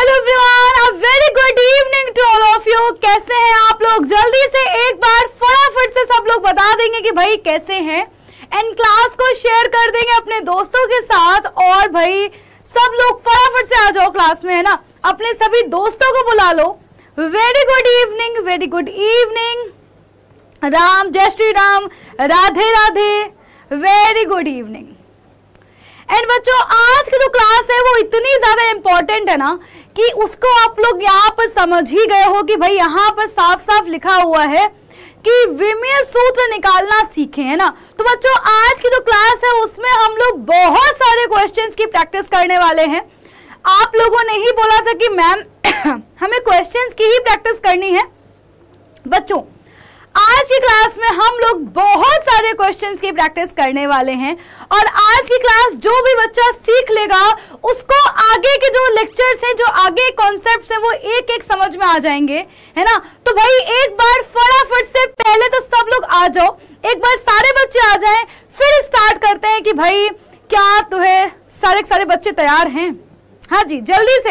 Hello everyone a very good evening to all of you कैसे हैं आप लोग? जल्दी से एक बार फटाफट से सब लोग बता देंगे कि भाई कैसे हैं। एंड क्लास को शेयर कर देंगे अपने दोस्तों के साथ। और भाई, सब लोग फटाफट से आ जाओ क्लास में, है ना? अपने सभी दोस्तों को बुला लो। Very good evening very good evening Ram, जय Shri Ram. Radhe Radhe. Very good evening and बच्चों, आज की जो क्लास है, वो इतनी ज़्यादा इंपॉर्टेंट है ना, कि उसको आप लोग यहाँ पर समझ ही गए हो कि भाई यहाँ पर साफ़ साफ़ लिखा हुआ है कि विमीय सूत्र निकालना सीखे, है ना? तो बच्चों, आज की जो क्लास है, उसमें हम लोग बहुत सारे क्वेश्चंस की प्रैक्टिस करने वाले हैं। आप लोगों ने ही बोला था कि मैम हमें क्वेश्चंस की ही प्रैक्टिस करनी है। बच्चों आज की क्लास में हम लोग बहुत सारे क्वेश्चंस की प्रैक्टिस करने वाले हैं। और आज की क्लास जो भी बच्चा सीख लेगा, उसको आगे के जो लेक्चर्स हैं, जो आगे कॉन्सेप्ट्स हैं, वो एक एक समझ में आ जाएँगे, है ना? तो भाई, एक बार फटाफट से पहले तो सब लोग आ जाओ। एक बार सारे बच्चे आ जाए, फिर स्टार्ट करते हैं कि भाई, क्या तुम्हें सारे सारे बच्चे तैयार हैं? हाँ जी, जल्दी से।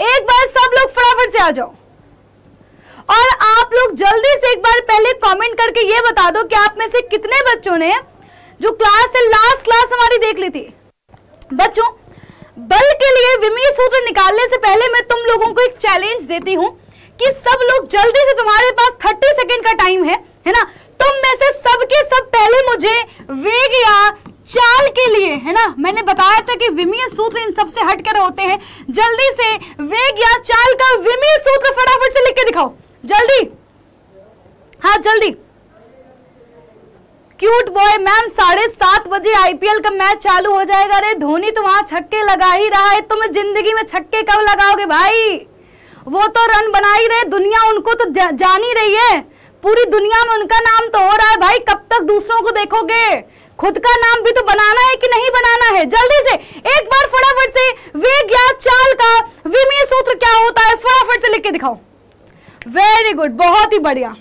एक बार सब लोग फटाफट से आ जाओ। और आप लोग जल्दी से एक बार पहले कमेंट करके ये बता दो कि आप में से कितने बच्चों ने जो क्लास है लास्ट क्लास हमारी देख ली थी? बच्चों, बल के लिए विमीय सूत्र निकालने से पहले मैं तुम लोगों को एक चैलेंज देती हूँ कि सब लोग जल्दी से तुम्हारे पास 30 सेकंड का टाइम है है ना? तुम में से सबके सब पहले मुझे वेग या चाल के लिए, है ना? मैंने बताया था कि विमीय सूत्र इन सबसे हटकर होते हैं। जल्दी से वेग या चाल का विमीय सूत्र फटाफट से लिख के दिखाओ। जल्दी। हाँ जल्दी। क्यूट बॉय मैम साढ़े सात बजे आईपीएल का मैच चालू हो जाएगा। अरे, धोनी तो वहाँ छक्के लगा ही रहा है। तुम ज़िंदगी में छक्के कब लगाओगे भाई? वो तो रन बना ही रहे, दुनिया उनको तो जान ही रही है। पूरी दुनिया में उनका नाम तो हो रहा है भाई। कब तक दूसरों को देखोगे? खुद का नाम भी तो बनाना है कि नहीं बनाना है? जल्दी से, एक बार फटाफट से, वेग या चाल का विमीय सूत्र क्या होता है? फटाफट से लिख के दिखाओ। वेरी गुड बहुत ही बढ़िया।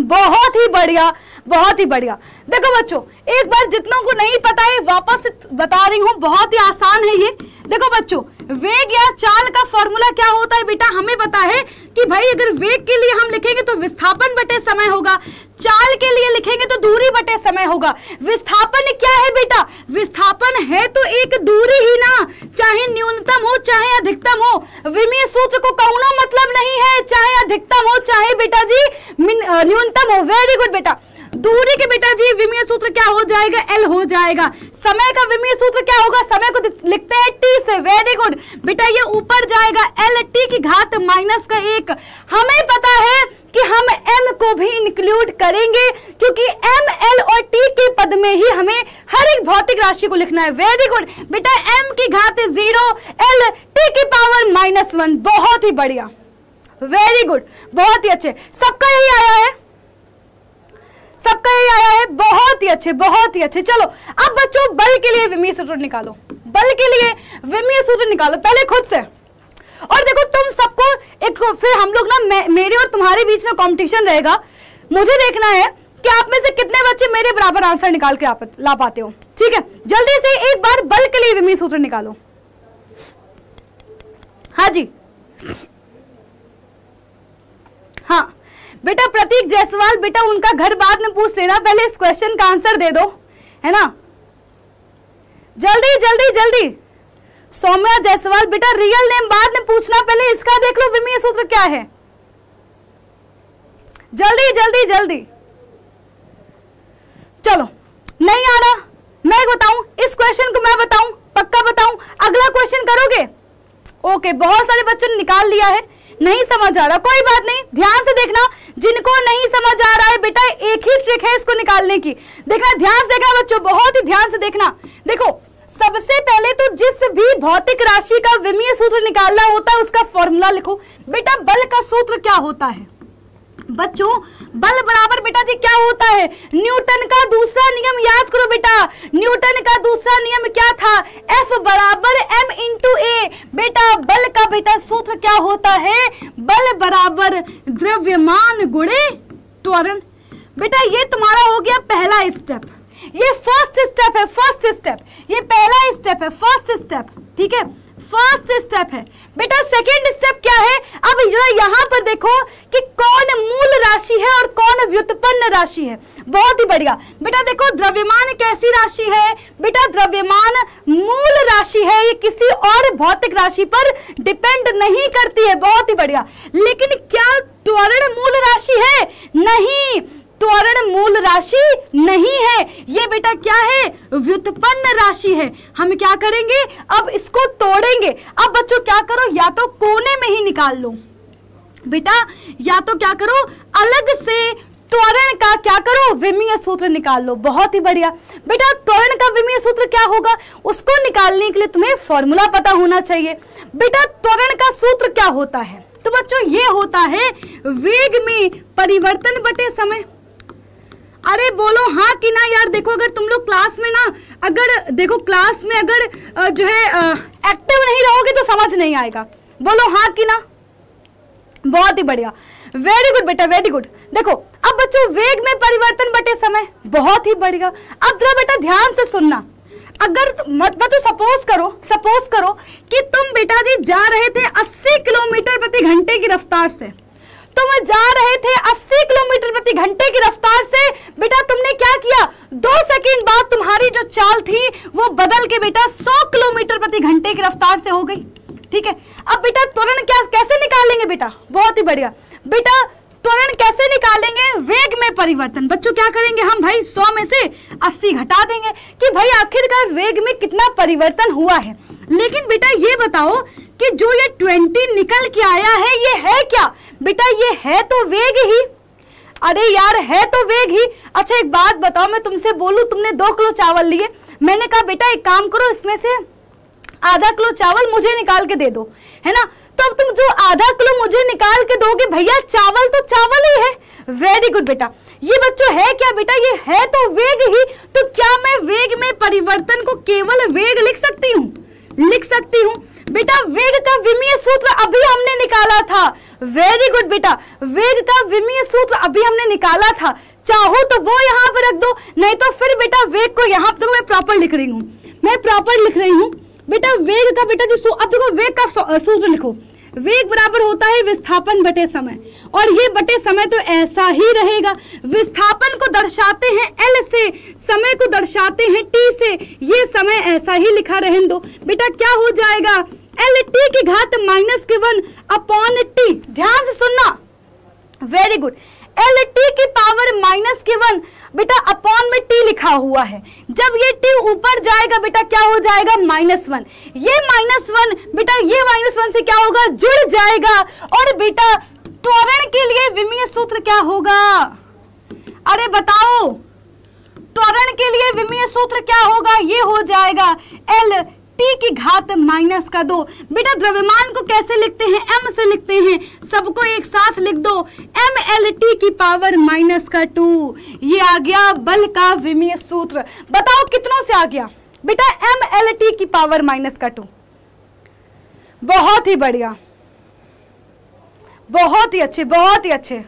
बहुत ही बढ़िया। बहुत ही बढ़िया। देखो बच्चों, एक बार जितनों को नहीं पता है, वापस बता रही हूँ, बहुत ही आसान है ये। देखो बच्चों वेग या चाल का फॉर्मूला क्या होता है बेटा? हमें पता है कि भाई, अगर वेग के लिए हम लिखेंगे तो विस्थापन बटे समय होगा। चाल के लिए लिखेंगे तो दूरी बटे समय होगा। विस्थापन क्या है बेटा? विस्थापन है तो एक दूरी ही ना। चाहे न्यूनतम हो, चाहे अधिकतम हो। विमीय सूत्र को कहना मतलब नहीं है। चाहे अधिकतम हो, चाहे बेटा जी न्यूनतम हो। वेरी गुड बेटा। दूरी के बेटा जी विमीय सूत्र क्या हो जाएगा? एल हो जाएगा। समय का विमीय सूत्र क्या होगा? समय को लिखते हैं टी से। वेरी गुड बेटा, ये ऊपर जाएगा एल टी की घात माइनस का एक। हमें पता है कि हम m को भी इंक्लूड करेंगे, क्योंकि m, l और t के पद में ही हमें हर एक भौतिक राशि को लिखना है। वेरी गुड बेटा, m की घात ज़ीरो l, t की पावर माइनस वन बहुत ही बढ़िया। वेरी गुड बहुत ही अच्छे। सबका यही आया है? सबका यही आया है, बहुत ही अच्छे, बहुत ही अच्छे। चलो, अब बच्चों, बल के लिए विमीय सूत्र निकालो। बल के लिए विमीय सूत्र निकालो, पहले खुद से। और देखो, तुम सबको एक फिर हम लोग ना मेरे और तुम्हारे बीच में कंपटीशन रहेगा। मुझे देखना है कि आप में से कितने बच्चे मेरे बराबर आंसर निकाल के आप ला पाते हो। ठीक है? जल्दी से एक बार बल के लिए विमीय सूत्र निकालो। हाँ जी हाँ बेटा प्रतीक जायसवाल, बेटा उनका घर बाद में पूछ लेना, पहले इस क्वेश्चन का आंसर दे दो, है ना? जल्दी जल्दी जल्दी। सौम्या जायसवाल, बेटा रियल नेम बाद में पूछना, पहले इसका देख लो, विमीय सूत्र क्या है। जल्दी जल्दी जल्दी। चलो, नहीं आ रहा। मैं बताऊँ, इस क्वेश्चन को मैं बताऊँ, पक्का बताऊँ, अगला क्वेश्चन करोगे? ओके बहुत सारे बच्चों ने निकाल लिया है। नहीं समझ आ रहा। कोई बात नहीं, ध्यान से देखना। जिनको नहीं समझ आ रहा है, बेटा, एक ही ट्रिक है इसको निकालने की। देखना, ध्यान से देखना बच्चों, बहुत ही ध्यान से देखना। देखो, सबसे पहले तो जिस भी भौतिक राशि का विमीय सूत्र निकालना होता है, उसका फॉर्मूला लिखो। बेटा, बल का सूत्र क्या होता है? बच्चों, बल बराबर बेटा जी, क्या होता है? न्यूटन का दूसरा नियम याद करो बेटा। न्यूटन का दूसरा नियम क्या था? F बराबर m इंटू ए बेटा, बल का बेटा सूत्र क्या होता है? बल बराबर द्रव्यमान गुणे त्वरण। बेटा, ये तुम्हारा हो गया पहला स्टेप ये फ़र्स्ट स्टेप है फ़र्स्ट स्टेप ये पहला स्टेप है फ़र्स्ट स्टेप ठीक है? फ़र्स्ट स्टेप है। बेटा सेकेंड स्टेप क्या है? अब यहाँ पर देखो कि कौन मूल राशि है और कौन व्युत्पन्न राशि है। बहुत ही बढ़िया। बेटा, देखो, द्रव्यमान कैसी राशि है? बेटा, द्रव्यमान मूल राशि है। ये किसी और भौतिक राशि पर डिपेंड नहीं करती है। बहुत ही बढ़िया। लेकिन क्या त्वरण मूल राशि है? नहीं। त्वरण मूल राशि नहीं है। ये बेटा क्या है? व्युत्पन्न राशि है। हम क्या करेंगे? अब इसको तोड़ेंगे। अब बच्चों, क्या करो? या तो कोने में ही निकाल लो। बेटा, या तो क्या करो? अलग से त्वरण का क्या करो? विमीय सूत्र निकाल लो। बहुत ही बढ़िया। बेटा, त्वरण का विमीय सूत्र क्या होगा? उसको निकालने के लिए तुम्हें फॉर्मूला पता होना चाहिए। बेटा, त्वरण का सूत्र क्या होता है? तो बच्चों, ये होता है वेग में परिवर्तन बटे समय। अरे बोलो हाँ कि ना यार, देखो अगर तुम लोग क्लास में ना, अगर, देखो क्लास में अगर जो है एक्टिव नहीं रहोगे तो समझ नहीं आएगा। बोलो हाँ कि ना? बहुत ही बढ़िया। वेरी गुड बेटा वेरी गुड देखो, अब बच्चों, वेग में परिवर्तन बटे समय, बहुत ही बढ़िया। अब जरा बेटा ध्यान से सुनना। अगर मत तो सपोज़ करो सपोज़ करो कि तुम बेटा जी जा रहे थे 80 किलोमीटर प्रति घंटे की रफ्तार से। तो वह जा रहे थे 80 किलोमीटर प्रति घंटे की रफ्तार से। बेटा, तुमने क्या किया? दो सेकंड बाद तुम्हारी जो चाल थी, वो बदल के बेटा 100 किलोमीटर प्रति घंटे की रफ्तार से हो गई। ठीक है? अब बेटा, त्वरण क्या, कैसे निकालेंगे बेटा? बहुत ही बढ़िया। बेटा, त्वरण कैसे निकालेंगे? वेग में परिवर्तन। बच्चों, क्या करेंगे हम भाई? 100 में से 80 घटा देंगे कि भाई, आखिरकार वेग में कितना परिवर्तन हुआ है। लेकिन बेटा ये बताओ कि जो ये 20 निकल के आया है, ये है क्या? बेटा ये है तो वेग ही। अरे यार, है तो वेग ही। अच्छा एक बात बताओ, मैं तुमसे बोलू, तुमने दो किलो चावल लिए। मैंने कहा, बेटा, एक काम करो, इसमें से आधा किलो चावल मुझे निकाल के दे दो। है ना? तो अब तुम जो आधा किलो मुझे निकाल के दोगे, भैया, चावल तो चावल ही है। वेरी गुड बेटा। ये बच्चों, है क्या, बेटा? ये है तो वेग ही। तो क्या मैं वेग में परिवर्तन को केवल वेग लिख सकती हूँ? लिख सकती हूँ। बेटा वेग का विमीय सूत्र अभी हमने निकाला था। वेरी गुड बेटा वेग का विमीय सूत्र अभी हमने निकाला था। चाहो तो वो यहाँ पर रख दो, नहीं तो फिर बेटा वेग को यहाँ पर मैं प्रॉपर लिख रही हूँ। मैं प्रॉपर लिख रही हूँ। बेटा वेग का बेटा जो अब देखो वेग का सूत्र लिखो। वेग बराबर होता है विस्थापन बटे समय। और ये बटे समय तो ऐसा ही रहेगा। विस्थापन को दर्शाते हैं एल से, समय को दर्शाते हैं टी से। ये समय ऐसा ही लिखा रहने दो बेटा, क्या हो जाएगा? एल टी की घात माइनस के वन अपॉन टी ध्यान से सुनना। वेरी गुड एल टी की पावर माइनस के वन बेटा अपॉन में टी लिखा हुआ है। जब ये टी ऊपर जाएगा, बेटा, क्या हो जाएगा? माइनस वन ये माइनस वन बेटा, ये माइनस वन से क्या होगा? जुड़ जाएगा। और बेटा, त्वरण के लिए विमीय सूत्र क्या होगा? अरे, बताओ। त्वरण के लिए विमीय सूत्र क्या होगा? ये हो जाएगा एल टी की घात माइनस का दो। बेटा, द्रव्यमान को कैसे लिखते हैं? एम से लिखते हैं। सबको एक साथ लिख दो। एम एल टी की पावर माइनस का टू ये आ गया बल का विमीय सूत्र। बताओ, कितनों से आ गया? बेटा एम एल टी की पावर माइनस का टू बहुत ही बढ़िया। बहुत ही अच्छे, बहुत ही अच्छे।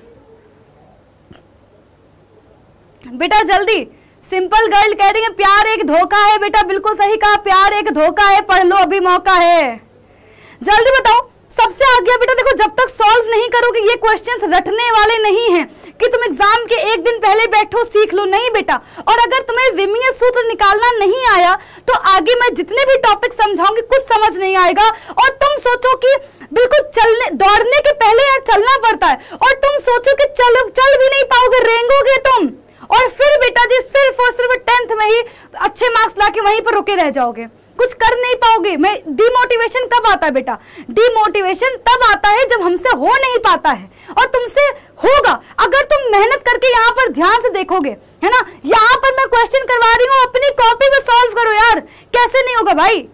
बेटा, जल्दी। सिंपल गर्ल कह रही है, प्यार एक धोखा है, बेटा, बिल्कुल सही कहा, प्यार एक धोखा है, पढ़ लो, अभी मौका है। जल्दी बताओ, सबसे आगे बेटा, देखो, जब तक सॉल्व नहीं करोगे, ये क्वेश्चंस रटने वाले नहीं हैं कि तुम एग्ज़ाम के एक दिन पहले बैठो, सीख लो। नहीं, बेटा, और अगर तुम्हें विमीय सूत्र निकालना नहीं आया तो आगे मैं जितने भी टॉपिक समझाऊँगी, कुछ समझ नहीं आएगा। और तुम सोचो कि बिल्कुल चलने, दौड़ने के पहले यार चलना पड़ता है, और तुम सोचो कि चल चल भी नहीं पाओगे, रेंगोगे तुम। और फिर बेटा जी, सिर्फ़ और सिर्फ़ टेंथ में ही अच्छे मार्क्स लाके वहीं पर रुके रह जाओगे। कुछ कर नहीं पाओगे। मैं डिमोटिवेशन कब आता है बेटा? डिमोटिवेशन तब आता है जब हमसे हो नहीं पाता है। और तुमसे होगा। अगर तुम मेहनत करके यहाँ पर ध्यान से देखोगे, है ना? यहाँ पर मैं क्वेश्चन करवा रही हूँ, अपनी कॉपी में सॉल्व करो यार। कैसे नहीं होगा भाई?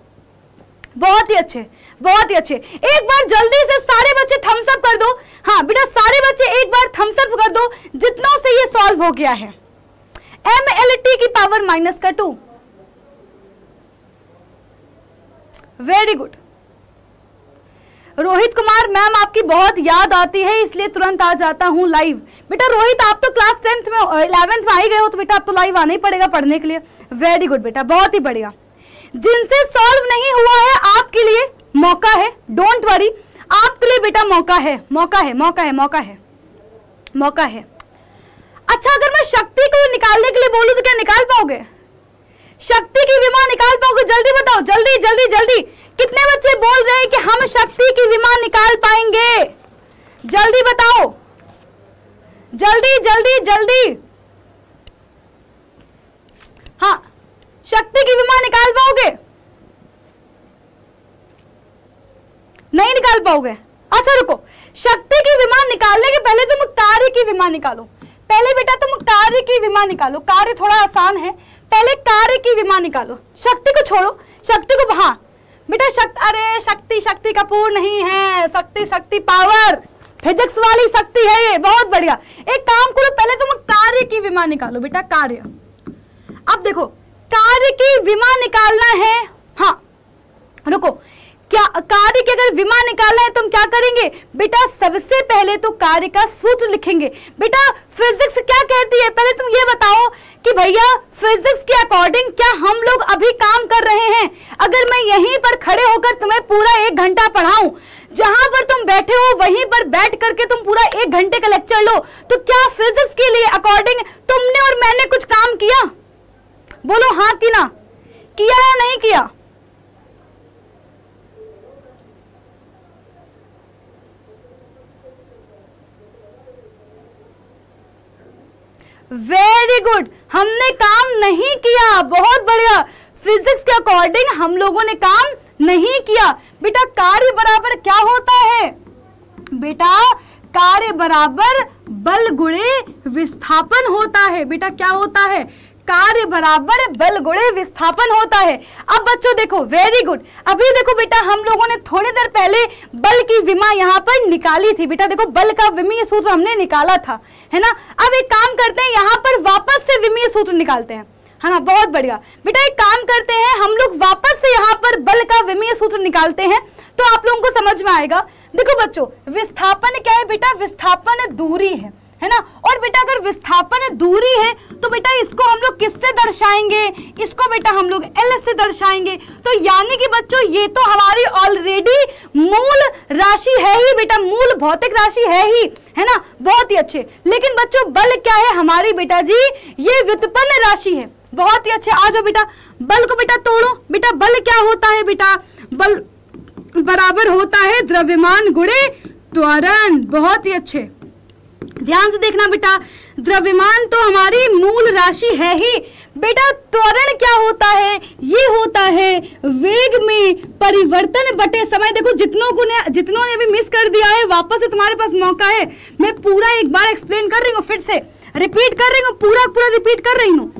बहुत ही अच्छे, बहुत ही अच्छे। एक बार जल्दी से सारे बच्चे थम्सअप कर दो। हाँ बेटा, सारे बच्चे एक बार थम्सअप कर दो, जितना से ये सॉल्व हो गया है। एम एल टी की पावर माइनस का two very good Rohit Kumar ma'am आपकी बहुत याद आती है, इसलिए तुरंत आ जाता हूँ लाइव बेटा रोहित, आप तो क्लास टेंथ में इलेवेंथ में आ ही गए हो तो बेटा आप तो लाइव आना ही पड़ेगा पढ़ने के लिए. वेरी गुड बेटा, बहुत ही बढ़िया. जिनसे सॉल्व नहीं हुआ है, आपके लिए मौका है. डोंट वरी आपके लिए बेटा मौका है मौका है मौका है मौका है मौका है. अच्छा अगर मैं शक्ति को निकालने के लिए बोलूँ तो क्या निकाल पाओगे? शक्ति की विमान निकाल पाओगे? जल्दी बताओ, जल्दी जल्दी जल्दी। कितने बच्चे बोल रहे हैं कि हम शक्ति की विमान निकाल पाएँगे? जल्दी बताओ। जल्दी जल्दी जल्दी। हाँ शक्ति की विमान निकाल पाओगे? नहीं निकाल पाओगे। अच्छा रुको। शक्ति की विमान निकालने के पहले तुम कार्य की विमान निकालो। पहले बेटा तुम कार्य की विमान निकालो। कार्य थोड़ा आसान है। पहले कार्य की विमान निकालो। शक्ति को छोड़ो। शक्ति को हाँ बेटा शक्ति, अरे शक्ति शक्ति कपूर नहीं है। शक्ति शक्ति पावर फिजिक्स वाली शक्ति है ये। बहुत बढ़िया। एक काम करो, पहले तुम कार्य की विमान निकालो बेटा, कार्य। अब देखो, कार्य की विमान निकालना है। हाँ रुको। क्या कार्य की अगर विमान निकालना है तो हम क्या करेंगे? बेटा, सबसे पहले तो कार्य का सूत्र लिखेंगे। बेटा फिजिक्स क्या कहती है? पहले तुम ये बताओ कि भैया फिजिक्स के अकॉर्डिंग क्या हम लोग अभी काम कर रहे हैं? अगर मैं यहीं पर खड़े होकर तुम्हें पूरा एक घंटा पढ़ाऊं, जहाँ पर तुम बैठे हो, वहीं पर बैठ करके तुम पूरा एक घंटे का लेक्चर लो तो क्या फिजिक्स के लिए अकॉर्डिंग तुमने और मैंने कुछ काम किया? बोलो हाँ कि ना? किया या नहीं किया? वेरी गुड हमने काम नहीं किया। बहुत बढ़िया। फिजिक्स के अकॉर्डिंग हम लोगों ने काम नहीं किया। बेटा, कार्य बराबर क्या होता है? बेटा, कार्य बराबर बल गुणे विस्थापन होता है। बेटा, क्या होता है? कार्य बराबर बल गुणे विस्थापन होता है। अब बच्चों देखो वेरी गुड अभी देखो बेटा, हम लोगों ने थोड़ी देर पहले बल की विमा यहाँ पर निकाली थी। बेटा, देखो, बल का विमीय सूत्र हमने निकाला था। है ना? अब एक काम करते हैं, यहाँ पर वापस से विमीय सूत्र निकालते हैं। है ना, बहुत बढ़िया। बेटा, एक काम करते हैं, हम लोग वापस से यहाँ पर बल का विमीय सूत्र निकालते हैं तो आप लोगों को समझ में आएगा। देखो बच्चों, विस्थापन क्या है बेटा? विस्थापन दूरी है। है ना? और बेटा, अगर विस्थापन दूरी है तो बेटा इसको हम लोग किससे दर्शाएँगे? इसको बेटा हम लोग एल से दर्शाएँगे। तो यानी कि बच्चों, ये तो हमारी ऑलरेडी मूल राशि है ही, बेटा। मूल भौतिक राशि है ही, है ना? बहुत ही अच्छे। लेकिन बच्चों, बल क्या है हमारी बेटा जी? ये व्युत्पन्न राशि है। बहुत ही अच्छे। आ जाओ बेटा। बल को बेटा तोड़ो। बेटा, बल क्या होता है बेटा? बल बराबर होता है द्रव्यमान गुणे त्वरण। बहुत ही अच्छे। ध्यान से देखना बेटा। द्रव्यमान तो हमारी मूल राशि है ही। बेटा, त्वरण क्या होता है? ये होता है, वेग में परिवर्तन बटे समय। देखो, जितनों को ने जितनों ने भी मिस कर दिया है, वापस से तुम्हारे पास मौका है। मैं पूरा एक बार एक्सप्लेन कर रही हूँ फिर से। रिपीट कर रही हूँ, पूरा पूरा रिपीट कर रही हूँ।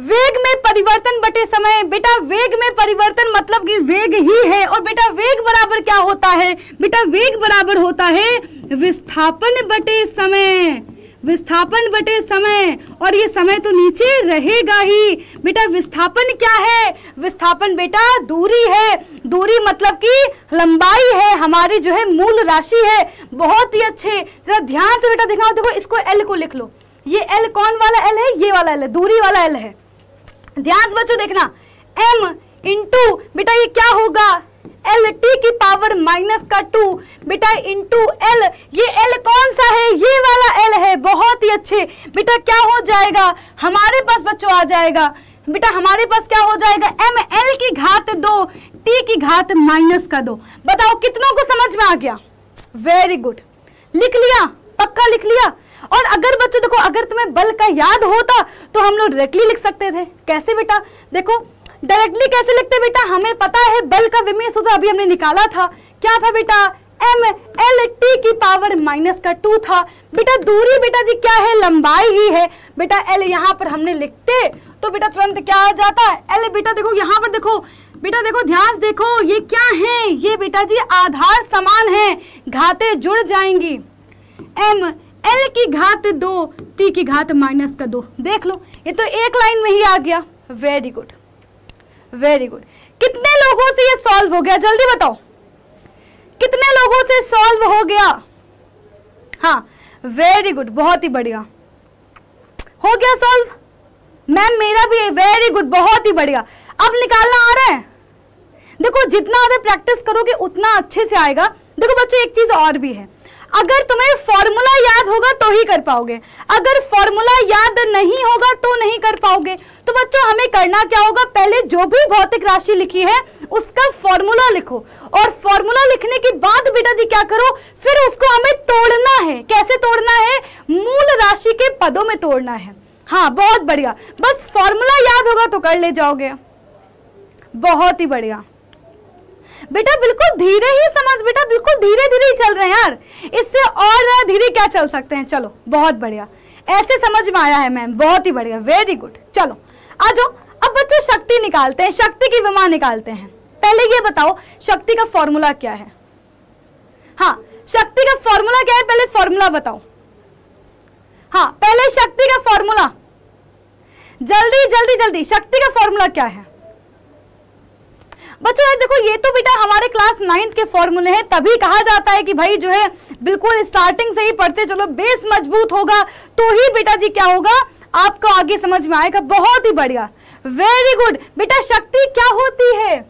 वेग में परिवर्तन बटे समय। बेटा, वेग में परिवर्तन मतलब कि वेग ही है। और बेटा, वेग बराबर क्या होता है? बेटा, वेग बराबर होता है विस्थापन बटे समय। विस्थापन बटे समय। और ये समय तो नीचे रहेगा ही। बेटा, विस्थापन क्या है? विस्थापन बेटा, दूरी है। दूरी मतलब कि लंबाई है। हमारी जो है मूल राशि है। बहुत ही अच्छे। जरा ध्यान से बेटा देखना देखो, इसको एल को लिख लो। ये एल कौन वाला एल है? ये वाला एल है। दूरी वाला एल है। ध्यान से बच्चों देखना। M इंटू बेटा ये क्या होगा? एल टी की पावर माइनस का टू बेटा इंटू एल ये एल कौन सा है? ये वाला एल है, बहुत ही अच्छे। बेटा क्या हो जाएगा? हमारे पास बच्चों आ जाएगा। बेटा हमारे पास क्या हो जाएगा? एम एल की घात दो टी की घात माइनस का दो। बताओ कितनों को समझ में आ गया? वेरी गुड लिख लिया, पक्का लिख लिया? और अगर बच्चों, देखो, अगर तुम्हें बल का याद होता तो हम लोग डायरेक्टली लिख सकते थे। कैसे बेटा? देखो डायरेक्टली कैसे लिखते बेटा? हमें पता है बल का विमेय सूत्र अभी हमने निकाला था। क्या था बेटा? एम एल टी की पावर माइनस का टू था। बेटा, दूरी बेटा जी क्या है? लंबाई ही है। बेटा एल यहाँ पर हमने लिखते तो बेटा तुरंत क्या आ जाता? है एल बेटा, देखो, यहाँ पर देखो। बेटा, देखो, ध्यान देखो, ये क्या है? ये बेटा जी आधार समान है। घाते जुड़ जाएँगी। एम एल की घात दो टी की घात माइनस का दो। देख लो, ये तो एक लाइन में ही आ गया। वेरी गुड वेरी गुड कितने लोगों से ये सॉल्व हो गया? जल्दी बताओ। कितने लोगों से सॉल्व हो गया? हाँ वेरी गुड बहुत ही बढ़िया। हो गया सॉल्व मैम मेरा भी वेरी गुड बहुत ही बढ़िया। अब निकालना आ रहा है। देखो, जितना ज़्यादा प्रैक्टिस करोगे, उतना अच्छे से आएगा। देखो, बच्चे, एक चीज़ और भी है। अगर तुम्हें फॉर्मूला याद होगा तो ही कर पाओगे। अगर फॉर्मूला याद नहीं होगा तो नहीं कर पाओगे। तो बच्चों, हमें करना क्या होगा? पहले जो भी भौतिक राशि लिखी है, उसका फॉर्मूला लिखो। और फॉर्मूला लिखने के बाद बेटा जी क्या करो? फिर उसको हमें तोड़ना है। कैसे तोड़ना है? मूल राशि के पदों में तोड़ना है। हाँ बहुत बढ़िया। बस फॉर्मूला याद होगा तो कर ले जाओगे। बहुत ही बढ़िया। बेटा, बिल्कुल धीरे ही समझ बेटा, बिल्कुल धीरे धीरे ही चल रहे हैं यार। इससे और धीरे क्या चल सकते हैं? चलो, बहुत बढ़िया। ऐसे समझ में आया है मैम, बहुत ही बढ़िया वेरी गुड चलो, आ जाओ। अब बच्चों, शक्ति निकालते हैं, शक्ति की विमान निकालते हैं। पहले ये बताओ, शक्ति का फॉर्मूला क्या है? हाँ शक्ति का फॉर्मूला क्या है? पहले फॉर्मूला बताओ। हाँ पहले शक्ति का फॉर्मूला जल्दी जल्दी जल्दी, शक्ति का फॉर्मूला क्या है? बच्चों यार देखो, ये तो बेटा हमारे क्लास नाइन्थ के फॉर्मूले हैं, तभी कहा जाता है कि भाई जो है, बिल्कुल स्टार्टिंग से ही पढ़ते चलो बेस मज़बूत होगा तो ही बेटा जी क्या होगा? आपको आगे समझ में आएगा, बहुत ही बढ़िया। वेरी गुड बेटा, शक्ति क्या होती है?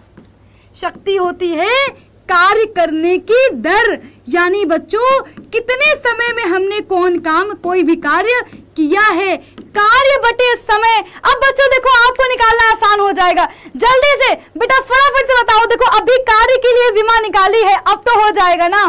शक्ति होती है कार्य करने की दर। यानी बच्चों, कितने समय में हमने कौन काम, कोई भी कार्य किया है कार्य बटे समय। अब बच्चों, देखो, आपको निकालना आसान हो जाएगा। जल्दी से, बेटा, फटाफट से बताओ, देखो, अभी कार्य के लिए बीमा निकाली है, अब तो हो जाएगा ना?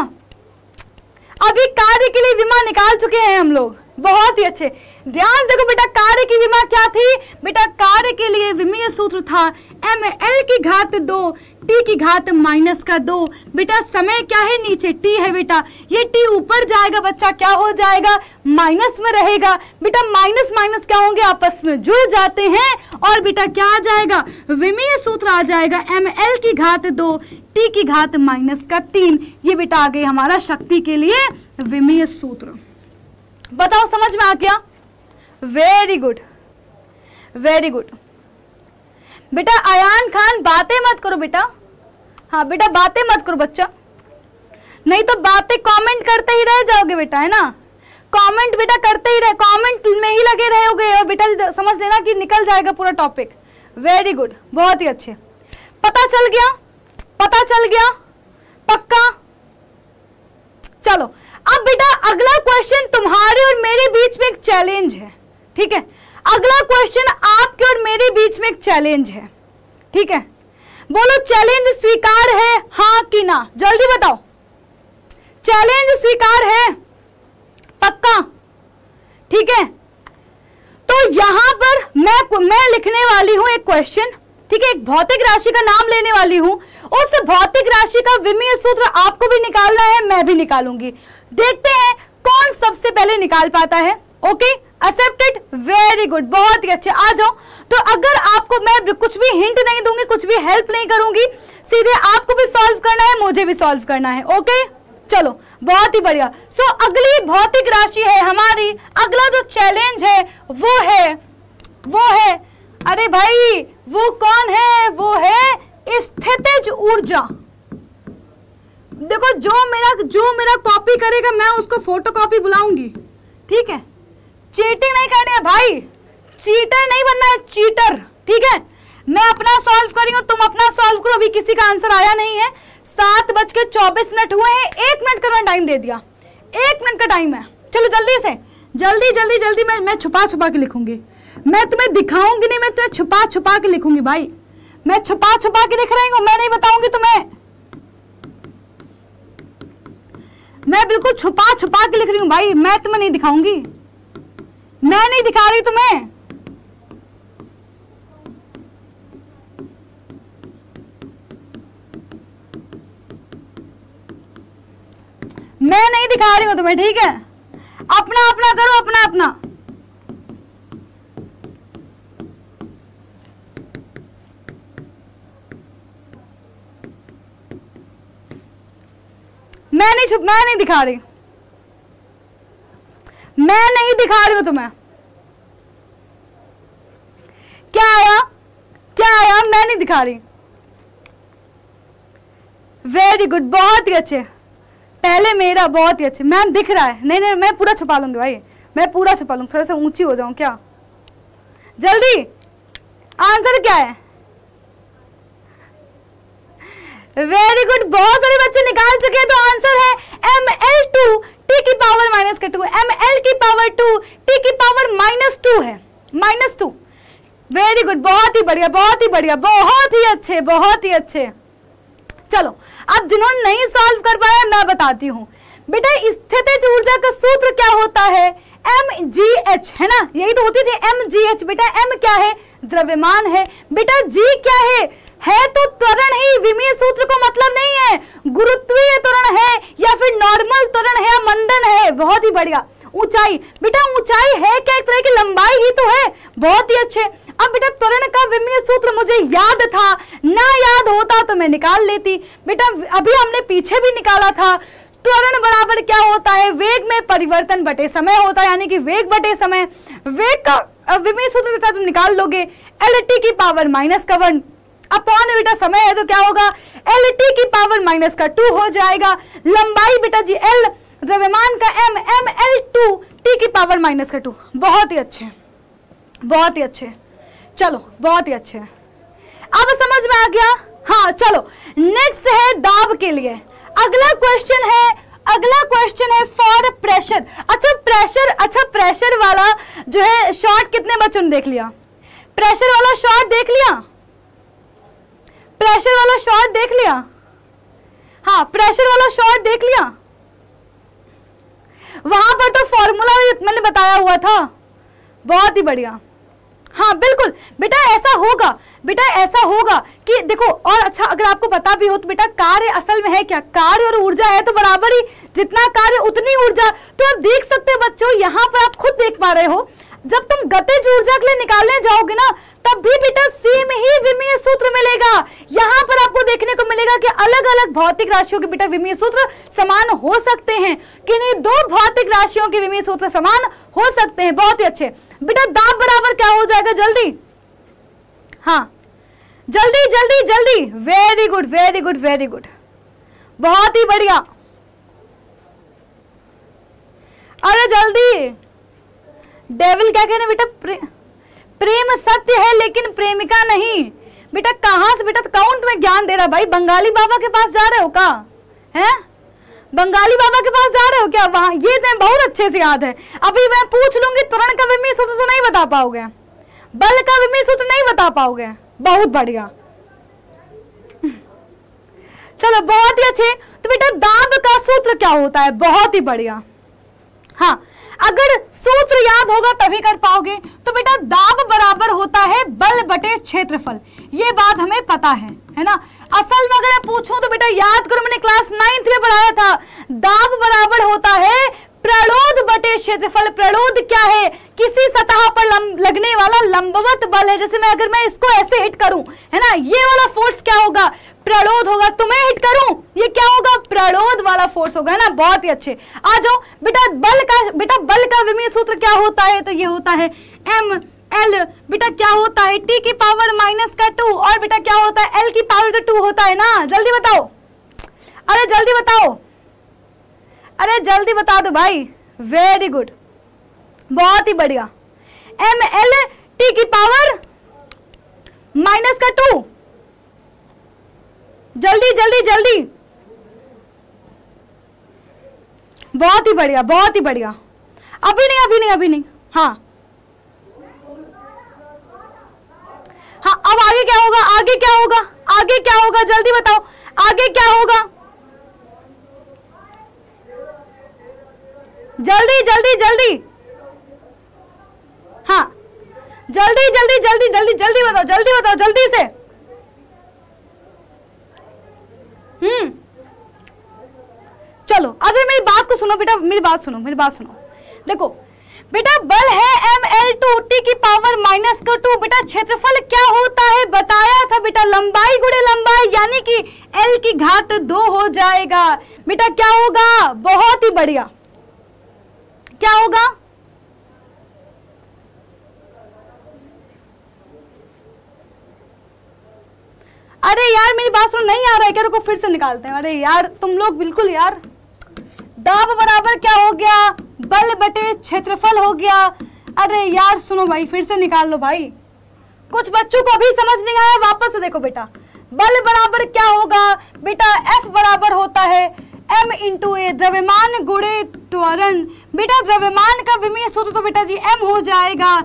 अभी कार्य के लिए बीमा निकाल चुके हैं हम लोग। बहुत ही अच्छे। ध्यान देखो बेटा, कार्य की विमा क्या थी? बेटा, कार्य के लिए विमीय सूत्र था। एम एल की घात दो टी की घात माइनस का दो। बेटा, समय क्या है नीचे? टी है बेटा। ये टी ऊपर जाएगा बच्चा, क्या हो जाएगा? माइनस में रहेगा। बेटा, माइनस माइनस क्या होंगे? आपस में जुड़ जाते हैं और बेटा, क्या आ जाएगा? विमीय सूत्र आ जाएगा। एम एल की घात दो टी की घात माइनस का तीन। ये बेटा आ गई हमारा शक्ति के लिए विमीय सूत्र। बताओ, समझ में आ गया? वेरी गुड वेरी गुड बेटा अयान खान, बातें मत करो बेटा। हाँ बेटा, बातें मत करो बच्चा। नहीं तो बातें कमेंट करते ही रह जाओगे बेटा, है ना? कमेंट बेटा करते ही रहे कमेंट में ही लगे रहोगे और बेटा समझ लेना कि निकल जाएगा पूरा टॉपिक वेरी गुड बहुत ही अच्छे। पता चल गया? पता चल गया? पक्का? चलो अब बेटा, अगला क्वेश्चन तुम्हारे और मेरे बीच में एक चैलेंज है, ठीक है? अगला क्वेश्चन आपके और मेरे बीच में एक चैलेंज है, ठीक है? बोलो चैलेंज स्वीकार है हाँ कि ना? जल्दी बताओ। चैलेंज स्वीकार है, पक्का? ठीक है? तो यहाँ पर मैं मैं लिखने वाली हूँ एक क्वेश्चन ठीक है? एक भौतिक राशि का नाम लेने वाली हूँ। उस भौतिक राशि का विमीय सूत्र आपको भी निकालना है, मैं भी निकालूँगी। देखते हैं कौन सबसे पहले निकाल पाता है। ओके एक्सेप्टेड वेरी गुड बहुत ही अच्छे। आ जाओ। तो अगर आपको मैं कुछ भी हिंट नहीं दूँगी कुछ भी हेल्प नहीं करूँगी सीधे आपको भी सॉल्व करना है मुझे भी सॉल्व करना है। ओके चलो बहुत ही बढ़िया। सो so, अगली भौतिक राशि है हमारी। अगला जो चैलेंज है वो है वो है अरे भाई वो कौन है? वो है स्थितिज ऊर्जा। देखो, जो मेरा जो मेरा कॉपी करेगा, मैं उसको फ़ोटो कॉपी बुलाऊँगी। ठीक है? चीटिंग नहीं करनी है, भाई। चीटर नहीं बनना है चीटर ठीक है? मैं अपना सॉल्व करी हूँ, तुम अपना सॉल्व करो। अभी किसी का आंसर आया नहीं है। सात बज के चौबीस मिनट हुए हैं। एक मिनट का मैं टाइम दे दिया। एक मिनट का टाइम है। चलो, जल्दी से। जल्दी जल्दी जल्दी मैं मैं छुपा छुपा के लिखूँगी। मैं तुम्हें दिखाऊँगी नहीं, मैं तुम्हें छुपा छुपा के लिखूँगी, भाई। मैं छुपा छुपा के लिख रही हूँ, मैं नहीं बताऊँगी तुम्हें। मैं बिल्कुल छुपा छुपा के लिख रही हूँ भाई, मैं तुम्हें नहीं दिखाऊँगी। मैं नहीं दिखा रही तुम्हें। मैं नहीं दिखा रही हूँ तुम्हें, ठीक है? अपना अपना करो, अपना अपना। मैं नहीं छुप, मैं नहीं दिखा रही। मैं नहीं दिखा रही हूँ तुम्हें। क्या आया क्या आया मैं नहीं दिखा रही। वेरी गुड बहुत ही अच्छे। पहले मेरा बहुत ही अच्छे। मैम दिख रहा है। नहीं नहीं, मैं पूरा छुपा लूँगी भाई। मैं पूरा छुपा लूँगी। थोड़ा सा ऊँची हो जाऊँ, क्या? जल्दी। आंसर क्या है? वेरी गुड बहुत सारे बच्चे निकाल चुके हैं तो आंसर है एम एल टू टी की पावर माइनस का टू एम एल की पावर टू टी की पावर माइनस टू है. माइनस टू वेरी गुड बहुत ही बढ़िया, बहुत ही बढ़िया, बहुत ही अच्छे, बहुत ही अच्छे. चलो, अब जिन्होंने नहीं सॉल्व कर पाया, मैं बताती हूँ. बेटा, स्थितिज ऊर्जा का सूत्र क्या होता है? एम जी एच है ना? यही तो होती थी एम जी एच बेटा एम क्या है? द्रव्यमान है. बेटा जी क्या है? है तो त्वरण ही, विमीय सूत्र को मतलब नहीं है। गुरुत्वीय त्वरण है या फिर नॉर्मल त्वरण है या मंदन है, बहुत ही बढ़िया। ऊंचाई। बेटा, ऊंचाई है क्या? एक तरह की लंबाई ही तो है। बहुत ही अच्छे। अब बेटा, त्वरण का विमीय सूत्र मुझे याद था। ना याद होता तो मैं निकाल लेती। बेटा, अभी हमने पीछे भी निकाला था। त्वरण बराबर क्या होता है? वेग में परिवर्तन बटे समय होता है, यानी कि वेग बटे समय। वेग का विमीय सूत्र बेटा तुम निकाल लोगे। एल टी की पावर माइनस का वन अपॉन बेटा, समय है तो क्या होगा? एल टी की पावर माइनस का टू हो जाएगा। लंबाई बेटा जी एल द्रव्यमान का M M L two T की पावर माइनस का टू बहुत ही अच्छे बहुत ही अच्छे चलो, बहुत ही अच्छे अब समझ में आ गया? हाँ चलो। नेक्स्ट है दाब के लिए। अगला क्वेश्चन है, अगला क्वेश्चन है फॉर प्रेशर अच्छा प्रेशर अच्छा प्रेशर वाला जो है शॉर्ट कितने बच्चों ने देख लिया? प्रेशर वाला शॉर्ट देख लिया? प्रेशर वाला शॉर्ट देख लिया। हाँ प्रेशर वाला शॉर्ट देख लिया। वहाँ पर तो फॉर्मूला मैंने बताया हुआ था। बहुत ही बढ़िया। हाँ बिल्कुल। बेटा, ऐसा होगा। बेटा, ऐसा होगा कि देखो, और अच्छा अगर आपको पता भी हो तो बेटा, कार्य असल में है क्या? कार्य और ऊर्जा है तो बराबर ही। जितना कार्य, उतनी ऊर्जा। तो आप देख सकते हो बच्चों, यहाँ पर आप खुद देख पा रहे हो। जब तुम गतिज ऊर्जा के लिए निकालने जाओगे ना, तब भी बेटा सेम ही विमीय सूत्र मिलेगा। यहाँ पर आपको देखने को मिलेगा कि अलग अलग भौतिक राशियों के बेटा विमीय सूत्र समान हो सकते हैं। कि नहीं दो भौतिक राशियों के विमीय सूत्र समान हो सकते हैं। बहुत ही अच्छे। बेटा दाब बराबर क्या हो जाएगा? जल्दी। हाँ। जल्दी जल्दी जल्दी। Very good very good very good बहुत ही बढ़िया। अरे जल्दी। डेविल क्या कहने बेटा? प्रे, प्रेम सत्य है लेकिन प्रेमिका नहीं। बेटा कहाँ से बेटा कौन तुम्हें ज्ञान दे रहा भाई? बंगाली बाबा के पास जा रहे हो का? है? बंगाली बाबा के पास जा रहे हो क्या? वहाँ ये तो बहुत अच्छे से याद है। अभी मैं पूछ लूँगी तुरंत का विमी सूत्र तो नहीं बता पाओगे। बल का विमी सूत्र नहीं बता पाओगे। बहुत बढ़िया। चलो बहुत ही अच्छे। तो बेटा दाब का सूत्र क्या होता है? बहुत ही बढ़िया। हाँ अगर सूत्र याद होगा तभी कर पाओगे। तो बेटा, दाब बराबर होता है बल बटे क्षेत्रफल। ये बात हमें पता है है ना? असल में अगर मैं पूछूँ तो बेटा, याद करो, मैंने क्लास नाइन्थ में पढ़ाया था। दाब बराबर होता है प्रलोद बटे क्षेत्रफल। प्रलोद क्या है? किसी सतह पर लगने वाला लंबवत बल है। जैसे मैं, अगर मैं इसको ऐसे हिट करूँ, है ना? ये वाला फोर्स क्या होगा? प्रलोद होगा, तुम्हें हिट करूँ? ये क्या होगा? प्रलोद वाला फोर्स होगा ना? बहुत ही अच्छे। आ जाओ, बेटा बल का, बेटा बल का विमीय सूत्र क्या होता है? तो ये होता है एम एल बेटा क्या होता है? टी की पावर माइनस का टू और बेटा क्या होता है? एल की पावर तो टू होता है ना? जल्दी बताओ। अरे, जल्दी बताओ। अरे, जल्दी बता दो भाई। वेरी गुड बहुत ही बढ़िया। एम एल टी की पावर माइनस का टू जल्दी जल्दी जल्दी। बहुत ही बढ़िया, बहुत ही बढ़िया। अभी नहीं अभी नहीं अभी नहीं। हाँ। हाँ अब आगे क्या होगा? आगे क्या होगा? आगे क्या होगा? जल्दी बताओ। आगे क्या होगा? जल्दी जल्दी जल्दी। हाँ। जल्दी जल्दी जल्दी जल्दी जल्दी बताओ जल्दी बताओ, जल्दी से। हम्म। चलो, अभी मेरी बात को सुनो बेटा, मेरी बात सुनो, मेरी बात सुनो। देखो, बेटा, बल है एम एल टू टी की पावर माइनस का टू बेटा, क्षेत्रफल क्या होता है बताया था बेटा, लंबाई गुड़े लंबाई, यानी कि एल की घात दो हो जाएगा। बेटा, क्या होगा? बहुत ही बढ़िया। क्या होगा? अरे यार, मेरी बात सुनो, नहीं आ रहा है क्या? रुको, फिर से निकालते हैं। अरे यार, तुम लोग बिल्कुल यार। दाब बराबर क्या हो गया? बल बटे क्षेत्रफल हो गया। अरे यार, सुनो भाई, फिर से निकाल लो भाई। कुछ बच्चों को अभी समझ नहीं आया, वापस से देखो बेटा। बल बराबर क्या होगा? बेटा एफ़ बराबर होता है। एम इंटू ए द्रव्यमान गुड़े त्वरण। बेटा, द्रव्यमान का विमीय सूत्र तो बेटा जी एम हो जाएगा।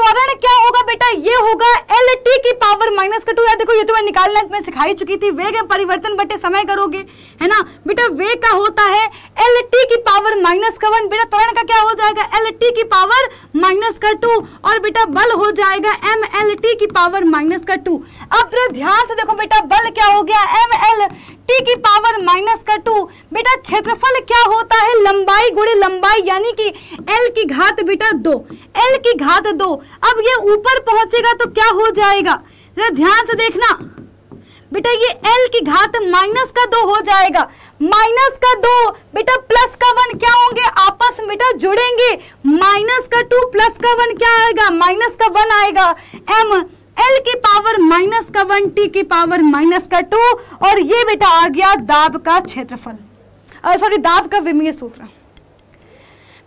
त्वरण क्या होगा बेटा? ये होगा एल टी की पावर माइनस का टू या देखो, ये तो मैं निकालना मैं सिखाई चुकी थी। वेग परिवर्तन बटे समय करोगे, है ना? बेटा, वेग का होता है एल टी की पावर माइनस का वन बेटा, त्वरण का क्या हो जाएगा? एल टी की पावर माइनस का टू और बेटा, बल हो जाएगा एम एल टी की पावर माइनस का टू अब ध्यान से देखो बेटा, बल क्या हो गया? एम एल टी की पावर माइनस का टू बेटा क्षेत्रफल क्या होता है? लंबाई गुड़े लंबाई, यानी कि एल की घात बेटा दो. एल की घात दो. अब ये ऊपर पहुंचेगा तो क्या हो जाएगा? जरा ध्यान से देखना. बेटा ये L की घात माइनस का दो हो जाएगा. माइनस का दो. बेटा प्लस का वन क्या होंगे? आपस में बेटा जुड़ेंगे. माइनस का टू प्लस का वन क्या आएगा? माइनस का वन आएगा. एम एल की पावर माइनस का वन टी की पावर माइनस का टू और ये बेटा आ गया दाब का क्षेत्रफल। सॉरी दाब का विमीय सूत्र।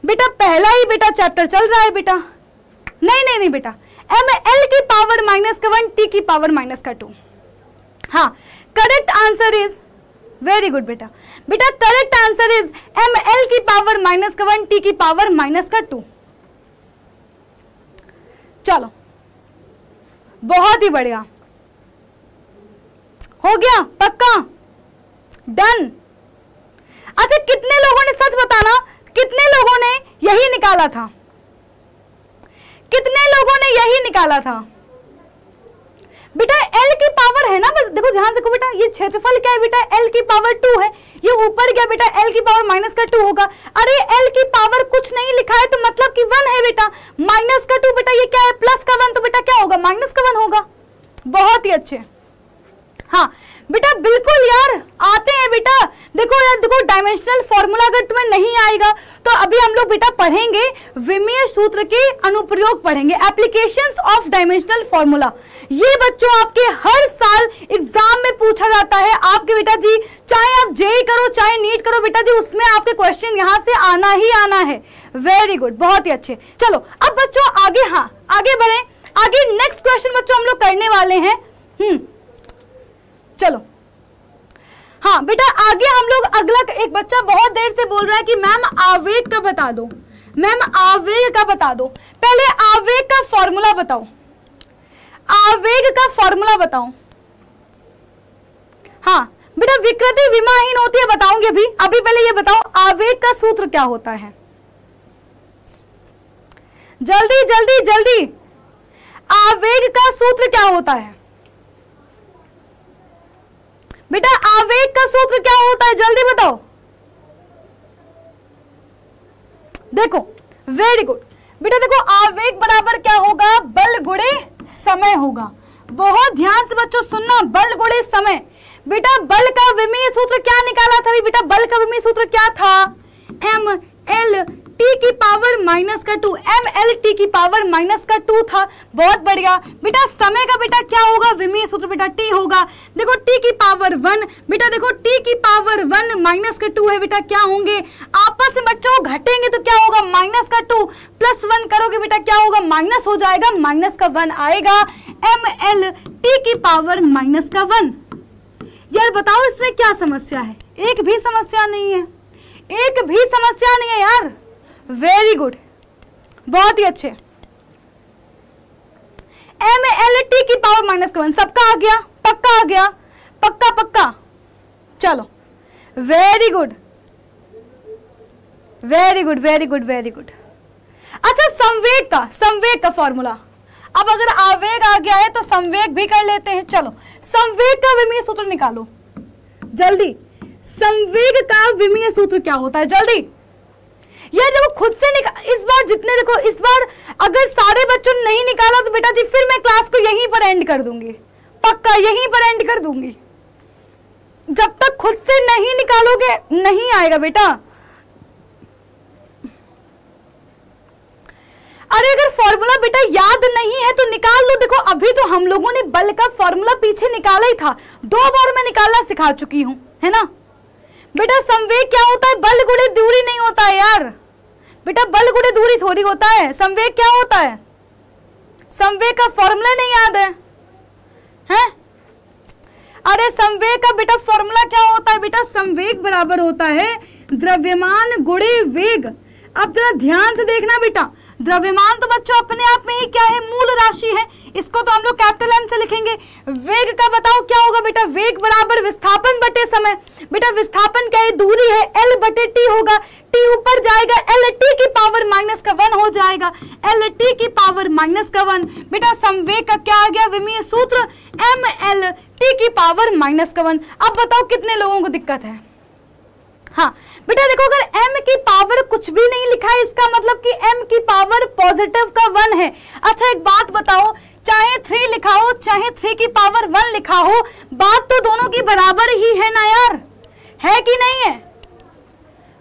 बेटा, पहला ही बेटा चैप्टर चल रहा है बेटा। नहीं नहीं नहीं बेटा। एम एल की पावर माइनस का वन टी की पावर माइनस का टू हाँ correct answer is very good बेटा। बेटा correct answer is M L की पावर माइनस का वन टी की पावर माइनस का टू चलो। बहुत ही बढ़िया। हो गया, पक्का? डन अच्छा कितने लोगों ने, सच बताना, कितने लोगों ने यही निकाला था? कितने लोगों ने यही निकाला था? बेटा एल की पावर है ना? देखो, ध्यान से बेटा, ये क्षेत्रफल क्या है बेटा? एल की पावर टू है। ये ऊपर क्या बेटा एल की पावर माइनस का टू होगा। अरे एल की पावर कुछ नहीं लिखा है तो मतलब कि वन है बेटा। माइनस का टू बेटा, ये क्या है? प्लस का वन तो बेटा क्या होगा? माइनस का वन होगा। बहुत ही अच्छे। हाँ बेटा, बिल्कुल यार, आते हैं बेटा। देखो यार, देखो डायमेंशनल फॉर्मूला अगर तुम्हें नहीं आएगा तो अभी हम लोग बेटा पढ़ेंगे विमीय सूत्र के अनुप्रयोग पढ़ेंगे एप्लीकेशंस ऑफ़ डायमेंशनल फॉर्मूला ये बच्चों आपके हर साल एग्ज़ाम में पूछा जाता है। आपके बेटा जी, चाहे आप जे करो, चाहे नीट करो, बेटा जी, उसमें आपके क्वेश्चन यहाँ से आना ही आना है। वेरी गुड बहुत ही अच्छे। चलो, अब बच्चों, आगे हाँ आगे बढ़े। आगे नेक्स्ट क्वेश्चन बच्चों हम लोग करने वाले हैं। हम्म। चलो। हाँ बेटा, आगे हम लोग अगला एक बच्चा बहुत देर से बोल रहा है कि, मैम, आवेग का बता दो। मैम, आवेग का बता दो। पहले आवेग का फॉर्मूला बताओ। आवेग का फॉर्मूला बताओ। हाँ बेटा, विकृति विमाहीन होती है, बताऊँगी अभी। अभी पहले ये बताओ, आवेग का सूत्र क्या होता है? जल्दी जल्दी जल्दी। आवेग का सूत्र क्या होता है? बेटा, आवेग का सूत्र क्या होता है? जल्दी बताओ। देखो वेरी गुड बेटा, देखो, आवेग बराबर क्या होगा? बल गुड़े समय होगा। बहुत ध्यान से बच्चों, सुनना, बल गुड़े समय। बेटा, बल का विमीय सूत्र क्या निकाला था बेटा, बल का विमीय सूत्र क्या था? एम एल टी की पावर माइनस का टू एम एल टी की पावर माइनस का टू था। बहुत बढ़िया। बेटा, समय का बेटा क्या होगा? विमीय सूत्र बेटा टी होगा। देखो टी की पावर वन बेटा देखो टी की पावर वन माइनस का टू है बेटा, क्या होंगे? आपस में बच्चों, घटेंगे तो क्या होगा? माइनस का टू प्लस वन करोगे बेटा, क्या होगा? माइनस हो जाएगा माइनस का वन आएगा। एम एल टी की पावर माइनस का वन यार, बताओ, इसमें क्या समस्या है? एक भी समस्या नहीं है। एक भी समस्या नहीं है यार। वेरी गुड बहुत ही अच्छे। एम एल टी की पावर माइनस का वन सबका आ गया, पक्का आ गया, पक्का पक्का। चलो। Very good very good very good very good अच्छा संवेग का संवेग का फॉर्मूला अब अगर आवेग आ गया है तो संवेग भी कर लेते हैं। चलो, संवेग का विमीय सूत्र निकालो। जल्दी। संवेग का विमीय सूत्र क्या होता है? जल्दी। यार देखो, खुद से निकाल इस बार जितने देखो, इस बार अगर सारे बच्चों ने नहीं निकाला तो बेटा जी, फिर मैं क्लास को यहीं पर एंड कर दूँगी। पक्का यहीं पर एंड कर दूँगी। जब तक खुद से नहीं निकालोगे, नहीं आएगा बेटा। अरे अगर फॉर्मूला बेटा याद नहीं है तो निकाल लो। देखो, अभी तो हम लोगों ने बल का फॉर्मूला पीछे निकाला ही था। दो बार मैं निकालना सिखा चुकी हूँ, है ना? बेटा, संवेग क्या होता है? बल गुड़े दूरी नहीं होता है यार। बेटा, बल गुड़े दूरी थोड़ी होता है। संवेग क्या होता है? संवेग का फॉर्मूला नहीं याद है। हैं? अरे, संवेग का बेटा फॉर्मूला क्या होता है बेटा? संवेग बराबर होता है द्रव्यमान गुड़े वेग। अब जरा ध्यान से देखना बेटा। द्रव्यमान तो बच्चों अपने आप में ही क्या है? मूल राशि है। इसको तो हम लोग कैपिटल एम से लिखेंगे। वेग का बताओ क्या होगा बेटा? वेग बराबर विस्थापन बटे समय। बेटा, विस्थापन क्या है? दूरी है। एल बटे टी होगा। टी ऊपर जाएगा। एल टी की पावर माइनस का वन हो जाएगा। एल टी की पावर माइनस का वन बेटा संवेग का क्या आ गया? विमीय सूत्र एम एल टी की पावर माइनस का वन अब बताओ कितने लोगों को दिक्कत है? हाँ बेटा देखो, अगर m की पावर कुछ भी नहीं लिखा है, इसका मतलब कि m की पावर पॉजिटिव का वन है। अच्छा एक बात बताओ, चाहे थ्री लिखा हो, चाहे थ्री की पावर वन लिखा हो, बात तो दोनों की बराबर ही है ना यार? है कि नहीं है?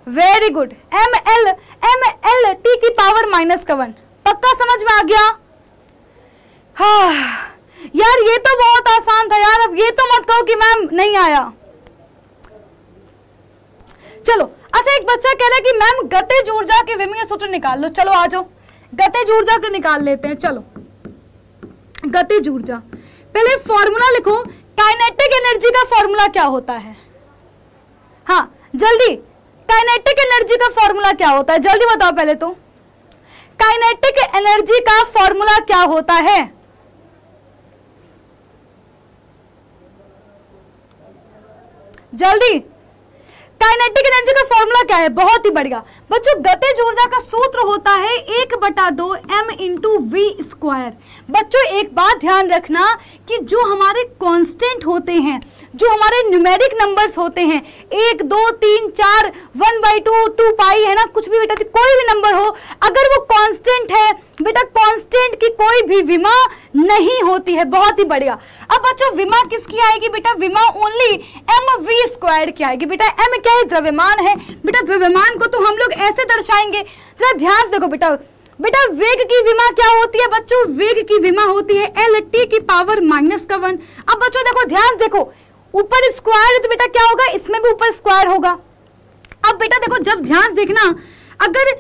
Very good M L M L T की पावर माइनस का वन पक्का समझ में आ गया? हाँ। यार, ये तो बहुत आसान था यार, अब ये तो मत कहो कि मैम नहीं आया। चलो अच्छा एक बच्चा कह रहा है कि मैम गतिज ऊर्जा के विमीय सूत्र निकाल लो। चलो, आ जाओ। गतिज ऊर्जा के निकाल लेते हैं, चलो। गतिज ऊर्जा पहले फॉर्मूला लिखो काइनेटिक एनर्जी का फॉर्मूला क्या होता है? हाँ जल्दी। काइनेटिक एनर्जी का फॉर्मूला क्या होता है? जल्दी बताओ पहले तो। काइनेटिक एनर्जी का फॉर्मूला क्या होता है? जल्दी। काइनेटिक एनर्जी का फॉर्मूला क्या है? बहुत ही बढ़िया। बच्चों गतिज ऊर्जा का सूत्र होता है एक बटा दो एम इंटू वी स्क्वायर बच्चों, एक बात ध्यान रखना कि जो हमारे कांस्टेंट होते हैं जो हमारे न्यूमेरिक नंबर्स होते हैं, एक, दो, तीन, चार one by two two pi है ना? कुछ भी बेटा कोई भी नंबर हो, अगर वो कांस्टेंट है, बेटा कांस्टेंट की कोई भी विमा नहीं होती है, बहुत ही बढ़िया। अब बच्चों, विमा किसकी आएगी बेटा? विमा ओनली एम वी स्क्वायर की आएगी। बेटा एम क्या है? द्रव्यमान है। बेटा, द्रव्यमान को तो हम लोग ऐसे दर्शाएँगे। जरा ध्यान देखो बेटा। बेटा, वेग की विमा क्या होती है बच्चों? वेग की विमा होती है एल टी की पावर माइनस का वन अब बच्चों, देखो, ध्यान देखो। ऊपर स्क्वायर है तो बेटा क्या होगा? इसमें भी ऊपर स्क्वायर होगा। अब बेटा देखो, जब ध्यान देखना, अगर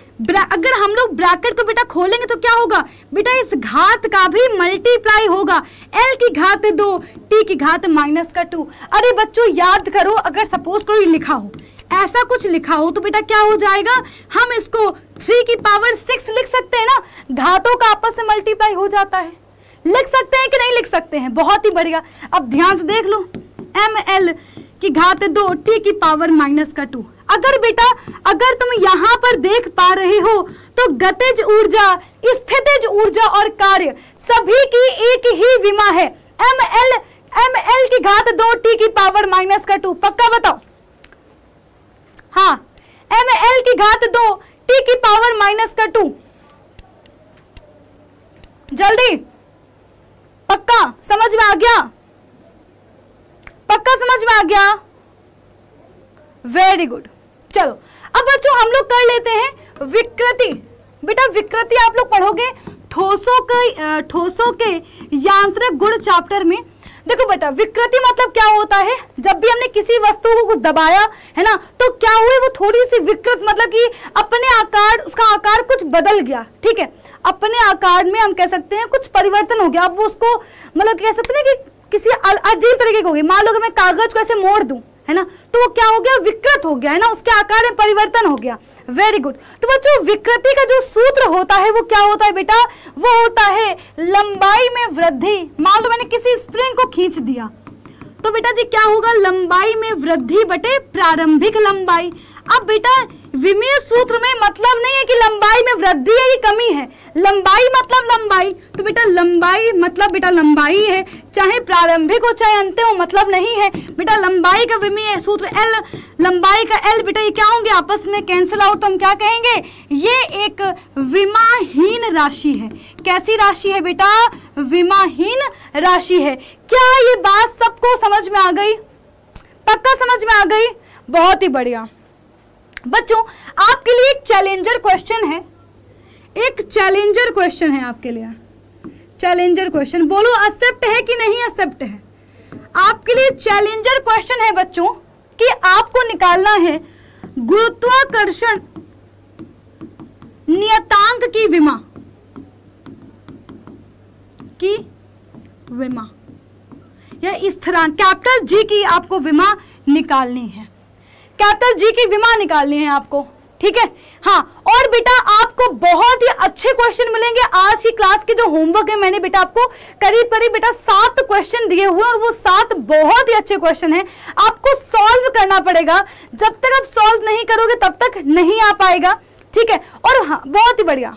अगर हम लोग ब्रैकेट को बेटा खोलेंगे तो क्या होगा? बेटा इस घात का भी मल्टीप्लाई होगा। एल की घात दो टी की घात माइनस का टू अरे बच्चों, याद करो, अगर सपोज़ करो लिखा हो, ऐसा कुछ लिखा हो तो बेटा क्या हो जाएगा? हम इसको थ्री की पावर सिक्स लिख सकते हैं ना? घातों का आपस में मल्टीप्लाई हो जाता है। लिख सकते हैं कि नहीं लिख सकते हैं? बहुत ही बढ़िया। अब ध्यान से देख लो। एम एल की घात दो टी की पावर माइनस का टू अगर बेटा, अगर तुम यहाँ पर देख पा रहे हो तो गतिज ऊर्जा, स्थितिज ऊर्जा और कार्य सभी की एक ही विमा है। एम एल एम एल की घात दो टी की पावर माइनस का टू पक्का बताओ? हाँ। एम एल की घात दो टी की पावर माइनस का टू जल्दी। पक्का? समझ में आ गया? पक्का समझ में आ गया? वेरी गुड चलो, अब बच्चों हम लोग कर लेते हैं विकृति। बेटा, विकृति आप लोग पढ़ोगे? ठोसों के ठोसों के यांत्रिक गुण चैप्टर में। देखो बेटा, विकृति मतलब क्या होता है? जब भी हमने किसी वस्तु को कुछ दबाया, है ना तो क्या हुए? वो थोड़ी सी विकृत मतलब कि अपने आकार, उसका आकार कुछ बदल गया, ठीक है? अपने आकार में हम कह सकते हैं कुछ परिवर्तन हो गया। अब वो उसको मतलब कह सकते हैं कि किसी अजीब तरीके की होगी मान लो अगर मैं कागज़ को ऐसे मोड़ दूँ, है ना? तो वो क्या हो गया? विकृत हो गया, है ना? उसके आकार में परिवर्तन हो गया। वेरी गुड तो बच्चों, विकृति का जो सूत्र होता है, वो क्या होता है बेटा? वो होता है लंबाई में वृद्धि। मान लो मैंने किसी स्प्रिंग को खींच दिया। तो बेटा जी, क्या होगा? लंबाई में वृद्धि बटे प्रारंभिक लंबाई। अब बेटा विमीय सूत्र में मतलब नहीं है कि लंबाई में वृद्धि है, या कमी है। लंबाई मतलब लंबाई। तो बेटा, लंबाई मतलब बेटा लंबाई है। चाहे प्रारंभिक हो, चाहे अंतिम हो मतलब नहीं है। बेटा, लंबाई का विमीय सूत्र एल लंबाई का एल बेटा, ये क्या होंगे? आपस में कैंसिल आउट तो हम क्या कहेंगे? ये एक विमाहीन राशि है। कैसी राशि है बेटा? विमाहीन राशि है। क्या ये बात सबको समझ में आ गई? पक्का समझ में आ गई? बहुत ही बढ़िया। बच्चों, आपके लिए एक चैलेंजर क्वेश्चन है। एक चैलेंजर क्वेश्चन है आपके लिए। चैलेंजर क्वेश्चन बोलो एक्सेप्ट है कि नहीं एक्सेप्ट है? आपके लिए चैलेंजर क्वेश्चन है बच्चों, कि आपको निकालना है गुरुत्वाकर्षण नियतांक की विमा। की विमा। या स्थिरांक कैपिटल जी की आपको विमा निकालनी है। कैपिटल जी की विमा निकालनी है आपको, ठीक है? हाँ और बेटा आपको बहुत ही अच्छे क्वेश्चन मिलेंगे। आज की क्लास के जो होमवर्क है, मैंने बेटा आपको करीब करीब बेटा सात क्वेश्चन दिए हुए और वो सात बहुत ही अच्छे क्वेश्चन हैं। आपको सॉल्व करना पड़ेगा। जब तक आप सॉल्व नहीं करोगे, तब तक नहीं आ पाएगा, ठीक है? और हाँ बहुत ही बढ़िया।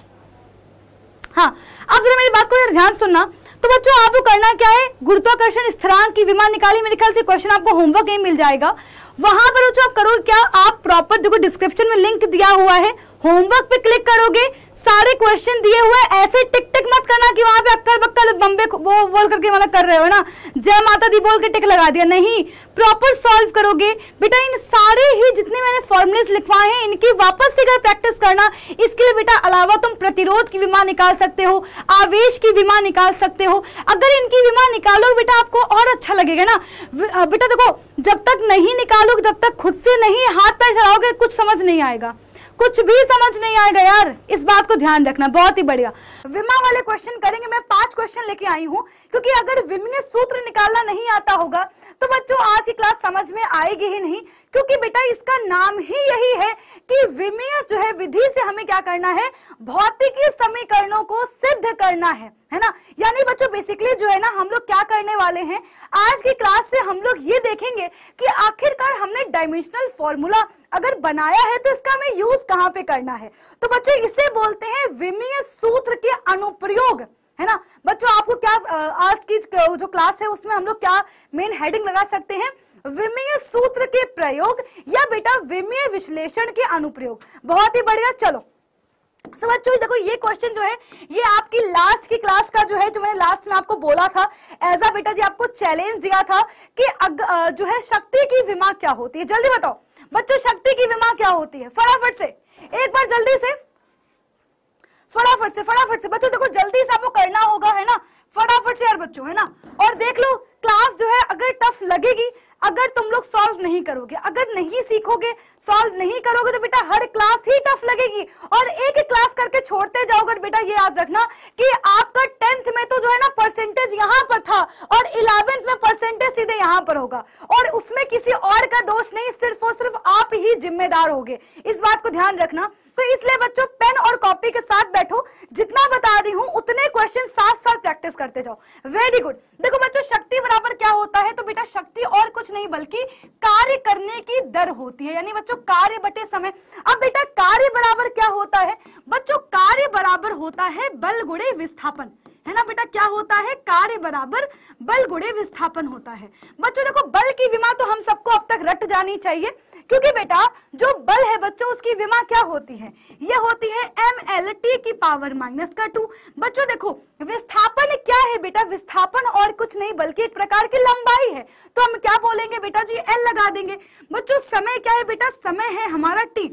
हाँ अब जरा मेरी बात को ध्यान सुनना। तो बच्चों, आपको करना क्या है? गुरुत्वाकर्षण स्थिरांक की विमान निकाली। मेरे ख्याल से क्वेश्चन आपको होमवर्क ही मिल जाएगा। वहाँ पर जो आप करोगे क्या? आप प्रॉपर देखो डिस्क्रिप्शन में लिंक दिया हुआ है। होमवर्क पे क्लिक करोगे, सारे क्वेश्चन दिए हुए ऐसे टिक टिक मत करना कि वहाँ पे अक्कल बक्कल बम्बे वो बोल करके मतलब कर रहे हो ना? जय माता दी बोल के टिक लगा दिया। नहीं प्रॉपर सॉल्व करोगे। बेटा, इन सारे ही जितने मैंने फॉर्मुलेस लिखवाए हैं, इनकी वापस से अगर प्रैक्टिस करना, इसके लिए बेटा अलावा तुम प्रतिरोध की विमा निकाल सकते हो, आवेश की विमा निकाल सकते हो। अगर इनकी विमा निकालो, बेटा, आपको और अच्छा लगेगा ना? बेटा, देखो, जब तक नहीं निकालोगे जब तक खुद से नहीं हाथ पैर चलाओगे, कुछ समझ नहीं आएगा। कुछ भी समझ नहीं आएगा यार। इस बात को ध्यान रखना, बहुत ही बढ़िया। विमा वाले क्वेश्चन करेंगे, मैं पाँच क्वेश्चन लेके आई हूँ, क्योंकि अगर विमीय सूत्र निकालना नहीं आता होगा तो बच्चों, आज की क्लास समझ में आएगी ही नहीं। क्योंकि बेटा इसका नाम ही यही है कि विमीय जो है, विधि से हमें क्या करना है? भौतिकी समीकरणों को सिद्ध करना है। है ना? यानी बच्चों बेसिकली जो है ना, हम लोग क्या करने वाले हैं? आज की क्लास से हम लोग ये देखेंगे कि आखिरकार हमने डायमेंशनल फॉर्मूला अगर बनाया है तो इसका हमें यूज़ कहाँ पे करना है? तो बच्चों, इसे बोलते हैं विमीय सूत्र के अनुप्रयोग। है ना? बच्चों, आपको क्या आज की जो क्लास है, उसमें हम लोग क्या मेन हेडिंग लगा सकते हैं? विमीय सूत्र के प्रयोग या बेटा विमीय विश्लेषण के अनुप्रयोग। बहुत ही बढ़िया चलो। सो बच्चों देखो ये क्वेश्चन जो है ये आपकी लास्ट की क्लास का जो है जो मैंने लास्ट में आपको बोला था एज आ बेटा जी आपको चैलेंज दिया था कि अग, जो है शक्ति की विमा क्या होती है। जल्दी बताओ बच्चों शक्ति की विमा क्या होती है? फटाफट से एक बार जल्दी से फटाफट से फटाफट से बच्चों देखो जल्दी से आपको करना होगा है ना? फटाफट से यार बच्चों है ना? और देख लो क्लास जो है अगर टफ लगेगी अगर तुम लोग सॉल्व नहीं करोगे, अगर नहीं सीखोगे सॉल्व नहीं करोगे तो बेटा हर क्लास ही टफ लगेगी। और एक एक क्लास करके छोड़ते जाओगे बेटा ये याद रखना कि आपका टेंथ में तो जो है ना परसेंटेज यहाँ पर था और इलेवेंथ में परसेंटेज सीधे यहाँ पर होगा। और उसमें किसी और का दोष नहीं, सिर्फ़ और सिर्फ़ आप ही जिम्मेदार होगे। इस बात को ध्यान रखना। तो इसलिए बच्चों पेन और कॉपी के साथ बैठो। जितना बता रही हूँ, उतने क्वेश्चन साथ साथ प्रैक्टिस करते जाओ। वेरी गुड देखो बच्चों, शक्ति बराबर क्या होता है? तो बेटा, शक्ति और कुछ नहीं, बल्कि कार्य करने की दर होती है। यानी बच्चों, कार्य बटे समय। अब बेटा, कार्य बराबर क्या होता है? बच्चों, कार्य बराबर होता है बल गुड़े विस्थापन। है ना बेटा? क्या होता है? कार्य बराबर बल गुड़े विस्थापन होता है। बच्चों, देखो, बल की विमा तो हम सबको अब तक रट जानी चाहिए, क्योंकि बेटा, जो बल है बच्चों, उसकी विमा क्या होती है? ये होती है एम एल टी की पावर माइनस का टू बच्चों, देखो, विस्थापन क्या है बेटा? विस्थापन और कुछ नहीं, बल्कि एक प्रकार की लंबाई है। तो हम क्या बोलेंगे बेटा जी? एल लगा देंगे। बच्चों, समय क्या है बेटा? समय है हमारा टी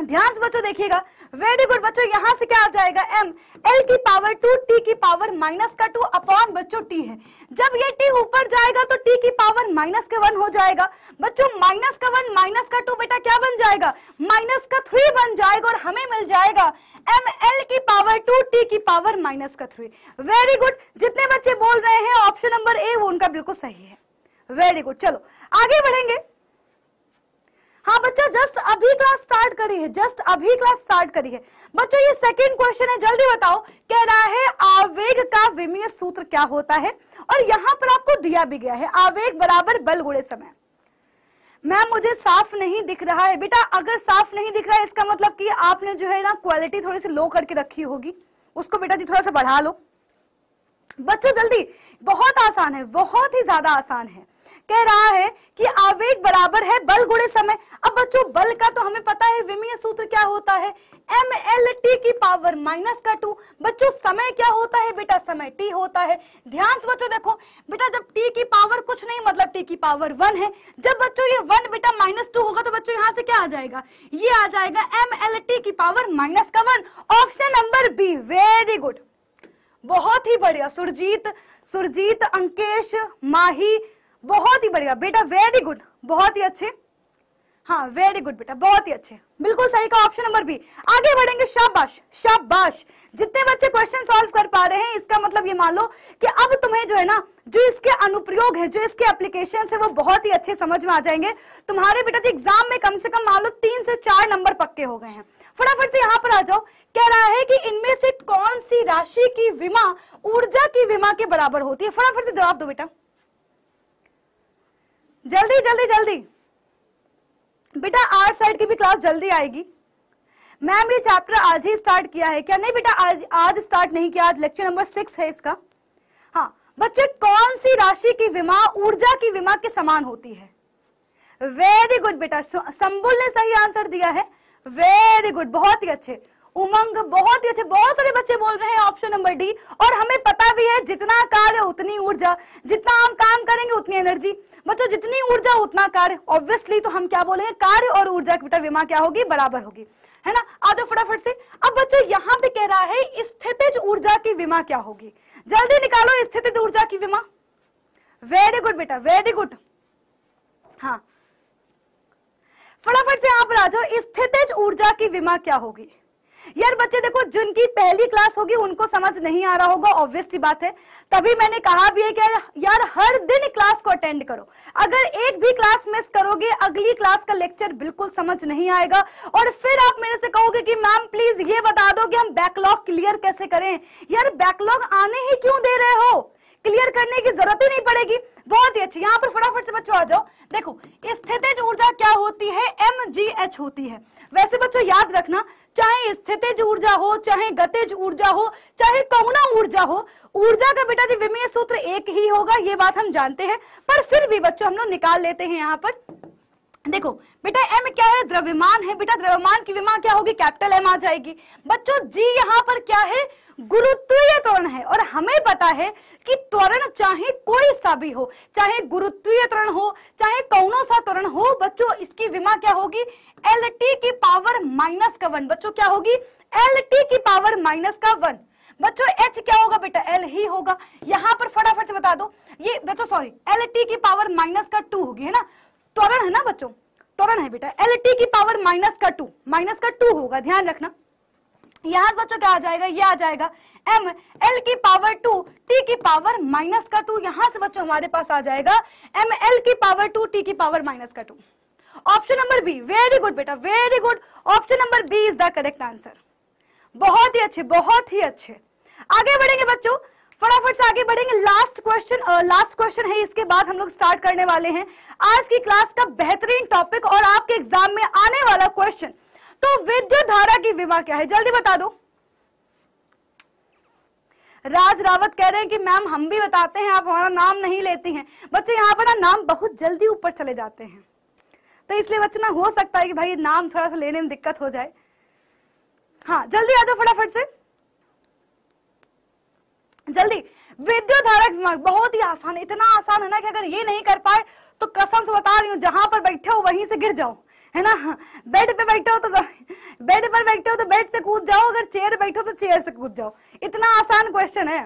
ध्यान से बच्चों देखिएगा। वेरी गुड बच्चों, यहाँ से क्या आ जाएगा? एम एल की पावर टू टी की पावर माइनस का टू अपॉन बच्चों टी है। जब ये टी ऊपर जाएगा तो टी की पावर माइनस का वन हो जाएगा। बच्चों माइनस का वन माइनस का टू बेटा, क्या बन जाएगा? माइनस का थ्री बन जाएगा और हमें मिल जाएगा एम एल की पावर टू टी की पावर माइनस का थ्री वेरी गुड जितने बच्चे बोल रहे हैं ऑप्शन नंबर ए वो उनका बिल्कुल सही है। वेरी गुड चलो, आगे बढ़ेंगे। हाँ बच्चा जस्ट अभी क्लास स्टार्ट करी है जस्ट अभी क्लास स्टार्ट करी है। बच्चों, ये सेकंड क्वेश्चन है, जल्दी बताओ, कह रहा है, आवेग का विमीय सूत्र क्या होता है? और यहाँ पर आपको दिया भी गया है, आवेग बराबर बल गुड़े समय। मैम, मुझे साफ़ नहीं दिख रहा है, बेटा, अगर साफ़ नहीं दिख रहा है, इसका मतलब कि आपने जो है ना क्वालिटी थोड़ी सी लो करके रखी होगी। उसको बेटा जी थोड़ा सा बढ़ा लो। बच्चों, जल्दी, बहुत आसान है, बहुत ही ज़्यादा आसान है। कह रहा है कि आवेग बराबर है बल गुड़े समय। अब बच्चों, बल का तो हमें पता है विमीय सूत्र क्या होता है। एम एल टी की पावर माइनस का टू बच्चों, समय क्या होता है बेटा? समय टी होता है। ध्यान से बच्चों देखो। बेटा, जब टी की पावर कुछ नहीं मतलब टी की पावर वन है। जब बच्चों ये वन बेटा माइनस टू होगा तो बच्चों यहाँ से क्या आ जाएगा? ये आ जाएगा एम एल टी की पावर माइनस का one option number B very good बहुत ही बढ़िया। सुरजीत सुरजीत, अंकेश, माही बहुत ही बढ़िया। बेटा वेरी गुड बहुत ही अच्छे। हाँ वेरी गुड बेटा, बहुत ही अच्छे। बिल्कुल सही का ऑप्शन नंबर बी आगे बढ़ेंगे, शाबाश शाबाश। जितने बच्चे क्वेश्चन सॉल्व कर पा रहे हैं, इसका मतलब ये मान लो कि अब तुम्हें जो है ना, जो इसके अनुप्रयोग है, जो इसके एप्लीकेशन है, वो बहुत ही अच्छे समझ में आ जाएँगे। तुम्हारे बेटा जी एग्ज़ाम में कम से कम मान लो तीन से चार नंबर पक्के हो गए हैं। फटाफट से यहाँ पर आ जाओ। कह रहा है कि इनमें से कौन सी राशि की विमा, ऊर्जा की विमा के बराबर होती है? फटाफट से जवाब दो बेटा। जल्दी जल्दी जल्दी। बेटा आर्ट साइड की भी क्लास जल्दी आएगी। मैम ये चैप्टर आज ही स्टार्ट किया है। क्या नहीं बेटा, आज आज स्टार्ट नहीं किया, आज लेक्चर नंबर सिक्स है इसका। हाँ बच्चे कौन सी राशि की विमा, ऊर्जा की विमा के समान होती है? वेरी गुड बेटा संबुल ने सही आंसर दिया है। वेरी गुड बहुत ही अच्छे। उमंग बहुत ही अच्छे, बहुत सारे बच्चे बोल रहे हैं ऑप्शन नंबर डी और हमें पता भी है, जितना कार्य, उतनी ऊर्जा। जितना हम काम करेंगे, उतनी एनर्जी बच्चों, जितनी ऊर्जा, उतना कार्य। ऑब्वियसली तो हम क्या बोलेंगे? कार्य और ऊर्जा की बेटा विमा क्या होगी? बराबर होगी। है ना? आ जाओ फटाफट से। अब बच्चों, यहाँ पे कह रहा है, स्थितिज ऊर्जा की विमा क्या होगी? जल्दी निकालो स्थितिज ऊर्जा की विमा। वेरी गुड बेटा वेरी गुड हाँ। फटाफट से आप राजो, स्थितिज ऊर्जा की विमा क्या होगी? यार बच्चे, देखो, जिनकी पहली क्लास होगी, उनको समझ नहीं आ रहा होगा ऑब्वियस सी बात है। तभी मैंने कहा भी है कि यार हर दिन क्लास को अटेंड करो। अगर एक भी क्लास मिस करोगे, अगली क्लास का लेक्चर बिल्कुल समझ नहीं आएगा। और फिर आप मेरे से कहोगे कि, मैम प्लीज़ ये बता दो कि हम बैकलॉग क्लियर कैसे करें? यार बैकलॉग आने ही क्यों दे रहे हो? क्लियर करने की ज़रूरत ही नहीं पड़ेगी। बहुत ही अच्छी। यहाँ पर फटाफट से बच्चों आ जाओ। देखो स्थितिज ऊर्जा क्या होती है? एम जी एच होती है। वैसे बच्चों, याद रखना, चाहे स्थितिज ऊर्जा हो, चाहे गतिज ऊर्जा हो, चाहे कौना ऊर्जा हो, ऊर्जा का बेटा जी, विमेय सूत्र एक ही होगा, ये बात हम जानते हैं। पर फिर भी बच्चों, हम लोग निकाल लेते हैं यहाँ पर। देखो, बेटा एम क्या है? द्रव्यमान है। बेटा, द्रव्यमान की विमा क्या होगी? कैपिटल एम आ जाएगी। बच्चों जी यहाँ पर क्या है? गुरुत्वीय त्वरण है। और हमें पता है कि त्वरण चाहे कोई सा भी हो, चाहे गुरुत्वीय त्वरण हो, चाहे कौनो सा त्वरण हो, बच्चों, इसकी विमा क्या होगी? एल टी की पावर माइनस का वन बच्चों, क्या होगी? एल टी की पावर माइनस का वन बच्चों एच क्या होगा बेटा? एल ही होगा। यहाँ पर फटाफट से बता दो। ये, बच्चों सॉरी एल टी की पावर माइनस का टू होगी, है ना? त्वरण है ना, बच्चों? त्वरण है बेटा। एल टी की पावर माइनस का टू माइनस का टू होगा, ध्यान रखना। यहाँ से बच्चों क्या आ जाएगा, ये आ जाएगा। एम एल की पावर टू टी की पावर माइनस का टू यहाँ से बच्चों हमारे पास आ जाएगा। एम एल की पावर टू टी की पावर माइनस का two option number B very good बेटा very good option number B is the correct answer बहुत ही अच्छे, बहुत ही अच्छे। आगे बढ़ेंगे बच्चों। फटाफट से आगे बढ़ेंगे। लास्ट क्वेश्चन लास्ट क्वेश्चन है, इसके बाद हम लोग स्टार्ट करने वाले हैं। आज की क्लास का बेहतरीन टॉपिक और आपके एग्ज़ाम में आने वाला क्वेश्चन तो विद्युत धारा की विमा क्या है? जल्दी बता दो। राज रावत कह रहे हैं कि, मैम, हम भी बताते हैं, आप हमारा नाम नहीं लेती हैं। बच्चों, यहाँ पर ना नाम बहुत जल्दी ऊपर चले जाते हैं। तो इसलिए बच्चों, ना, हो सकता है कि भाई नाम थोड़ा सा लेने में दिक्कत हो जाए। हाँ जल्दी आ जाओ फटाफट से। जल्दी। विद्युत धारक बहुत ही आसान इतना आसान है ना कि अगर ये नहीं कर पाए तो कसम से बता रही हूँ, जहाँ पर बैठे हो, वहीं से गिर जाओ। है ना? बेड पे बैठे हो तो बेड पर बैठे हो तो बेड से कूद जाओ, अगर चेयर बैठो तो चेयर से कूद जाओ। इतना आसान क्वेश्चन है।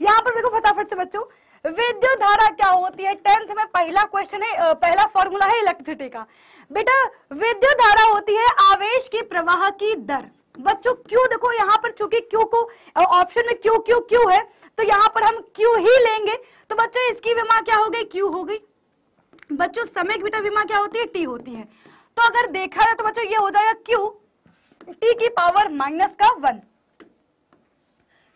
यहाँ पर देखो फटाफट से बच्चों विद्युत धारा क्या होती है? टेंथ में पहला क्वेश्चन है पहला फॉर्मूला है इलेक्ट्रिसिटी का। बेटा विद्युत धारा होती है आवेश की प्रवाह की दर। बच्चों क्यों देखो यहाँ पर, चूँकि क्यू को ऑप्शन में क्यू क्यू क्यू है तो यहाँ पर हम क्यू ही लेंगे। तो बच्चों, इसकी विमा क्या हो गई? क्यू हो गई। बच्चों, समय बेटा विमा क्या होती है? टी होती है। तो अगर देखा जाए तो बच्चों, ये हो जाएगा क्यू टी की पावर माइनस का वन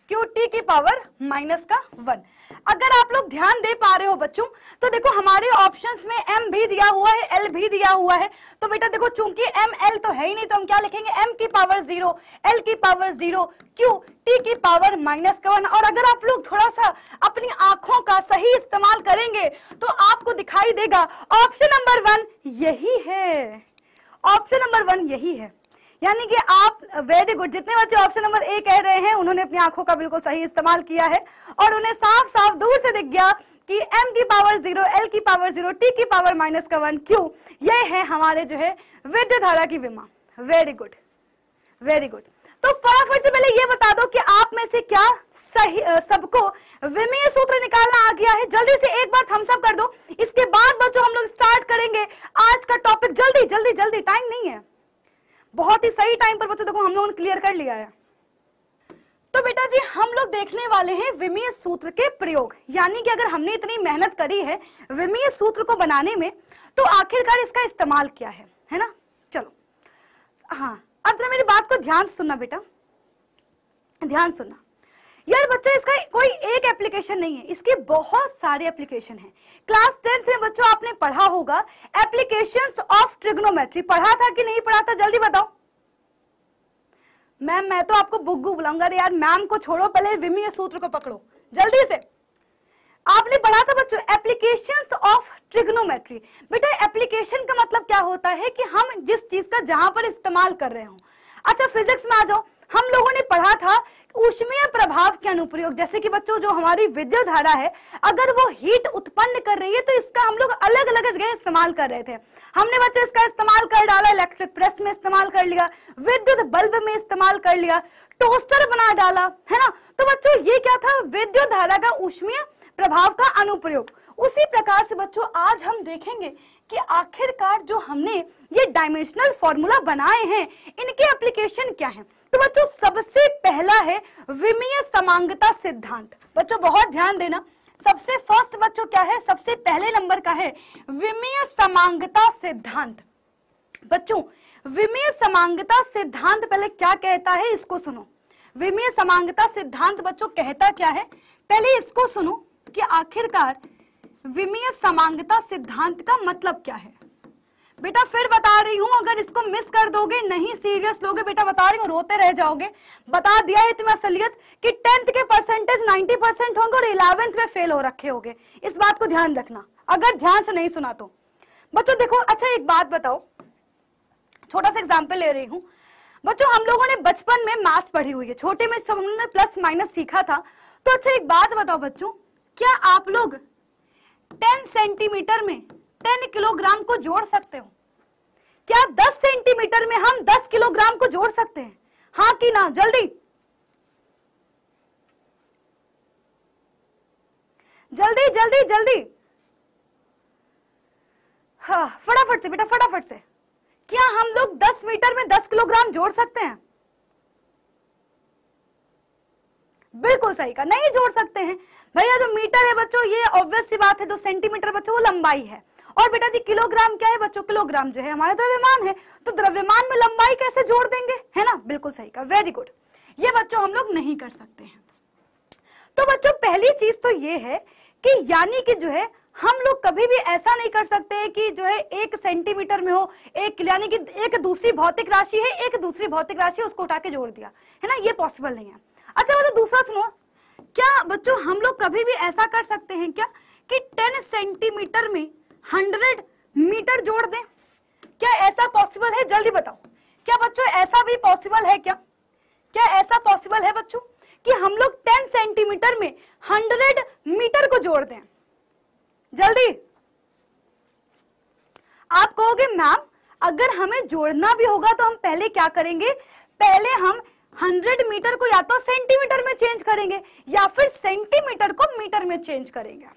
क्यू टी की पावर माइनस का वन अगर आप लोग ध्यान दे पा रहे हो बच्चों तो देखो हमारे ऑप्शंस में एम भी दिया हुआ है एल भी दिया हुआ है। तो बेटा देखो, चूँकि एम एल तो है ही नहीं तो हम क्या लिखेंगे? एम की पावर ज़ीरो एल की पावर ज़ीरो क्यू टी की पावर माइनस वन और अगर आप लोग थोड़ा सा अपनी आँखों का सही इस्तेमाल करेंगे तो आपको दिखाई देगा ऑप्शन नंबर वन यही है। ऑप्शन नंबर वन यही है। यानी कि आप वेरी गुड जितने बच्चे ऑप्शन नंबर ए कह रहे हैं, उन्होंने अपनी आँखों का बिल्कुल सही इस्तेमाल किया है और उन्हें साफ़ साफ़ दूर से दिख गया कि m की पावर ज़ीरो l की पावर ज़ीरो t की पावर माइनस का वन क्यू? ये है हमारे जो है विद्युत धारा की विमा। वेरी गुड वेरी गुड तो फटाफट से पहले ये बता दो कि आप में से क्या सही सबको विमेय सूत्र निकालना आ गया है। जल्दी से एक बार थम्स अप कर दो। इसके बाद बच्चों, हम लोग स्टार्ट करेंगे। आज का टॉपिक जल्दी जल्दी जल्दी। टाइम नहीं है। बहुत ही सही टाइम पर बच्चों, देखो, हम लोगों ने क्लियर कर लिया है। तो बेटा जी, हम लोग देखने वाले हैं विमीय सूत्र के प्रयोग। यानी कि अगर हमने इतनी मेहनत करी है विमीय सूत्र को बनाने में तो आखिरकार इसका इस्तेमाल क्या है? है ना? चलो। हाँ अब जरा मेरी बात को ध्यान सुनना बेटा। ध्यान सुनना। यार बच्चों, इसका कोई एक एप्लीकेशन नहीं है। इसके बहुत सारे एप्लीकेशन हैं। क्लास टेंथ में बच्चों, आपने पढ़ा होगा एप्लीकेशंस ऑफ़ ट्रिग्नोमेट्री पढ़ा था कि नहीं पढ़ा था? जल्दी बताओ। मैम मैं तो आपको बुग्गू बुलाऊँगा यार। मैम को छोड़ो, पहले विमीय सूत्र को पकड़ो। जल्दी से। आपने पढ़ा था बच्चों एप्लीकेशंस ऑफ़ ट्रिग्नोमेट्री बेटा एप्लीकेशन का मतलब क्या होता है कि हम जिस चीज़ का जहाँ पर इस्तेमाल कर रहे हो। अच्छा फिजिक्स में आ जाओ। हम लोगों ने पढ़ा था उष्मीय प्रभाव के अनुप्रयोग, जैसे कि बच्चों, जो हमारी विद्युत धारा है, अगर वो हीट उत्पन्न कर रही है तो इसका हम लोग अलग अलग जगह इस्तेमाल कर रहे थे। हमने बच्चों, इसका इस्तेमाल कर डाला इलेक्ट्रिक प्रेस में इस्तेमाल कर लिया, विद्युत बल्ब में इस्तेमाल कर लिया टोस्टर बना डाला, है ना? तो बच्चों, ये क्या था? विद्युत धारा का उष्मीय प्रभाव का अनुप्रयोग। उसी प्रकार से बच्चों, आज हम देखेंगे कि आखिरकार जो हमने ये डायमेंशनल फॉर्मूला बनाए हैं, इनके एप्लीकेशन क्या है? तो बच्चों, सबसे पहला है विमीय समांगता सिद्धांत। बच्चों, बहुत ध्यान देना। सबसे फ़र्स्ट बच्चों क्या है? सबसे पहले नंबर का है विमीय समांगता सिद्धांत। बच्चों, विमीय समांगता सिद्धांत पहले क्या कहता है, इसको सुनो। विमीय समांगता सिद्धांत बच्चों कहता क्या है? पहले इसको सुनो कि आखिरकार विमीय समांगता सिद्धांत का मतलब क्या है? बेटा, फिर बता रही हूँ, अगर इसको मिस कर दोगे, नहीं सीरियस लोगे, बेटा, बता रही हूँ, रोते रह जाओगे। बता दिया है तुम्हें असलियत कि टेंथ के परसेंटेज 90 परसेंट होंगे और इलेवेंथ में फेल हो रखे होगे। इस बात को ध्यान रखना, अगर ध्यान से नहीं सुना तो। बच्चों, देखो अच्छा एक बात बताओ। छोटा सा एग्ज़ाम्पल ले रही हूँ। बच्चों, हम लोगों ने बचपन में मैथ्स पढ़ी हुई है। छोटे में प्लस माइनस सीखा था। तो अच्छा एक बात बताओ बच्चों, क्या आप लोग 10 सेंटीमीटर में 10 किलोग्राम को जोड़ सकते हो। क्या 10 सेंटीमीटर में हम 10 किलोग्राम को जोड़ सकते हैं? हाँ कि ना? जल्दी। जल्दी जल्दी जल्दी। हाँ फटाफट से बेटा, फटाफट से। क्या हम लोग 10 मीटर में 10 किलोग्राम जोड़ सकते हैं? बिल्कुल सही का नहीं जोड़ सकते हैं। भैया, जो मीटर है बच्चों, ये ऑब्वियस सी बात है जो सेंटीमीटर बच्चों, वो लंबाई है। और बेटा जी किलोग्राम क्या है बच्चों? किलोग्राम जो है, हमारा द्रव्यमान है। तो द्रव्यमान में लंबाई कैसे जोड़ देंगे? है ना? बिल्कुल सही का वेरी गुड ये बच्चों हम लोग नहीं कर सकते हैं। तो बच्चों, पहली चीज़ तो ये है कि यानी कि जो है, हम लोग कभी भी ऐसा नहीं कर सकते कि जो है, एक सेंटीमीटर में हो, एक यानी कि एक दूसरी भौतिक राशि है, एक दूसरी भौतिक राशि उसको उठा के जोड़ दिया। है ना? ये पॉसिबल नहीं है। अच्छा मतलब दूसरा सुनो। क्या बच्चों, हम लोग कभी भी ऐसा कर सकते हैं क्या कि 10 सेंटीमीटर में 100 मीटर जोड़ दें? क्या ऐसा पॉसिबल है? जल्दी बताओ। क्या बच्चों, ऐसा भी पॉसिबल है क्या? क्या ऐसा पॉसिबल है बच्चों कि हम लोग 10 सेंटीमीटर में 100 मीटर को जोड़ दें? जल्दी। आप कहोगे, मैम, अगर हमें जोड़ना भी होगा तो हम पहले क्या करेंगे? पहले हम हंड्रेड मीटर को या तो सेंटीमीटर में चेंज करेंगे या फिर सेंटीमीटर को मीटर में चेंज करेंगे।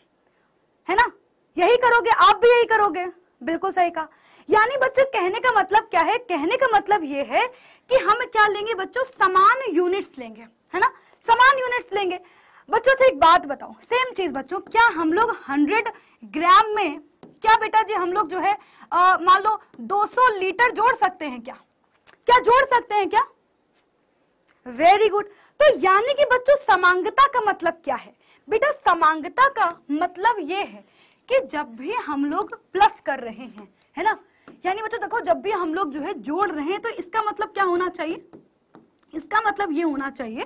है ना? यही करोगे, आप भी यही करोगे। बिल्कुल सही कहा। यानी बच्चों, कहने का मतलब क्या है? कहने का मतलब ये है कि हम क्या लेंगे बच्चों? समान यूनिट्स लेंगे। है ना? समान यूनिट्स लेंगे। बच्चों से एक बात बताओ। सेम चीज़ बच्चों, क्या हम लोग हंड्रेड ग्राम में, क्या बेटा जी हम लोग जो है मान लो 200 लीटर जोड़ सकते हैं क्या? क्या जोड़ सकते हैं क्या? वेरी गुड तो यानी कि बच्चों, समांगता का मतलब क्या है? बेटा, समांगता का मतलब ये है कि जब भी हम लोग प्लस कर रहे हैं, है ना? यानी बच्चों, देखो, जब भी हम लोग जो है जोड़ रहे हैं तो इसका मतलब क्या होना चाहिए? इसका मतलब ये होना चाहिए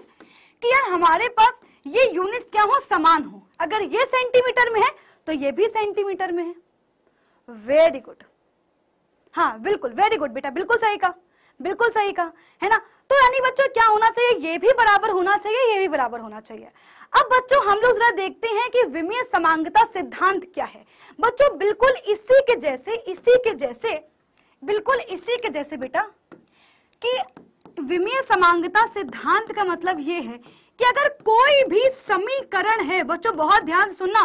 कि यार हमारे पास ये यूनिट्स क्या हो? समान हो। अगर ये सेंटीमीटर में है तो ये भी सेंटीमीटर में है। वेरी गुड हाँ बिल्कुल वेरी गुड बेटा, बिल्कुल सही कहा, बिल्कुल सही कहा, है ना? तो यानी बच्चों, क्या होना चाहिए? ये भी बराबर होना चाहिए, ये भी बराबर होना चाहिए। अब बच्चों, हम लोग जरा देखते हैं कि विमीय समांगता सिद्धांत क्या है। बच्चों, बिल्कुल इसी के जैसे, इसी के जैसे, बिल्कुल इसी के जैसे बेटा, कि विमीय समांगता सिद्धांत का मतलब ये है कि अगर कोई भी समीकरण है, बच्चों, बहुत ध्यान से सुनना,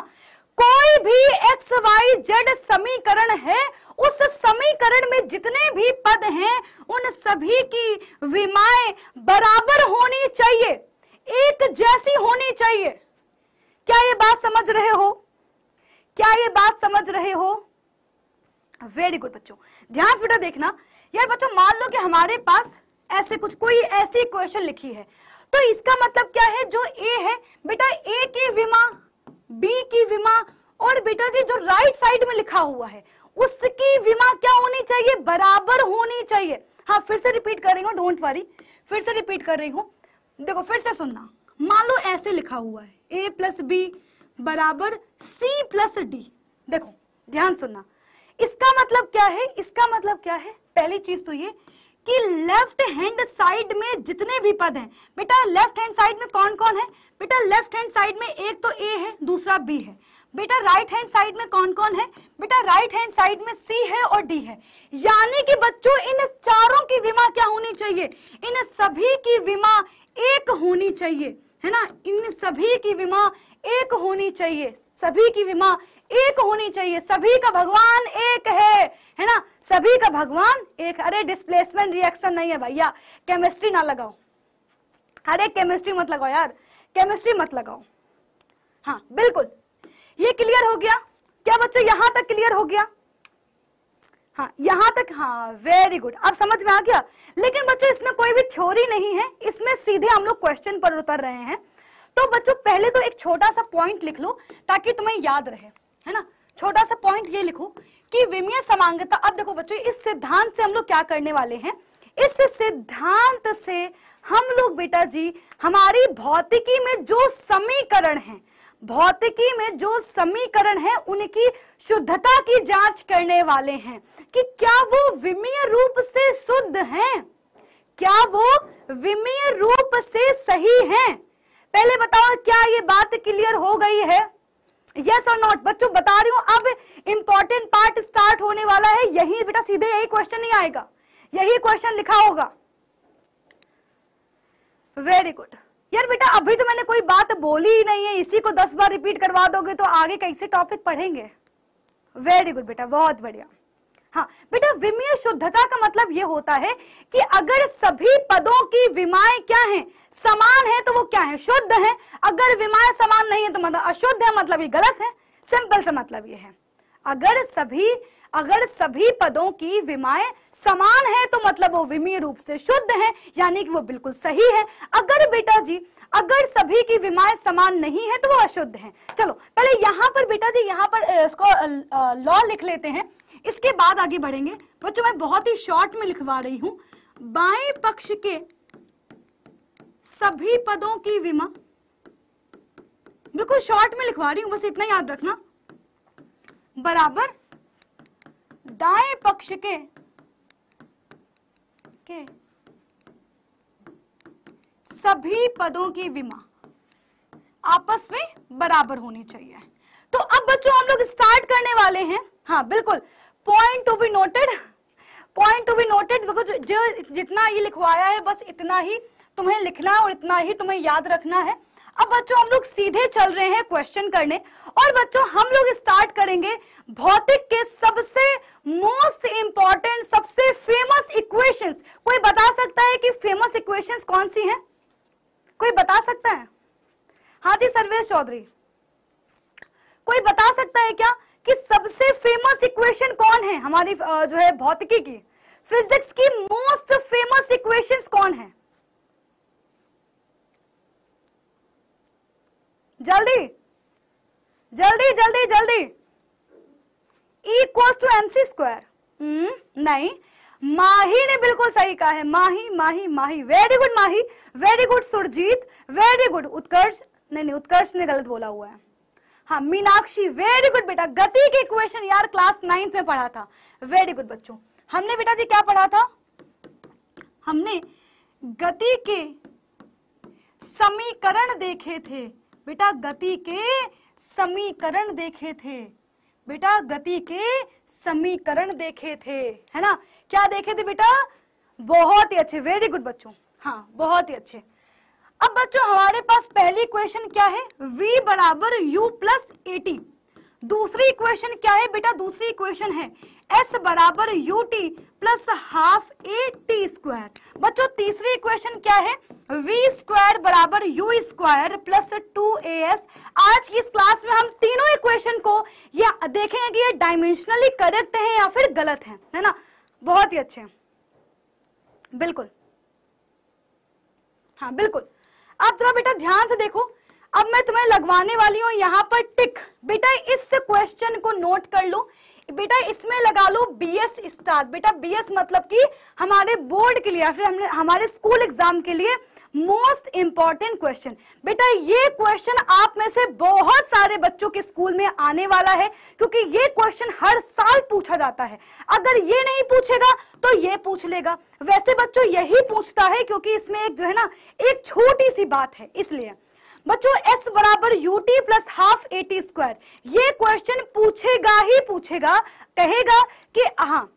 कोई भी एक्स, वाई, जेड समीकरण है उस समीकरण में जितने भी पद हैं, उन सभी की विमाएँ बराबर होनी चाहिए। एक जैसी होनी चाहिए। क्या ये बात समझ रहे हो? क्या ये बात समझ रहे हो? वेरी गुड बच्चों। ध्यान से बेटा देखना। यार बच्चों, मान लो कि हमारे पास ऐसे कुछ, कोई ऐसी क्वेश्चन लिखी है। तो इसका मतलब क्या है? जो ए है, बेटा ए की विमा बी की विमा, और बेटा जी जो राइट साइड में लिखा हुआ है उसकी विमा क्या होनी चाहिए? बराबर होनी चाहिए। हाँ फिर से रिपीट कर रही हूँ डोंट वरी फिर से रिपीट कर रही हूँ। देखो, फिर से सुनना। मान लो ऐसे लिखा हुआ है। ए प्लस बी बराबर सी प्लस डी देखो, ध्यान सुनना। इसका मतलब क्या है? इसका मतलब क्या है? पहली चीज़ तो ये कि लेफ़्ट हैंड साइड में जितने भी पद हैं, बेटा लेफ़्ट हैंड साइड में कौन कौन है? बेटा लेफ़्ट हैंड साइड में एक तो ए है, दूसरा बी है। बेटा राइट हैंड साइड में कौन कौन है? बेटा राइट हैंड साइड में सी है और डी है। यानी कि बच्चों, इन चारों की विमा क्या होनी चाहिए? इन सभी की विमा एक होनी चाहिए। है ना? इन सभी की विमा एक होनी चाहिए। सभी की विमा एक होनी चाहिए। सभी का भगवान एक है। है ना? सभी का भगवान एक। अरे डिस्प्लेसमेंट रिएक्शन नहीं है भैया। केमिस्ट्री ना लगाओ। अरे केमिस्ट्री मत लगाओ यार। केमिस्ट्री मत लगाओ। हाँ बिल्कुल। ये क्लियर हो गया? क्या बच्चों, यहाँ तक क्लियर हो गया? हाँ यहाँ तक हाँ वेरी गुड अब समझ में आ गया? लेकिन बच्चों, इसमें कोई भी थ्योरी नहीं है। इसमें सीधे हम लोग क्वेश्चन पर उतर रहे हैं। तो बच्चों, पहले तो एक छोटा सा पॉइंट लिख लो, ताकि तुम्हें याद रहे, है ना? छोटा सा पॉइंट ये लिखो कि विमीय समांगता, अब देखो बच्चों, इस सिद्धांत से हम लोग क्या करने वाले हैं? इस सिद्धांत से हम लोग, बेटा जी, हमारी भौतिकी में जो समीकरण है भौतिकी में जो समीकरण है, उनकी शुद्धता की जाँच करने वाले हैं कि क्या वो विमीय रूप से शुद्ध हैं? क्या वो विमीय रूप से सही हैं? पहले बताओ, क्या ये बात क्लियर हो गई है? यस और नॉट बच्चों, बता रही हूँ, अब इंपॉर्टेंट पार्ट स्टार्ट होने वाला है। यही बेटा सीधे यही क्वेश्चन नहीं आएगा। यही क्वेश्चन लिखा होगा। वेरी गुड यार बेटा, अभी तो मैंने कोई बात बोली ही नहीं है। इसी को दस बार रिपीट करवा दोगे तो आगे कैसे टॉपिक पढ़ेंगे? वेरी गुड बेटा, बहुत बढ़िया। हाँ बेटा, विमीय शुद्धता का मतलब ये होता है कि अगर सभी पदों की विमाएँ क्या हैं? समान है तो वो क्या है? शुद्ध है। अगर विमाएँ समान नहीं है तो मतलब अशुद्ध है मतलब ये गलत है। सिंपल सा मतलब ये है। अगर सभी अगर सभी पदों की विमाएँ समान है तो मतलब वो विमीय रूप से शुद्ध है, यानी कि वो बिल्कुल सही है। अगर बेटा जी, अगर सभी की विमाएँ समान नहीं है तो वो अशुद्ध है। चलो, पहले यहाँ पर बेटा जी, यहाँ पर इसको लॉ लिख लेते हैं। इसके बाद आगे बढ़ेंगे। बच्चों, मैं बहुत ही शॉर्ट में लिखवा रही हूँ। बाएँ पक्ष के सभी पदों की विमा, बिल्कुल शॉर्ट में लिखवा रही हूँ, बस इतना याद रखना। बराबर दाएँ पक्ष के के सभी पदों की विमा आपस में बराबर होनी चाहिए। तो अब बच्चों, हम लोग स्टार्ट करने वाले हैं। हाँ बिल्कुल। Point to be noted point to be noted जो जितना ये लिखवाया है, बस इतना ही तुम्हें लिखना और इतना ही तुम्हें याद रखना है। अब बच्चों, हम लोग सीधे चल रहे हैं क्वेश्चन करने। और बच्चों, हम लोग स्टार्ट करेंगे भौतिक के सबसे मोस्ट इंपॉर्टेंट सबसे फ़ेमस इक्वेशंस कोई बता सकता है कि फ़ेमस इक्वेशंस कौन सी हैं? कोई बता सकता है? हाँ जी, सर्वेश चौधरी। कोई बता सकता है क्या कि सबसे फ़ेमस इक्वेशन कौन है? हमारी जो है भौतिकी की। फिजिक्स की मोस्ट फ़ेमस इक्वेशंस कौन है? जल्दी। जल्दी जल्दी जल्दी। Equals to M C square नहीं। माही ने बिल्कुल सही कहा है। Mahi Mahi Mahi. Very good Mahi. Very good Surjit. Very good Utkarsh. नहीं नहीं, उत्कर्ष ने गलत बोला हुआ है। हाँ मीनाक्षी। वेरी गुड बेटा। गति के इक्वेशन यार क्लास नाइन्थ में पढ़ा था। वेरी गुड बच्चों। हमने, बेटा जी, क्या पढ़ा था? हमने गति के समीकरण देखे थे। बेटा गति के समीकरण देखे थे। बेटा गति के समीकरण देखे थे। है ना? क्या देखे थे बेटा? बहुत ही अच्छे वेरी गुड बच्चों। हाँ बहुत ही अच्छे। अब बच्चों, हमारे पास पहली इक्वेशन क्या है? V बराबर u प्लस एटी दूसरी इक्वेशन क्या है बेटा? दूसरी इक्वेशन है। S बराबर U T plus half A T square बच्चों, तीसरी इक्वेशन क्या है? V स्क्वायर बराबर U square plus two A S आज की इस क्लास में हम तीनों इक्वेशन को या देखेंगे कि ये डायमेंशनली करेक्ट है या फिर गलत है है ना? बहुत ही अच्छे बिल्कुल। हाँ बिल्कुल। अब जरा बेटा ध्यान से देखो। अब मैं तुम्हें लगवाने वाली हूँ यहाँ पर टिक बेटा, इस क्वेश्चन को नोट कर लो। बेटा, इसमें लगा लो बी एस स्टार बेटा बी एस मतलब कि हमारे बोर्ड के लिए फिर हमने, हमारे स्कूल एग्ज़ाम के लिए मोस्ट इंपॉर्टेंट क्वेश्चन बेटा, ये क्वेश्चन आप में से बहुत सारे बच्चों के स्कूल में आने वाला है, क्योंकि ये क्वेश्चन हर साल पूछा जाता है। अगर ये नहीं पूछेगा तो ये पूछ लेगा। वैसे बच्चों, यही पूछता है क्योंकि इसमें एक जो है ना, एक छोटी सी बात है, इसलिए। बच्चों, s बराबर U T plus half A T square ये क्वेश्चन पूछेगा ही पूछेगा, कहेगा कि हाँ।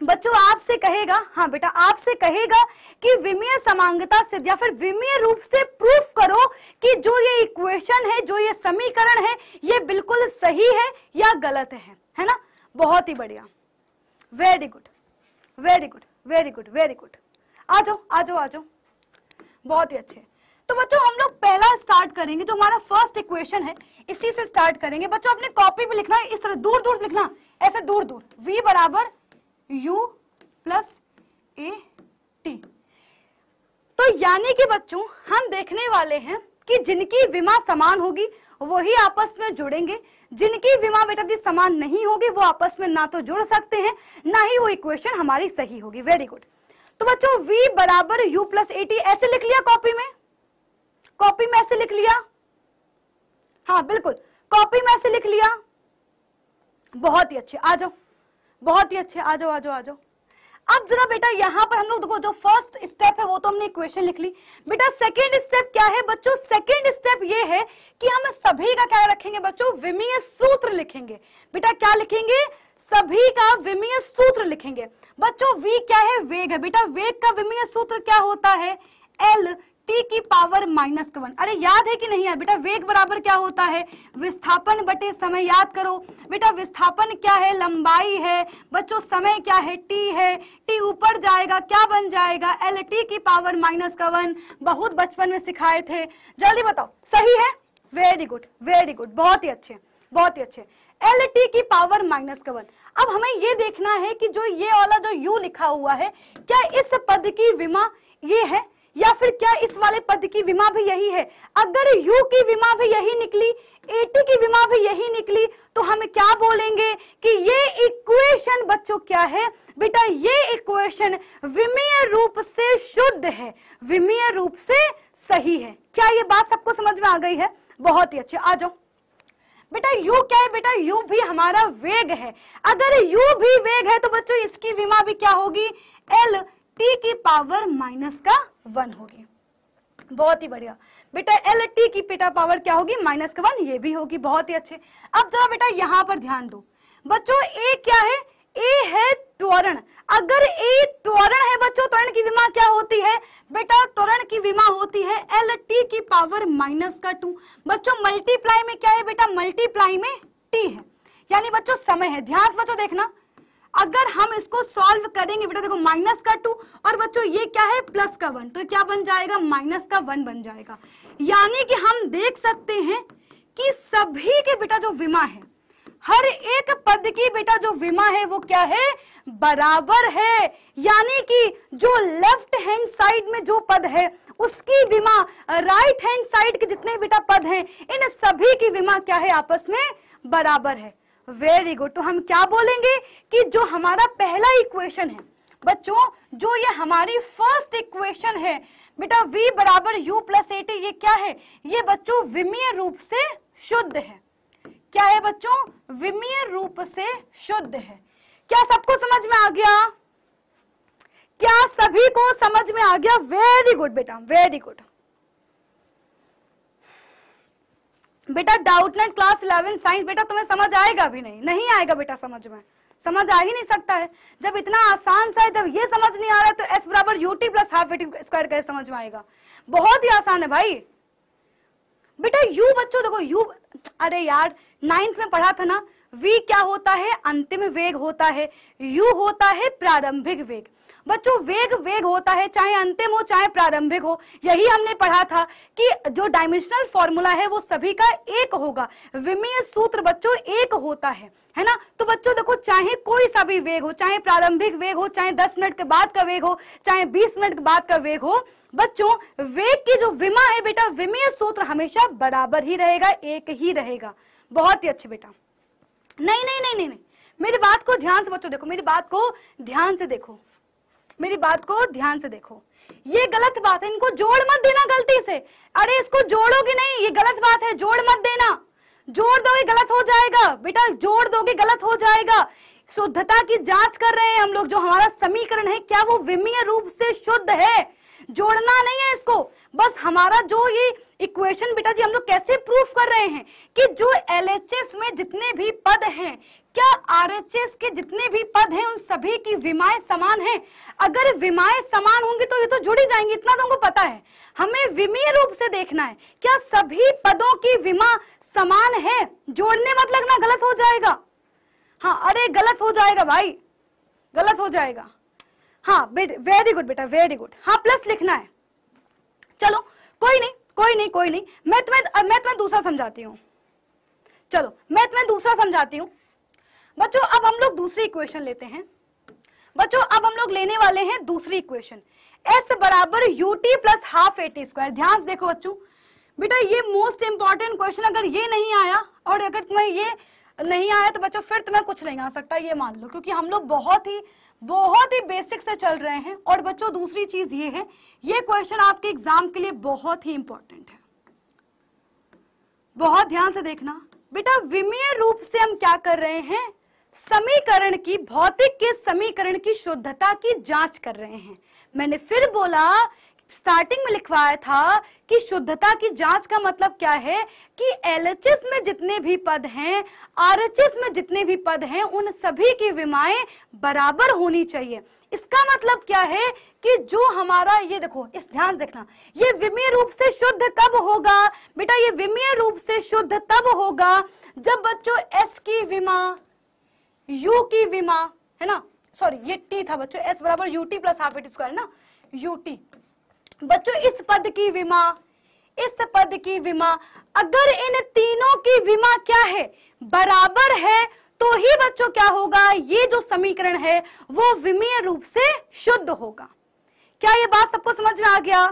बच्चों, आपसे कहेगा हाँ बेटा, आपसे कहेगा कि विमीय समांगता से या फिर विमीय रूप से प्रूफ करो कि जो ये इक्वेशन है, जो ये समीकरण है, ये बिल्कुल सही है या गलत है है ना? बहुत ही बढ़िया। Very good very good very good very good आ जाओ आ जाओ आ जाओ। बहुत ही अच्छे। तो बच्चों, हम लोग पहला स्टार्ट करेंगे, जो हमारा फ़र्स्ट इक्वेशन है, इसी से स्टार्ट करेंगे। बच्चों अपने कॉपी पे लिखना है, इस तरह दूर दूर लिखना, ऐसे दूर दूर v बराबर u प्लस ए टी तो यानी कि बच्चों, हम देखने वाले हैं कि जिनकी विमा समान होगी, वही आपस में जुड़ेंगे। जिनकी विमा बेटा दी समान नहीं होगी, वो आपस में ना तो जुड़ सकते हैं, ना ही वो इक्वेशन हमारी सही होगी। वेरी गुड तो बच्चों, v बराबर u प्लस ए टी ऐसे लिख लिया कॉपी में। कॉपी में ऐसे लिख लिया? हाँ बिल्कुल। कॉपी में ऐसे लिख लिया? बहुत ही अच्छे। आ जाओ। बहुत ही अच्छे। आ जाओ आ जाओ आ जाओ। अब जरा बेटा, यहाँ पर हम लोग देखो, जो फ़र्स्ट स्टेप है, वो तो हमने इक्वेशन लिख ली। बेटा सेकेंड स्टेप क्या है? बच्चों सेकेंड स्टेप ये है कि हम सभी का क्या रखेंगे बच्चों? विमीय सूत्र लिखेंगे। बेटा, क्या लिखेंगे? सभी का विमीय सूत्र लिखेंगे। बच्चों वी क्या है? वेग है। बेटा, वेग का विमीय सूत्र क्या होता है? एल टी की पावर माइनस का वन अरे याद है कि नहीं है बेटा, वेग बराबर क्या होता है? विस्थापन बटे समय याद करो। बेटा, विस्थापन क्या है? लंबाई है। बच्चों, समय क्या है? टी है। टी ऊपर जाएगा, क्या बन जाएगा? एल टी की पावर माइनस का वन बहुत बचपन में सिखाए थे। जल्दी बताओ। सही है? वेरी गुड वेरी गुड बहुत ही अच्छे, बहुत ही अच्छे। एल टी की पावर माइनस का वन अब हमें ये देखना है कि जो ये वाला जो यू लिखा हुआ है, क्या इस पद की विमा ये है? या फिर क्या इस वाले पद की विमा भी यही है? अगर यू की विमा भी यही निकली एटी की विमा भी यही निकली तो हम क्या बोलेंगे कि ये इक्वेशन बच्चों क्या है? बेटा, ये इक्वेशन विमीय रूप से शुद्ध है। विमीय रूप से सही है। क्या ये बात सबको समझ में आ गई है? बहुत ही अच्छे। आ जाओ। बेटा यू क्या है? बेटा यू भी हमारा वेग है। अगर यू भी वेग है तो बच्चों, इसकी विमा भी क्या होगी? L t की पावर माइनस का वन होगी। बहुत ही बढ़िया। बेटा एल टी की पेटा पावर क्या होगी? माइनस का वन ये भी होगी। बहुत ही अच्छे। अब जरा बेटा, यहाँ पर ध्यान दो। बच्चों ए क्या है? ए है त्वरण। अगर ए त्वरण है बच्चों, त्वरण की विमा क्या होती है? बेटा, त्वरण की विमा होती है एल टी की पावर माइनस का टू बच्चों मल्टीप्लाई में क्या है बेटा? मल्टीप्लाई में टी है। यानी बच्चों, समय है। ध्यान से बच्चों देखना। अगर हम इसको सॉल्व करेंगे, बेटा देखो माइनस का टू और बच्चों, ये क्या है? प्लस का वन तो क्या बन जाएगा? माइनस का वन बन जाएगा। यानी कि हम देख सकते हैं कि सभी के बेटा जो विमा है, हर एक पद की बेटा जो विमा है, वो क्या है? बराबर है। यानी कि जो लेफ़्ट हैंड साइड में जो पद है, उसकी विमा राइट हैंड साइड के जितने बेटा पद हैं, इन सभी की विमा क्या है? आपस में बराबर है। वेरी गुड तो हम क्या बोलेंगे कि जो हमारा पहला इक्वेशन है, बच्चों, जो ये हमारी फ़र्स्ट इक्वेशन है, बेटा v बराबर u प्लस एटी ये क्या है? ये बच्चों विमीय रूप से शुद्ध है। क्या है बच्चों? विमीय रूप से शुद्ध है। क्या सबको समझ में आ गया? क्या सभी को समझ में आ गया? वेरी गुड बेटा. वेरी गुड बेटा डाउटनेट क्लास इलेवन साइंस बेटा, तुम्हें समझ आएगा भी नहीं। नहीं आएगा बेटा समझ में। समझ आ ही नहीं सकता है। जब इतना आसान सा है, जब ये समझ नहीं आ रहा तो एस बराबर U T plus half A T square कैसे समझ में आएगा? बहुत ही आसान है भाई। बेटा यू बच्चों, देखो यू अरे यार नाइन्थ में पढ़ा था ना वी क्या होता है? अंतिम वेग होता है। यू होता है प्रारंभिक वेग। बच्चों, वेग वेग होता है, चाहे अंतिम हो, चाहे प्रारंभिक हो। यही हमने पढ़ा था कि जो डायमेंशनल फॉर्मूला है, वो सभी का एक होगा। विमीय सूत्र बच्चों, एक होता है है ना? तो बच्चों, देखो, चाहे कोई सा भी वेग हो, चाहे प्रारंभिक वेग हो, चाहे 10 मिनट के बाद का वेग हो, चाहे 20 मिनट के बाद का वेग हो, बच्चों, वेग की जो विमा है बेटा, विमीय सूत्र हमेशा बराबर ही रहेगा, एक ही रहेगा। बहुत ही अच्छे बेटा। नहीं नहीं नहीं नहीं नहीं। मेरी बात को ध्यान से बच्चों देखो, मेरी बात को ध्यान से देखो। मेरी बात को ध्यान से देखो। ये गलत बात है, इनको जोड़ मत देना गलती से। अरे, इसको जोड़ोगे नहीं, ये गलत बात है, जोड़ मत देना। जोड़ दोगे, गलत हो जाएगा। बेटा, जोड़ दोगे, गलत हो जाएगा। शुद्धता की जाँच कर रहे हैं हम लोग, जो हमारा समीकरण है, क्या वो विमीय रूप से शुद्ध है? जोड़ना नहीं है इसको। बस हमारा जो ये इक्वेशन बेटा जी, हम लोग कैसे प्रूफ कर रहे हैं कि जो एलएचएस में जितने भी पद हैं क्या आरएचएस के जितने भी पद हैं, उन सभी की विमाएँ समान हैं? अगर विमाएँ समान होंगी तो ये तो जुड़ी जाएँगी, इतना तो हमको पता है। हमें विमीय रूप से देखना है। क्या सभी पदों की विमा समान है? जोड़ने मत लगना, गलत हो जाएगा। हाँ अरे गलत हो जाएगा भाई। गलत हो जाएगा। हाँ वेरी गुड बेटा वेरी गुड हाँ प्लस लिखना है। चलो, कोई नहीं कोई नहीं कोई नहीं। मैं तुम्हें मैं तुम्हें दूसरा समझाती हूँ। चलो, मैं तुम्हें दूसरा समझाती हूँ। बच्चों, अब हम लोग दूसरी इक्वेशन लेते हैं। बच्चों, अब हम लोग लेने वाले हैं दूसरी इक्वेशन एस बराबर U T plus half A T square ध्यान से देखो बच्चों। बेटा, ये मोस्ट इंपॉर्टेंट क्वेश्चन अगर ये नहीं आया, और अगर तुम्हें ये नहीं आया तो बच्चों, फिर तुम्हें कुछ नहीं आ सकता, ये मान लो। क्योंकि हम लोग बहुत ही बहुत ही बेसिक से चल रहे हैं। और बच्चों, दूसरी चीज़ ये है, ये क्वेश्चन आपके एग्ज़ाम के लिए बहुत ही इंपॉर्टेंट है। बहुत ध्यान से देखना। बेटा, विमीय रूप से हम क्या कर रहे हैं? समीकरण की, भौतिक के समीकरण की शुद्धता की जाँच कर रहे हैं। मैंने फिर बोला स्टार्टिंग में लिखवाया था कि शुद्धता की जाँच का मतलब क्या है कि एलएचएस में जितने भी पद हैं आरएचएस में जितने भी पद हैं, उन सभी की विमाएँ बराबर होनी चाहिए। इसका मतलब क्या है कि जो हमारा, ये देखो, इस ध्यान देखना, ये विमीय रूप से शुद्ध कब होगा? बेटा, ये विमीय रूप से शुद्ध तब होगा जब बच्चों एस की विमा यू की विमा, है ना? सॉरी ये टी था बच्चों एस बराबर U T plus half at square ना? यू टी बच्चों, इस पद की विमा, इस पद की विमा, अगर इन तीनों की विमा क्या है? बराबर है तो ही बच्चों क्या होगा? ये जो समीकरण है, वो विमीय रूप से शुद्ध होगा। क्या ये बात सबको समझ में आ गया?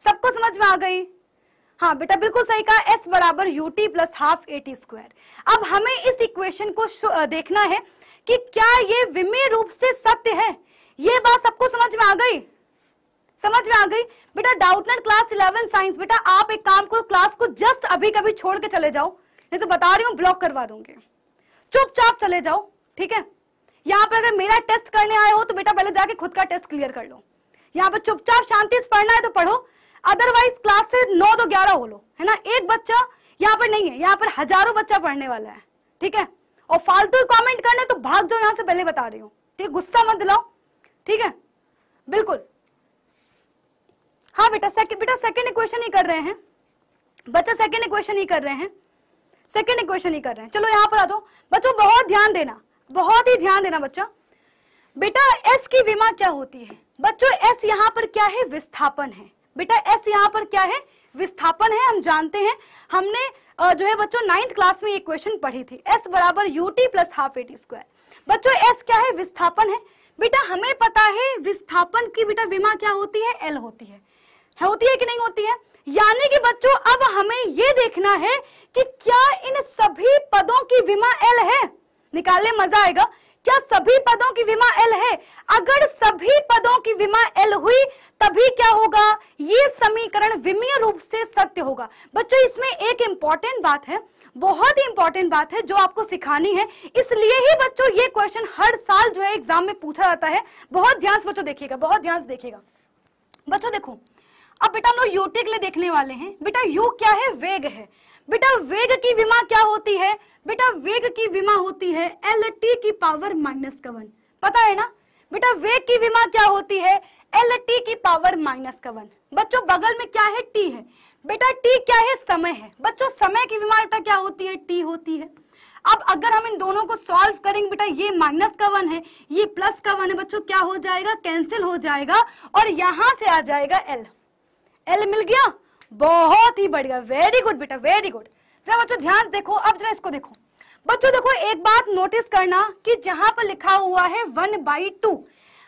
सबको समझ में आ गई? हाँ बेटा, बिल्कुल सही कहा एस बराबर U T plus half A T square अब हमें इस इक्वेशन को देखना है कि क्या ये विमीय रूप से सत्य है? ये बात सबको समझ में आ गई? समझ में आ गई? बेटा डाउटनेट क्लास इलेवन साइंस बेटा, आप एक काम करो क्लास को जस्ट अभी कभी छोड़ के चले जाओ। नहीं तो बता रही हूँ ब्लॉक करवा दूँगे। चुपचाप चले जाओ, ठीक है? यहाँ पर अगर मेरा टेस्ट करने आए हो तो बेटा पहले जाके खुद का टेस्ट क्लियर कर लो। यहाँ पर चुपचाप शांति से पढ़ना है तो पढ़ो। अदरवाइज़ क्लास से नौ दो ग्यारह हो लो। है ना? एक बच्चा यहाँ पर नहीं है। यहाँ पर हज़ारों बच्चा पढ़ने वाला है। ठीक है? और फालतू कमेंट करने तो भाग जाओ यहाँ से पहले बता रही हूँ। ठीक? गुस्सा मत दिलाओ। ठीक है? बिल्कुल। हाँ बेटा सेकंड बेटा सेकंड इक्वेशन ही कर रहे हैं। बच्चा सेकंड इक्वेशन ही कर रहे हैं। सेकंड इक्वेशन ही कर रहे हैं। चलो यहाँ पर आ दो बच्चों, बहुत ध्यान देना। बहुत ही ध्यान देना बच्चा। बेटा एस की विमा क्या होती है? बच्चों एस यहाँ पर क्या है? विस्थापन है। बेटा एस यहाँ पर क्या है? विस्थापन है, हम जानते हैं। हमने जो है बच्चों नाइन्थ क्लास में इक्वेशन पढ़ी थी। एस बराबर U T plus half A T square बच्चों एस क्या है? विस्थापन है। बेटा, हमें पता है विस्थापन की, बेटा, विमा क्या होती है? एल होती है। होती है कि नहीं होती है? यानी कि बच्चों, अब हमें ये देखना है कि क्या इन सभी पदों की विमा एल है? निकालने मज़ा आएगा। क्या सभी पदों की विमा एल है? अगर सभी पदों की विमा एल हुई, तभी क्या होगा? ये समीकरण विमीय रूप से सत्य होगा। बच्चों, इसमें एक इंपॉर्टेंट बात है, बहुत ही इंपॉर्टेंट बात है जो आपको सिखानी है। इसलिए ही बच्चों, ये क्वेश्चन हर साल जो है एग्ज़ाम में पूछा जाता है। बहुत ध्यान से बच्चों देखिएगा, बहुत ध्यान से देखिएगा। बच्चों, देखो, अब बेटा हम लोग यूटी के लिए देखने वाले हैं। बेटा यू क्या है? वेग है। बेटा, वेग की विमा क्या होती है? बेटा, वेग की विमा होती है एल टी की पावर माइनस कवन। पता है ना? बेटा, वेग की विमा क्या होती है? एल टी की पावर माइनस का वन बच्चों, बगल में क्या है? टी है। बेटा टी क्या है? समय है। बच्चों, समय की विमा बेटा क्या होती है? टी होती है। अब अगर हम इन दोनों को सॉल्व करेंगे, बेटा, ये माइनस का वन है, ये प्लस का वन है, बच्चों, क्या हो जाएगा? कैंसिल हो जाएगा और यहाँ से आ जाएगा एल एल मिल गया? बहुत ही बढ़िया वेरी गुड बेटा वेरी गुड जरा बच्चों ध्यान से देखो, अब जरा इसको देखो। बच्चों देखो, एक बात नोटिस करना कि जहाँ पर लिखा हुआ है वन बाई टू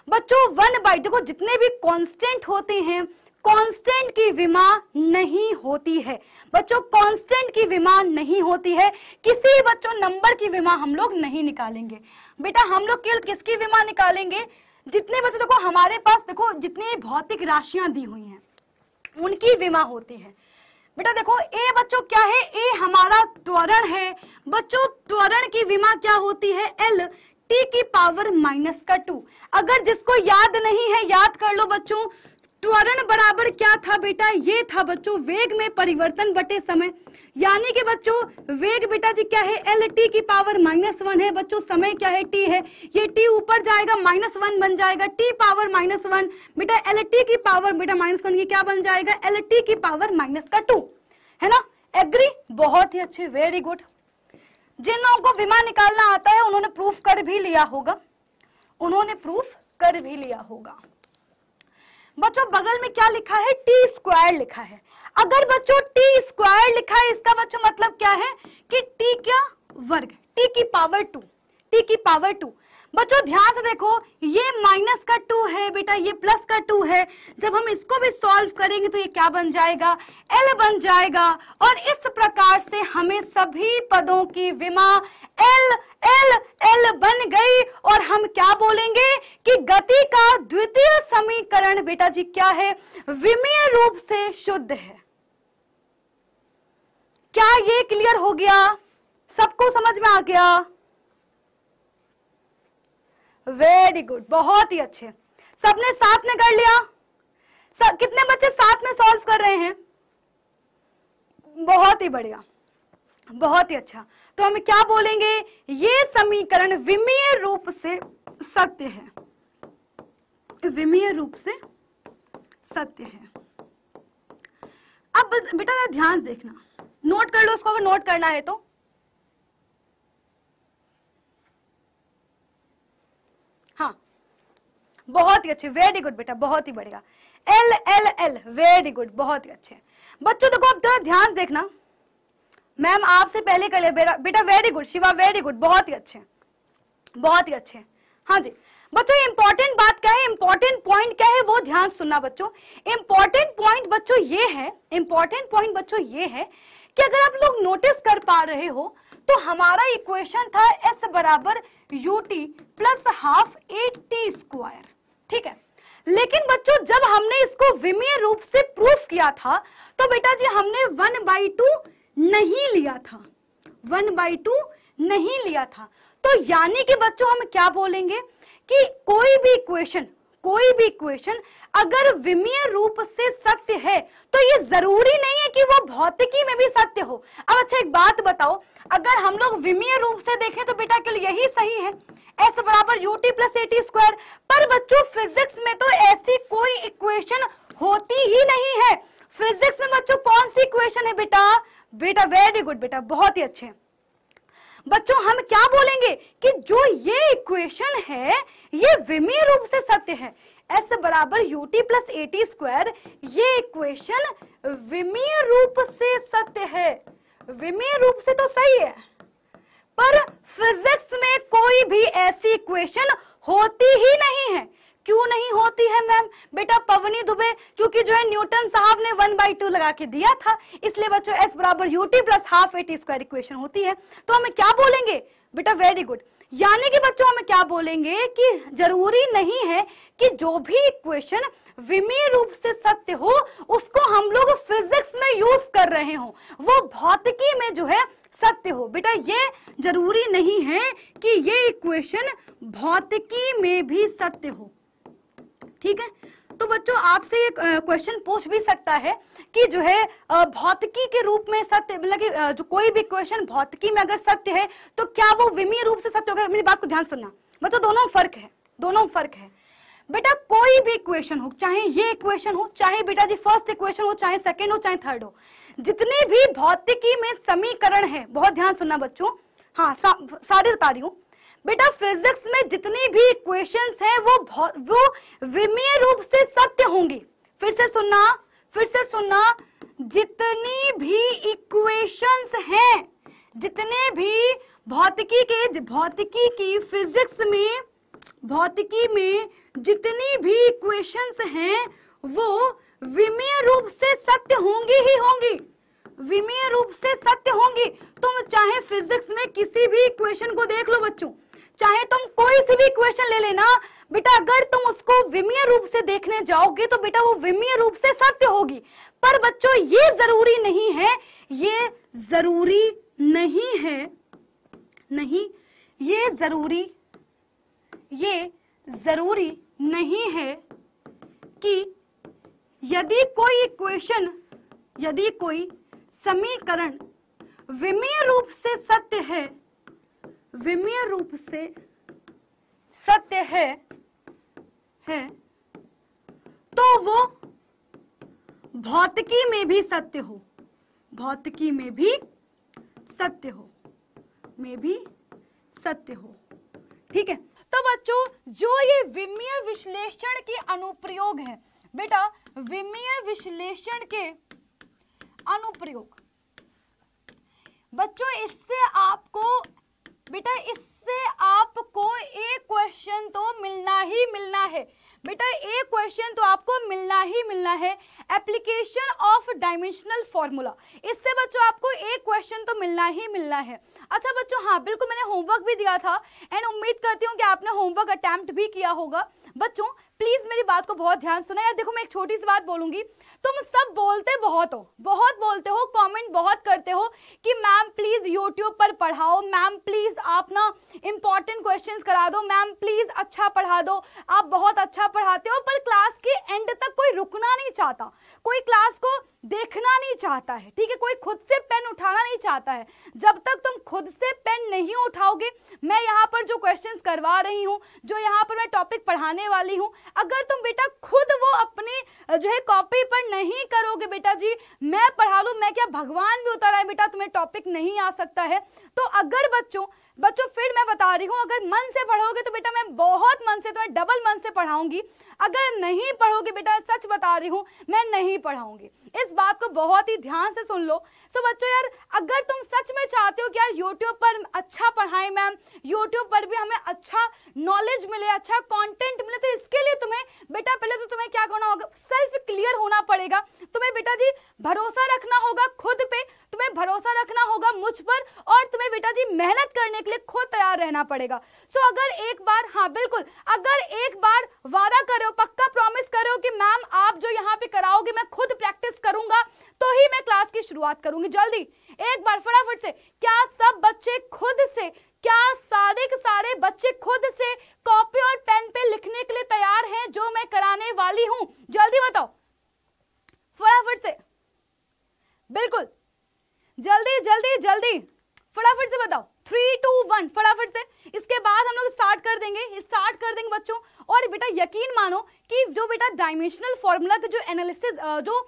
बच्चों वन बाई देखो, जितने भी कांस्टेंट होते हैं कांस्टेंट की विमा नहीं होती है। बच्चों कांस्टेंट की विमा नहीं होती है। किसी बच्चों नंबर की विमा हम लोग नहीं निकालेंगे। बेटा, हम लोग केवल किसकी विमा निकालेंगे? जितने बच्चों, देखो, हमारे पास, देखो, जितनी भौतिक राशियाँ दी हुई हैं। उनकी विमा होती है। बेटा देखो, ए बच्चों क्या है? ए हमारा त्वरण है। बच्चों, त्वरण की विमा क्या होती है? एल, टी की पावर माइनस का टू। अगर जिसको याद नहीं है, याद कर लो बच्चों। त्वरण बराबर क्या था बेटा? ये था बच्चों, वेग में परिवर्तन बटे समय। यानी कि बच्चों, वेग बेटा जी क्या है? एल टी की पावर माइनस वन है। बच्चों, समय क्या है? टी है। ये टी ऊपर जाएगा माइनस वन बन जाएगा। टी पावर माइनस वन बेटा एल टी की पावर बेटा माइनस वन ये क्या बन जाएगा? एल टी की पावर माइनस का टू है ना? एग्री बहुत ही अच्छे वेरी गुड जिन लोगों को विमान निकालना आता है, उन्होंने प्रूफ कर भी लिया होगा। उन्होंने प्रूफ कर भी लिया होगा। बच्चों, बगल में क्या लिखा है? टी स्क्वायर लिखा है। अगर बच्चों टी स्क्वायर लिखा है, इसका बच्चों मतलब क्या है कि टी क्या वर्ग टी की पावर टू टी की पावर टू बच्चों, ध्यान से देखो, ये माइनस का टू है बेटा, ये प्लस का टू है। जब हम इसको भी सॉल्व करेंगे तो ये क्या बन जाएगा? एल बन जाएगा। और इस प्रकार से हमें सभी पदों की विमा एल एल एल बन गई। और हम क्या बोलेंगे कि गति का द्वितीय समीकरण बेटा जी क्या है? विमीय रूप से शुद्ध है। क्या ये क्लियर हो गया? सबको समझ में आ गया? वेरी गुड बहुत ही अच्छे। सबने साथ में कर लिया? सब, कितने बच्चे साथ में सॉल्व कर रहे हैं? बहुत ही बढ़िया। बहुत ही अच्छा। तो हम क्या बोलेंगे? ये समीकरण विमीय रूप से सत्य है। विमीय रूप से सत्य है। अब बेटा, ध्यान देखना। नोट कर लो उसको, अगर नोट करना है तो। हाँ। बहुत ही अच्छे वेरी गुड बेटा, बहुत ही बढ़िया। L L L very good बहुत ही अच्छे। बच्चों, देखो अब थोड़ा ध्यान से देखना। मैम, आपसे पहले कर ले, बेटा very good Shiva very good बहुत ही अच्छे। बहुत ही अच्छे। हाँ जी। बच्चों इंपॉर्टेंट बात क्या है? इंपॉर्टेंट पॉइंट क्या है? वो ध्यान सुनना बच्चों। इंपॉर्टेंट पॉइंट बच्चों ये है इंपॉर्टेंट पॉइंट बच्चों ये है कि अगर आप लोग नोटिस कर पा रहे हो तो हमारा इक्वेशन था एस बराबर U T plus half A T square ठीक है? लेकिन बच्चों, जब हमने इसको विमीय रूप से प्रूफ किया था तो बेटा जी, हमने वन बाई टू नहीं लिया था। वन बाई टू नहीं लिया था। तो यानी कि बच्चों, हम क्या बोलेंगे? कि कोई भी इक्वेशन कोई भी इक्वेशन अगर विमीय रूप से सत्य है तो ये ज़रूरी नहीं है कि वो भौतिकी में भी सत्य हो। अब अच्छा एक बात बताओ, अगर हम लोग विमीय रूप से देखें तो बेटा के लिए यही सही है। एस बराबर U T plus A T square पर बच्चों फिजिक्स में तो ऐसी कोई इक्वेशन होती ही नहीं है। फिजिक्स में बच्चों, कौन सी इक्वेशन है बेटा? बेटा वेरी गुड बेटा, बहुत ही अच्छे। बच्चों, हम क्या बोलेंगे कि जो ये इक्वेशन है, ये विमीय रूप से सत्य है। एस बराबर U T plus A T square ये इक्वेशन विमीय रूप से सत्य है। विमीय रूप से तो सही है, पर फिजिक्स में कोई भी ऐसी इक्वेशन होती ही नहीं है। क्यों नहीं होती है, मैम? बेटा पवनी दुबे, क्योंकि जो है न्यूटन साहब ने वन बाई टू लगा के दिया था, इसलिए बच्चों एस बराबर U T plus half A T square equation होती है। तो हमें क्या बोलेंगे? बेटा वेरी गुड यानी कि बच्चों हमें क्या बोलेंगे कि ज़रूरी नहीं है कि जो भी इक्वेशन विमीय रूप से सत्य हो, उसको हम लोग फिजिक्स में यूज़ कर रहे हो। वो भौतिकी में जो है सत्य हो। बेटा ये ज़रूरी नहीं है कि ये इक्वेशन भौतिकी में भी सत्य हो। ठीक है? तो बच्चों आपसे ये क्वेश्चन पूछ भी सकता है कि जो है भौतिकी के रूप में सत्य मतलब कि जो कोई भी क्वेश्चन भौतिकी में अगर सत्य है तो क्या वो विमीय रूप से सत्य होगा? मेरी बात को ध्यान सुनना। बच्चों दोनों फ़र्क है दोनों फ़र्क है। बेटा कोई भी इक्वेशन हो चाहे ये इक्वेशन हो चाहे बेटा जी फ़र्स्ट इक्वेशन हो चाहे सेकंड हो चाहे थर्ड हो जितने भी भौतिकी में समीकरण है बहुत ध्यान सुनना बच्चों। हाँ सा, सारे बता रही हूँ। बेटा फिजिक्स में जितनी भी इक्वेशंस हैं, वो वो विमीय रूप से सत्य होंगी। फिर से सुनना, फिर से सुनना। जितनी भी इक्वेशंस हैं, जितने भी भौतिकी के, भौतिकी की फिजिक्स में, भौतिकी में जितनी भी इक्वेशंस हैं, वो विमीय रूप से सत्य होंगी ही होंगी। विमीय रूप से सत्य होंगी। तुम चाहे फिजिक्स में किसी भी इक्वेशन को देख लो बच्चों। चाहे तुम कोई सी भी इक्वेशन ले लेना, बेटा, अगर तुम उसको विमीय रूप से देखने जाओगे तो बेटा, वो विमीय रूप से सत्य होगी। पर बच्चों, ये ज़रूरी नहीं है, ये ज़रूरी नहीं है, नहीं, ये ज़रूरी ये ज़रूरी नहीं है कि यदि कोई इक्वेशन यदि कोई समीकरण विमीय रूप से सत्य है विमीय रूप से सत्य है है तो वो भौतिकी में भी सत्य हो। भौतिकी में भी सत्य हो, में भी सत्य हो। ठीक है? तो बच्चों, जो ये विमीय विश्लेषण के अनुप्रयोग है, बेटा, विमीय विश्लेषण के अनुप्रयोग। बच्चों, इससे आपको बेटा, इससे आपको एक क्वेश्चन तो मिलना ही मिलना है। बेटा, एक क्वेश्चन तो आपको मिलना ही मिलना है। एप्लीकेशन ऑफ़ डायमेंशनल फॉर्मूला इससे बच्चों, आपको एक क्वेश्चन तो मिलना ही मिलना है। अच्छा बच्चों हाँ बिल्कुल मैंने होमवर्क भी दिया था एंड उम्मीद करती हूँ कि आपने होमवर्क अटैम्प्ट भी किया होगा। बच्चों प्लीज़ मेरी बात को बहुत ध्यान सुना। यार देखो, मैं एक छोटी सी बात बोलूँगी। तुम सब बोलते बहुत हो, बहुत बोलते हो कमेंट बहुत करते हो कि, मैम प्लीज़ यूट्यूब पर पढ़ाओ। मैम प्लीज़ आप ना इंपॉर्टेंट क्वेश्चंस करा दो। मैम प्लीज़ अच्छा पढ़ा दो। आप बहुत अच्छा पढ़ाते हो, पर क्लास के एंड तक कोई रुकना नहीं चाहता। कोई क्लास को देखना नहीं चाहता है, ठीक है? कोई खुद से पेन उठाना नहीं चाहता है। जब तक तुम खुद से पेन नहीं उठाओगे, मैं यहाँ पर जो क्वेश्चंस करवा रही हूँ, जो यहाँ पर मैं टॉपिक पढ़ाने वाली हूँ अगर तुम बेटा खुद वो अपनी जो है कॉपी पर नहीं करोगे बेटा जी, मैं पढ़ा लू, मैं क्या भगवान भी उतर आए बेटा, तुम्हें टॉपिक नहीं आ सकता है। तो अगर बच्चों बच्चों, फिर मैं बता रही हूँ, अगर मन से पढ़ोगे तो बेटा मैं बहुत मन से, तुम्हें डबल मन से पढ़ाऊँगी। अगर नहीं पढ़ोगे बेटा, सच बता रही हूँ, मैं नहीं पढ़ाऊँगी। इस बात को बहुत ही ध्यान से सुन लो। सो बच्चों यार, अगर तुम सच में चाहते हो कि यार यूट्यूब पर अच्छा पढ़ाएँ मैम यूट्यूब पर भी हमें अच्छा नॉलेज मिले अच्छा कंटेंट मिले तो इसके लिए तुम्हें, बेटा पहले तो तुम्हें क्या करना होगा? सेल्फ क्लियर होना पड़ेगा। तुम्हें बेटा जी भरोसा रखना होगा खुद पे, तुम्हें भरोसा रखना होगा मुझ पर, और तुम्हें बेटा जी मेहनत करने के लिए खुद तैयार रहना पड़ेगा। सो अगर एक बार हाँ बिल्कुल, अगर एक बार वादा करो, पक्का प्रॉमिस करो कि मैम, आप जो यहाँ पे कराओगे, मैं खुद प्रैक्टिस करूँगा तो ही मैं क्लास की शुरुआत करूँगी। जल्दी, एक बार फटाफट से, क्या सब बच्चे खुद से, क्या सारे के सारे बच्चे खुद से कॉपी और पेन पे लिखने के लिए तैयार हैं जो मैं कराने वाली हूँ? जल्दी बताओ। फटाफट से। बिल्कुल। जल्दी जल्दी जल्दी। फटाफट से बताओ। थ्री टू वन फटाफट से। इसके बाद हम लोग स्टार्ट कर देंगे। स्टार्ट कर देंगे बच्चों। और बेटा यकीन मानो कि जो बेटा डायमेंशनल फॉर्मूला के जो एनालिसिस जो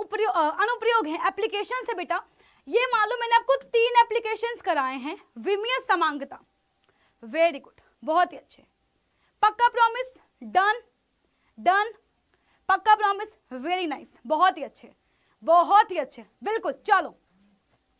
उपयोग अनुप्रयोग है एप्लीकेशन है बेटा, ये मालूम मैंने आपको तीन एप्लीकेशंस कराए हैं। विमीय समांगता। वेरी गुड बहुत ही अच्छे। पक्का प्रॉमिस डन डन पक्का प्रॉमिस वेरी नाइस बहुत ही अच्छे। बहुत ही अच्छे। बिल्कुल, चलो।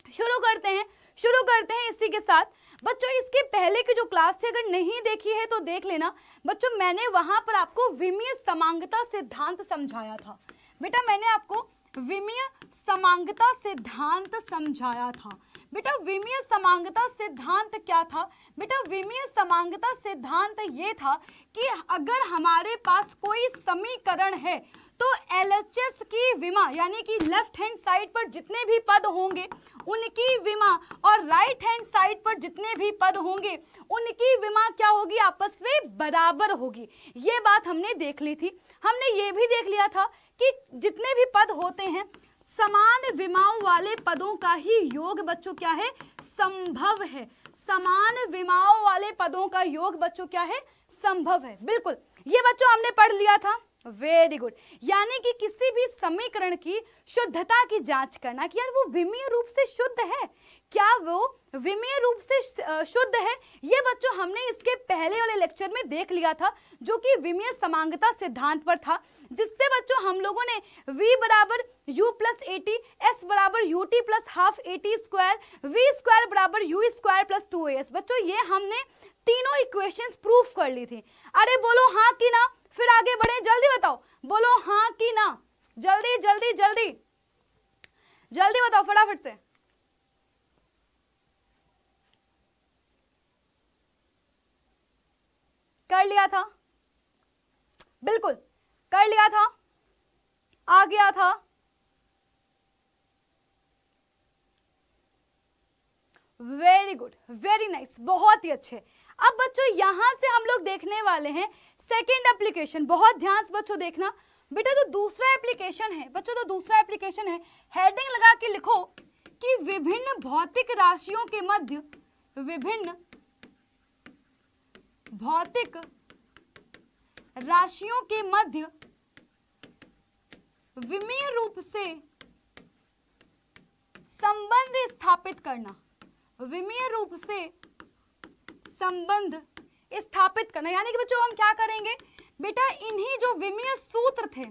शुरू करते हैं। शुरू करते हैं इसी के साथ। बच्चों, इसके पहले की जो क्लास थी, अगर नहीं देखी है तो देख लेना। बच्चों, मैंने वहाँ पर आपको विमीय समांगता सिद्धांत समझाया था। बेटा, मैंने आपको विमीय समांगता सिद्धांत समझाया था। बेटा, विमीय समांगता सिद्धांत क्या था? बेटा, विमीय समांगता सिद्धांत ये था कि अगर हमारे पास कोई समीकरण है तो एलएचएस की विमा, यानी कि लेफ़्ट हैंड साइड पर जितने भी पद होंगे, उनकी विमा और राइट हैंड साइड पर जितने भी पद होंगे, उनकी विमा क्या होगी? आपस में बराबर होगी। ये बात हमने देख ली थी। हमने ये भी देख लिया था कि जितने भी पद होते हैं, समान विमाओं वाले पदों का ही योग बच्चों क्या है? संभव है। समान विमाओं वाले पदों का योग बच्चों क्या है? संभव है। बिल्कुल। ये बच्चों हमने पढ़ लिया था। वेरी गुड यानी कि किसी भी समीकरण की शुद्धता की जाँच करना कि यार वो विमीय रूप से शुद्ध है? क्या वो विमीय रूप से शुद्ध है? ये बच्चों, हमने इसके पहले वाले लेक्चर में देख लिया था, जो कि विमीय समांगता सिद्धांत पर था, जिससे बच्चों, हम लोगों ने v बराबर u plus A T S बराबर U T plus half A T square V square बराबर U square plus two A S बच्चों, ये हमने तीनों इक्वेशंस प्रूफ कर ली थी। अरे बोलो हाँ कि ना? फिर आगे बढ़े, जल्दी बताओ। बोलो हाँ कि ना। जल्दी जल्दी जल्दी। जल्दी बताओ फटाफट से। कर लिया था। बिल्कुल, कर लिया था। आ गया था। वेरी गुड वेरी नाइस बहुत ही अच्छे। अब बच्चों, यहाँ से हम लोग देखने वाले हैं सेकेंड एप्लीकेशन बहुत ध्यान से बच्चों देखना। बेटा तो दूसरा एप्लीकेशन है, बच्चों तो दूसरा एप्लीकेशन है हेडिंग लगा के लिखो कि विभिन्न भौतिक राशियों के मध्य विभिन्न भौतिक राशियों के मध्य विमीय रूप से संबंध स्थापित करना। विमीय रूप से संबंध स्थापित करना। यानी कि बच्चों, हम क्या करेंगे? बेटा, इन्हीं जो विमीय सूत्र थे,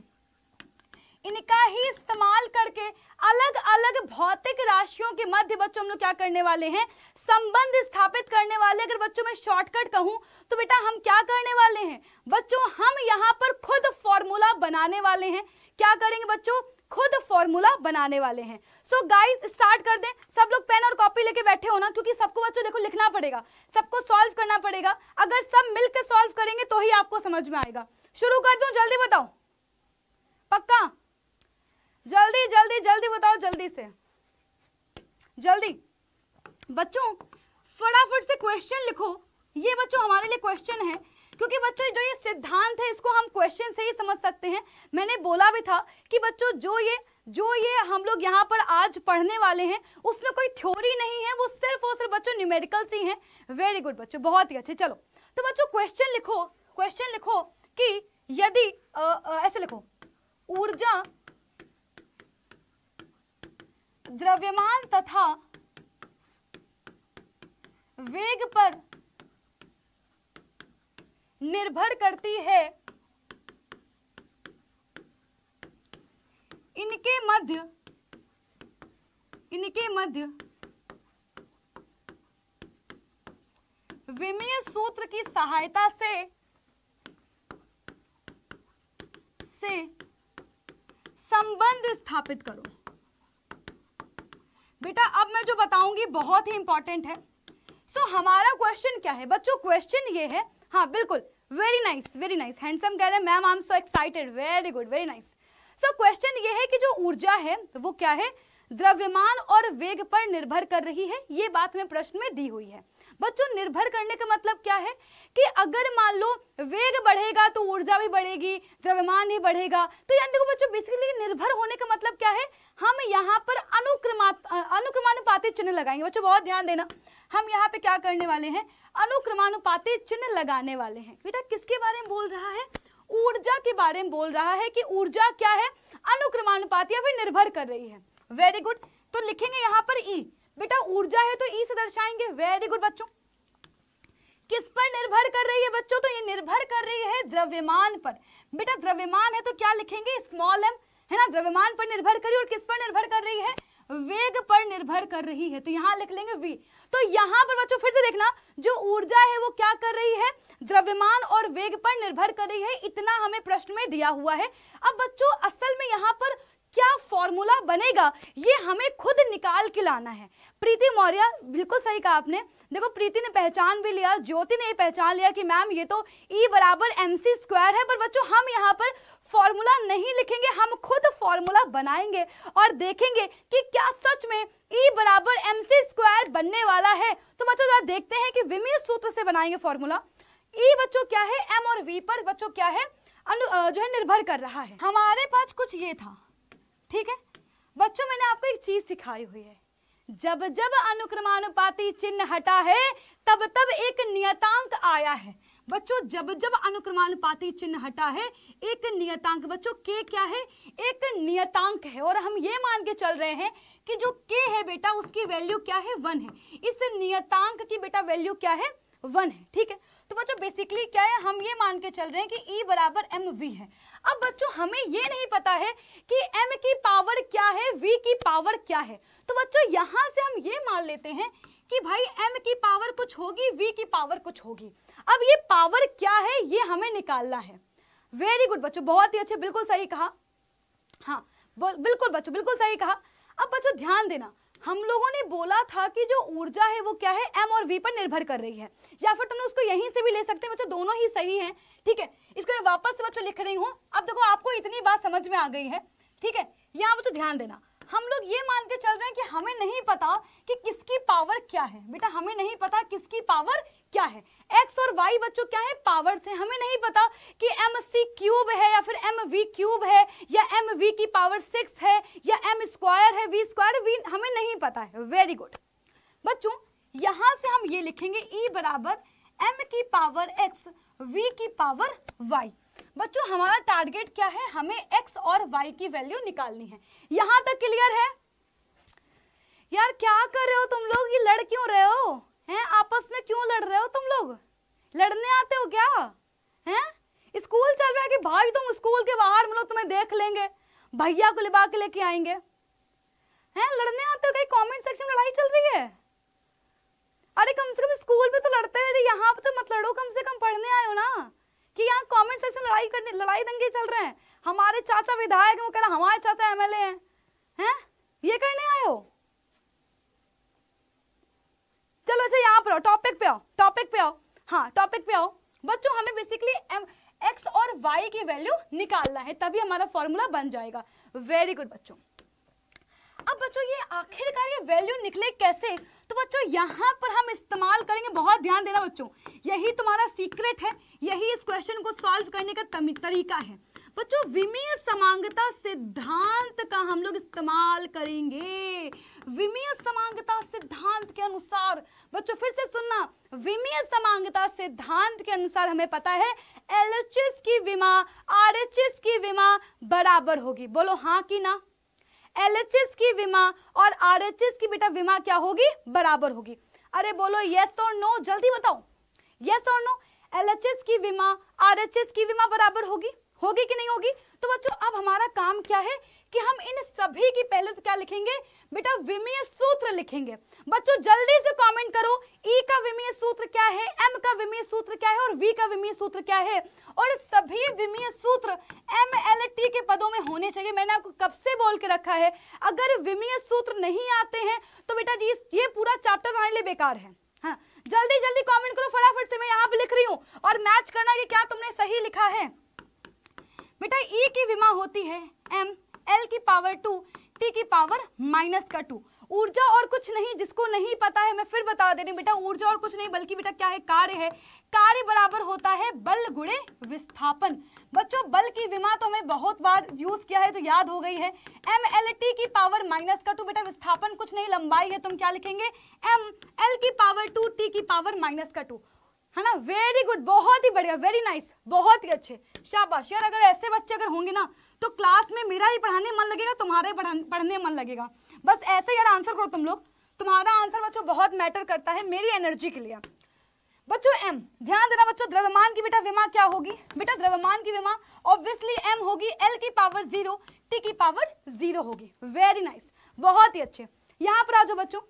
इनका ही इस्तेमाल करके अलग अलग भौतिक राशियों के मध्य बच्चों, हम लोग क्या करने वाले हैं? संबंध स्थापित करने वाले। अगर बच्चों में शॉर्टकट कहूँ तो बेटा, हम क्या करने वाले हैं? बच्चों, हम यहाँ पर खुद फॉर्मूला बनाने वाले हैं। क्या करेंगे बच्चों? खुद फॉर्मूला बनाने वाले हैं। सो गाइस स्टार्ट कर दें। सब लोग पेन और कॉपी लेके बैठे हो ना, क्योंकि सबको बच्चों देखो, लिखना पड़ेगा। सबको सॉल्व करना पड़ेगा। अगर सब मिलकर सॉल्व करेंगे तो ही आपको समझ में आएगा। शुरू कर दो? जल्दी बताओ। पक्का? जल्दी जल्दी जल्दी बताओ, जल्दी से। जल्दी। बच्चों, फटाफट से क्वेश्चन लिखो। ये बच्चों, हमारे लिए क्वेश्चन है। क्योंकि बच्चों, जो ये सिद्धांत है, इसको हम क्वेश्चन से ही समझ सकते हैं। मैंने बोला भी था कि बच्चों, जो ये जो ये हम लोग यहाँ पर आज पढ़ने वाले हैं, उसमें कोई थ्योरी नहीं है, वो सिर्फ़ और सिर्फ़ बच्चों न्यूमेरिकल्स ही हैं। वेरी गुड बच्चों, बहुत ही अच्छे। चलो तो बच्चों क्वेश्चन लिखो क्वेश्चन लिखो कि यदि ऐसे लिखो, ऊर्जा द्रव्यमान तथा वेग पर निर्भर करती है। इनके मध्य इनके मध्य विमीय सूत्र की सहायता से से संबंध स्थापित करो। बेटा अब मैं जो बताऊँगी बहुत ही इंपॉर्टेंट है। सो so, हमारा क्वेश्चन क्या है? बच्चों क्वेश्चन ये है हाँ बिल्कुल। Very nice very nice handsome कह रहे हैं ma'am I am so excited very good very nice so question ये है कि जो ऊर्जा है, वो क्या है? द्रव्यमान और वेग पर निर्भर कर रही है, ये बात में प्रश्न में दी हुई है। बच्चों, निर्भर करने का मतलब क्या है? कि अगर मान लो वेग बढ़ेगा तो ऊर्जा भी बढ़ेगी, द्रव्यमान ही बढ़ेगा तो यानी देखो बच्चों बेसिकली निर्भर होने का मतलब क्या है? हम यहाँ पर अनुक्रमा अनुक्रमानुपातिक चिन्ह लगाएँगे। बच्चों, बहुत ध्यान देना। हम यहाँ पे क्या करने वाले हैं? अनुक्रमानुपातिक चिन्ह लगाने वाले हैं। बेटा, किसके बारे में बोल रहा है? ऊर्जा के बारे में बोल रहा है कि ऊर्जा क्या है? अनुक्रमानुपात या फिर निर्भर कर रही है। वेरी गुड तो लिखेंगे यहाँ पर ई बेटा, ऊर्जा है तो ई से दर्शाएँगे वेरी गुड बच्चों। किस पर निर्भर कर रही है बच्चों? तो ये निर्भर कर रही है द्रव्यमान पर। बेटा, द्रव्यमान है तो क्या लिखेंगे? स्मॉल एम है ना? द्रव्यमान पर निर्भर करी और किस पर निर्भर कर रही है? वेग पर निर्भर कर रही है। तो यहाँ लिख लेंगे वी तो यहाँ पर बच्चों फिर से देखना, जो ऊर्जा है वो क्या कर रही है? द्रव्यमान और वेग पर निर्भर कर रही है। इतना हमें प्रश्न में दिया हुआ है। अब बच्चों, असल में यहाँ पर क्या फॉर्मूला बनेगा? ये हमें खुद निकाल के लाना है। प्रीति मौर्य, बिल्कुल सही कहा आपने। देखो, प्रीति ने पहचान भी लिया, ज्योति ने पहचान लिया कि मैम, ये तो ई e बराबर एम सी स्क्वायर है, पर बच्चों, हम यहाँ पर फॉर्मूला नहीं लिखेंगे, हम खुद फॉर्मूला बनाएँगे और देखेंगे कि क्या सच में E बराबर एम सी स्क्वायर बनने वाला है। तो बच्चों, जरा देखते हैं कि विमीय सूत्र से बनाएँगे फॉर्मूला E बच्चों, क्या है? एम और वी पर बच्चों, क्या है? अनु जो है, निर्भर कर रहा है। हमारे पास कुछ ये था। ठीक है? बच्चों, मैंने आपको एक चीज़ सिखाई हुई है। जब जब अनुक्रमानुपाती चिन्ह हटा है, तब तब एक नियतांक आया है। बच्चों, जब जब अनुक्रमानुपाती चिन्ह हटा है, एक नियतांक। बच्चों, के क्या है? एक नियतांक है। और हम ये मान के चल रहे हैं कि जो के है बेटा, उसकी वैल्यू क्या है? वन है। इस नियतांक की बेटा वैल्यू क्या है? वन है। ठीक है? तो बच्चों बेसिकली क्या है? हम ये मान के चल रहे हैं कि ई बराबर एम वी है। अब बच्चों, हमें ये नहीं पता है कि m की पावर क्या है, v की पावर क्या है। तो बच्चों, यहाँ से हम ये मान लेते हैं कि भाई, m की पावर कुछ होगी, v की पावर कुछ होगी। अब ये पावर क्या है, ये हमें निकालना है। वेरी गुड बच्चों, बहुत ही अच्छे, बिल्कुल सही कहा। हाँ बिल्कुल बच्चों, बिल्कुल सही कहा। अब बच्चों, ध्यान देना हम लोगों ने बोला था कि जो ऊर्जा है वो क्या है? एम और वी पर निर्भर कर रही है। या फिर तुम लोग उसको यहीं से भी ले सकते हैं, बच्चों, दोनों ही सही हैं। ठीक है? इसको वापस से बच्चों लिख रही हूँ। अब देखो, आपको इतनी बात समझ में आ गई है। ठीक है? यहाँ बच्चों ध्यान देना। हम लोग ये मान के चल रहे हैं कि हमें नहीं पता कि किसकी पावर क्या है। बेटा, हमें नहीं पता किसकी पावर क्या है। एक्स और वाई बच्चों, क्या है पावर से? हमें नहीं पता कि एम सी क्यूब है या फिर एम वी क्यूब है या एम वी की पावर सिक्स है या एम स्क्वायर है वी स्क्वायर वी हमें नहीं पता है। वेरी गुड बच्चों, यहाँ से हम ये लिखेंगे ई e बराबर एम की पावर एक्स वी की पावर वाई बच्चों, हमारा टारगेट क्या है? हमें एक्स और वाई की वैल्यू निकालनी है। यहाँ तक क्लियर है? यार, क्या कर रहे हो तुम लोग? ये लड़ क्यों रहे हो? हैं? आपस में क्यों लड़ रहे हो तुम लोग? लड़ने आते हो क्या? हैं? स्कूल चल रहा है कि भाई, तुम स्कूल के बाहर मिलो, तुम्हें देख लेंगे। भैया को लिबा के लेके आएँगे। हैं? लड़ने आते हो कहीं कमेंट सेक्शन में लड़ाई चल रही है? अरे, कम से कम स्कूल में तो लड़ते हैं। यहाँ पे तो मत लड़ो। कम से कम पढ़ने आए हो ना। कि यहाँ कमेंट सेक्शन लड़ाई करने लड़ाई दंगे चल रहे हैं। हमारे चाचा विधायक वो कह रहा हमारे चाचा एमएलए हैं। हैं? ये करने आए हो? चलो अच्छा यहाँ पर आओ टॉपिक पे आओ टॉपिक पे आओ। हाँ टॉपिक पे आओ। बच्चों, हमें बेसिकली एम एक्स और वाई की वैल्यू निकालना है, तभी हमारा फॉर्मूला बन जाएगा। वेरी गुड बच्चों। अब बच्चों, ये आखिरकार ये वैल्यू निकले कैसे? तो बच्चों, यहाँ पर हम इस्तेमाल करेंगे, बहुत ध्यान देना बच्चों। यही तुम्हारा सीक्रेट है, यही इस क्वेश्चन को सॉल्व करने का तरीका है। बच्चों, विमीय समांगता सिद्धांत का हम लोग इस्तेमाल करेंगे। विमीय समांगता सिद्धांत के अनुसार, बच्चों, फिर से सुनना। विमीय समांगता सिद्धांत के अनुसार हमें पता है एल की विमा आर की विमा बराबर होगी। बोलो हाँ कि ना? एल की विमा और आर की बेटा विमा क्या होगी? बराबर होगी। अरे बोलो यस और नो जल्दी बताओ। यस और नो एल की विमा आर की विमा बराबर होगी? होगी कि नहीं होगी? तो बच्चों, अब हमारा काम क्या है कि हम इन सभी की पहले तो क्या लिखेंगे? बेटा विमीय सूत्र लिखेंगे। बच्चों, जल्दी से कमेंट करो ई e का विमीय सूत्र क्या है एम का विमीय सूत्र क्या है और वी का विमीय सूत्र क्या है? और सभी विमीय सूत्र एम एल टी के पदों में होने चाहिए। मैंने आपको कब से बोल के रखा है, अगर विमीय सूत्र नहीं आते हैं तो बेटा जी ये पूरा चैप्टर हमारे लिए बेकार है। हाँ जल्दी जल्दी कमेंट करो फटाफट से, मैं यहाँ पे लिख रही हूँ। और मैच करना कि क्या तुमने सही लिखा है। बेटा ई e की विमा होती है एम एल की पावर टू टी की पावर माइनस का टू ऊर्जा और कुछ नहीं, जिसको नहीं पता है, मैं फिर बता दे रही बेटा, ऊर्जा और कुछ नहीं, बल्कि बेटा क्या है, कार्य है। कार्य बराबर होता है बल गुणे विस्थापन। बच्चों, बल की विमा तो हमें बहुत बार यूज़ किया है तो याद हो गई है। एम एल टी की पावर माइनस का टू बेटा, विस्थापन कुछ नहीं, लंबाई है, तुम क्या लिखेंगे? एम एल की पावर टू टी की पावर माइनस का टू है ना? वेरी गुड बहुत ही बढ़िया वेरी नाइस बहुत ही अच्छे। शाबाश। यार, अगर ऐसे बच्चे अगर होंगे ना तो क्लास में मेरा ही पढ़ाने मन लगेगा, तुम्हारे पढ़ने मन लगेगा। बस ऐसे यार आंसर करो तुम लोग। तुम्हारा आंसर बच्चों बहुत मैटर करता है मेरी एनर्जी के लिए। बच्चों एम ध्यान देना बच्चों, द्रव्यमान की बेटा विमा क्या होगी? बेटा द्रव्यमान की विमा ऑब्वियसली एम होगी एल की पावर ज़ीरो टी की पावर ज़ीरो होगी। वेरी नाइस बहुत ही अच्छे। यहाँ पर आ जाओ बच्चों।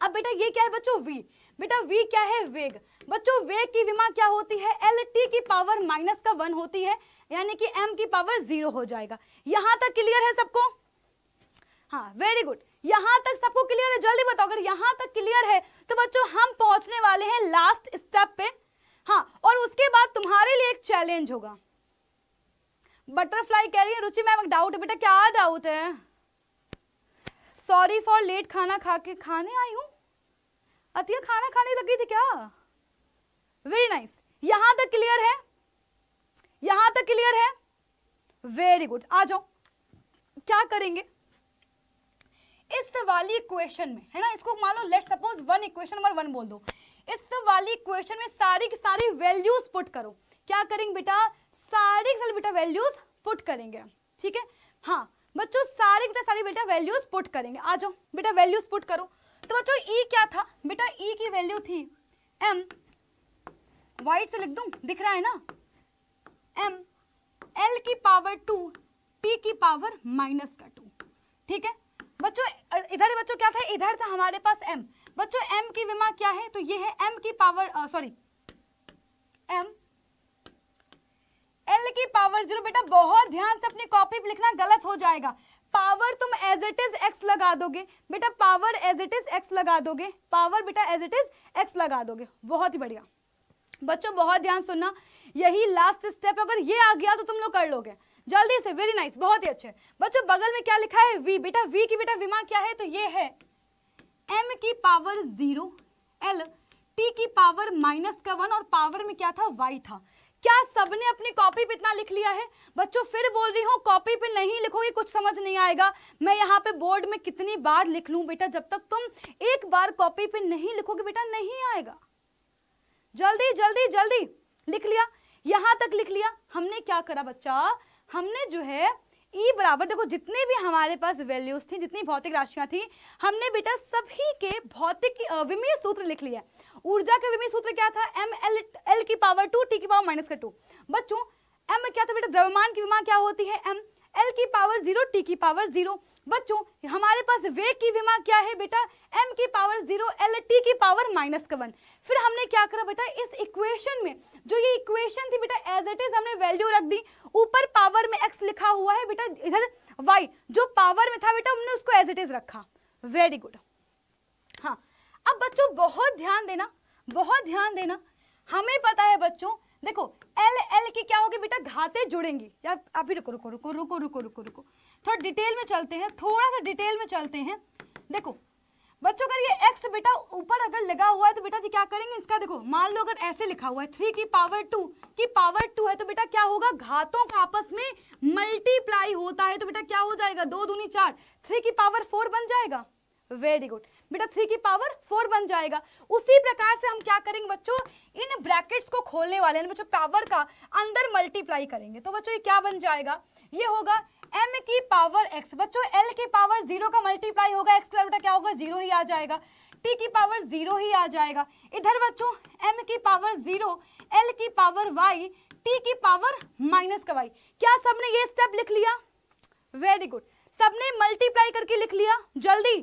अब बेटा ये क्या है बच्चों? वी बेटा वी क्या है? वेग। बच्चों, वेग की विमा क्या होती है? एल टी की पावर माइनस का वन होती है, यानी कि एम की पावर ज़ीरो हो जाएगा। यहाँ तक क्लियर है सबको? हाँ वेरी गुड यहाँ तक सबको क्लियर है? जल्दी बताओ, अगर यहाँ तक क्लियर है तो बच्चों, हम पहुँचने वाले हैं लास्ट स्टेप पे। हाँ और उसके बाद तुम्हारे लिए एक चैलेंज होगा। बटरफ्लाई कह रही है, रुचि मैम डाउट है बेटा, क्या डाउट है? सॉरी फॉर लेट खाना खा के, खाने आई हूँ। अतिया, खाना खाने लगी थी क्या? Very nice. यहाँ तक क्लियर है? यहाँ तक क्लियर है? वेरी गुड आ जाओ। क्या करेंगे? इस वाली इक्वेशन में, है ना? इसको मान लो let suppose one equation number one बोल दो। इस वाली इक्वेशन में सारी की सारी वैल्यूज़ पुट करो। क्या करेंगे बेटा? सारी सारी बेटा वैल्यूज़ पुट करेंगे। ठीक है? हाँ बच्चों, सारे बेटा सारी बेटा वैल्यूज़ पुट करेंगे। आ जाओ, बेटा वैल्यूज़ पुट करो। तो बच्चों ई e क्या था? बेटा ई e की वैल्यू थी एम वाइट से लिख दूँ? दिख रहा है ना? एम एल की पावर टू टी की पावर माइनस का टू ठीक है? बच्चों इधर बच्चों, क्या था? इधर था हमारे पास एम बच्चों एम की विमा क्या है? तो ये है एम की पावर सॉरी एम एल की पावर ज़ीरो बेटा, बहुत ध्यान से अपनी कॉपी पे लिखना गलत हो जाएगा। पावर तुम एज इट इज़ एक्स लगा दोगे। बेटा power as it is X लगा दोगे। पावर बेटा एज इट इज़ एक्स लगा दोगे। बहुत ही बढ़िया। बच्चों, बहुत ध्यान सुनना। यही लास्ट स्टेप अगर ये आ गया तो तुम लोग कर लोगे। जल्दी से वेरी नाइस बहुत ही अच्छे। बच्चों, बगल में क्या लिखा है? वी बेटा वी की बेटा विमा क्या है? तो ये है। एम की पावर ज़ीरो एल टी की पावर माइनस का वन और पावर में क्या था? वाई था। क्या सबने अपनी कॉपी पे इतना लिख लिया है? बच्चों, फिर बोल रही हूँ कॉपी पे नहीं लिखोगे, कुछ समझ नहीं आएगा। मैं यहाँ पे बोर्ड में कितनी बार लिख लूँ बेटा? जब तक तुम एक बार कॉपी पे नहीं लिखोगे बेटा, नहीं आएगा। जल्दी जल्दी जल्दी, लिख लिया। यहाँ तक लिख लिया। हमने क्या करा बच्चा? हमने जो है ई e बराबर, देखो जितने भी हमारे पास वैल्यूज़ थी, जितनी भौतिक राशियाँ थी, हमने बेटा सभी के भौतिक विमीय सूत्र लिख लिया ऊर्जा के विमीय सूत्र क्या था? एम एल एल की पावर टू टी की पावर माइनस का टू बच्चों एम क्या था बेटा? द्रव्यमान की विमा क्या होती है? एम एल की पावर ज़ीरो टी की पावर ज़ीरो बच्चों, हमारे पास वेग की विमा क्या है बेटा? एम की पावर ज़ीरो एल टी की पावर माइनस का वन फिर हमने क्या करा बेटा? इस इक्वेशन में, जो ये इक्वेशन थी बेटा एज इट इज़ हमने वैल्यू रख दी। ऊपर पावर में एक्स लिखा हुआ है बेटा, इधर वाई जो पावर में था बेटा, हमने उसको एज इट इज़ रखा। वेरी गुड हाँ अब बच्चों, बहुत ध्यान देना, बहुत ध्यान देना। हमें पता है बच्चों देखो एल एल की क्या होगी बेटा? घाते जुड़ेंगी। या अभी रुको रुको रुको रुको रुको रुको रुको। थोड़ा डिटेल में चलते हैं थोड़ा सा डिटेल में चलते हैं। देखो, बच्चों, अगर ये एक्स बेटा ऊपर अगर लगा हुआ है तो बेटा जी क्या करेंगे इसका? देखो, मान लो अगर ऐसे लिखा हुआ है थ्री की पावर टू की पावर टू है तो बेटा क्या होगा? घातों का आपस में मल्टीप्लाई होता है तो बेटा क्या हो जाएगा? दो दूनी चार। थ्री की पावर फोर बन जाएगा। वेरी गुड बेटा थ्री की पावर फोर बन जाएगा। उसी प्रकार से हम क्या करेंगे बच्चों? इन ब्रैकेट्स को खोलने वाले हैं बच्चों पावर का अंदर मल्टीप्लाई करेंगे। तो बच्चों ये क्या बन जाएगा? ये होगा m की पावर x बच्चों, l की पावर ज़ीरो का मल्टीप्लाई होगा, x का बेटा क्या होगा? ज़ीरो ही आ जाएगा। t की पावर ज़ीरो ही आ जाएगा। इधर बच्चों, m की पावर ज़ीरो l की पावर y, t की पावर माइनस का y क्या सबने ये स्टेप लिख लिया? वेरी गुड सबने मल्टीप्लाई करके लिख लिया? जल्दी।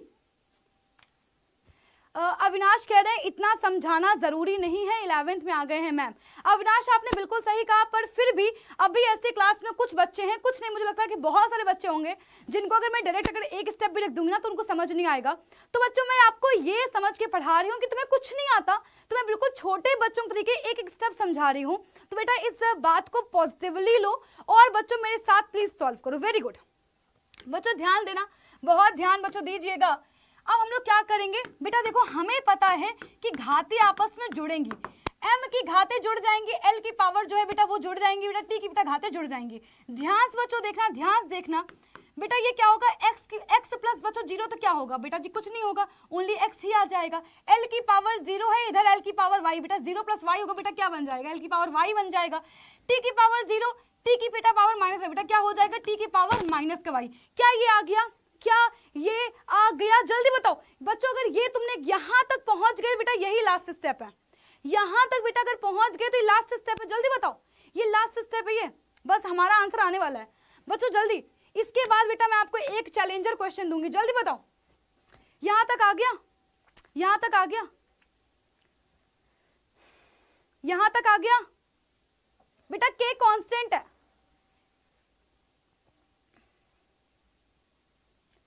अविनाश कह रहे हैं, इतना समझाना ज़रूरी नहीं है, इलेवेंथ में आ गए हैं मैम। अविनाश, आपने बिल्कुल सही कहा, पर फिर भी अभी ऐसे क्लास में कुछ बच्चे हैं, कुछ नहीं, मुझे लगता है कि बहुत सारे बच्चे होंगे, जिनको अगर मैं डायरेक्ट अगर एक स्टेप भी लिख दूँगी ना तो उनको समझ नहीं आएगा। तो बच्चों, मैं आपको ये समझ के पढ़ा रही हूँ कि तुम्हें कुछ नहीं आता तो मैं बिल्कुल छोटे बच्चों के तरीके एक एक स्टेप समझा रही हूँ। तो बेटा, इस बात को पॉजिटिवली लो, और बच्चों, मेरे साथ प्लीज़ सॉल्व करो। Very good. बच्चों, ध्यान देना, बहुत ध्यान बच्चों दीजिएगा। अब हम लोग क्या करेंगे? बेटा देखो, हमें पता है कि घाते आपस में जुड़ेंगी। एम की घाते जुड़ जाएँगी एल की पावर जो है बेटा वो जुड़ जाएँगी, बेटा टी की बेटा घाते जुड़ जाएँगी। ध्यान से बच्चों देखना ध्यान से देखना। बेटा ये क्या होगा? X की, x प्लस बच्चों ज़ीरो तो क्या होगा? बेटा जी कुछ नहीं होगा ओनली x ही आ जाएगा। L की पावर ज़ीरो है, इधर l की पावर y, बेटा ज़ीरो प्लस वाई होगा, बेटा क्या बन जाएगा? L की पावर y बन जाएगा। T की पावर ज़ीरो, t की बेटा पावर माइनस बेटा क्या हो जाएगा? T की पावर माइनस का y क्या ये आ गया? क्या ये आ गया? जल्दी बताओ। बच्चों, अगर ये तुमने यहाँ तक पहुँच गए, बेटा, यही लास्ट स्टेप है। यहाँ तक बेटा, अगर पहुँच गए तो ये लास्ट स्टेप है। जल्दी बताओ। ये लास्ट स्टेप है ये। बस हमारा आंसर आने वाला है। बच्चों, जल्दी। इसके बाद बेटा, मैं आपको एक चैलेंजर क्वेश्चन दूँगी। जल्दी बताओ। यहाँ तक आ गया? यहाँ तक आ गया? यहाँ तक आ गया? बेटा के कांस्टेंट है।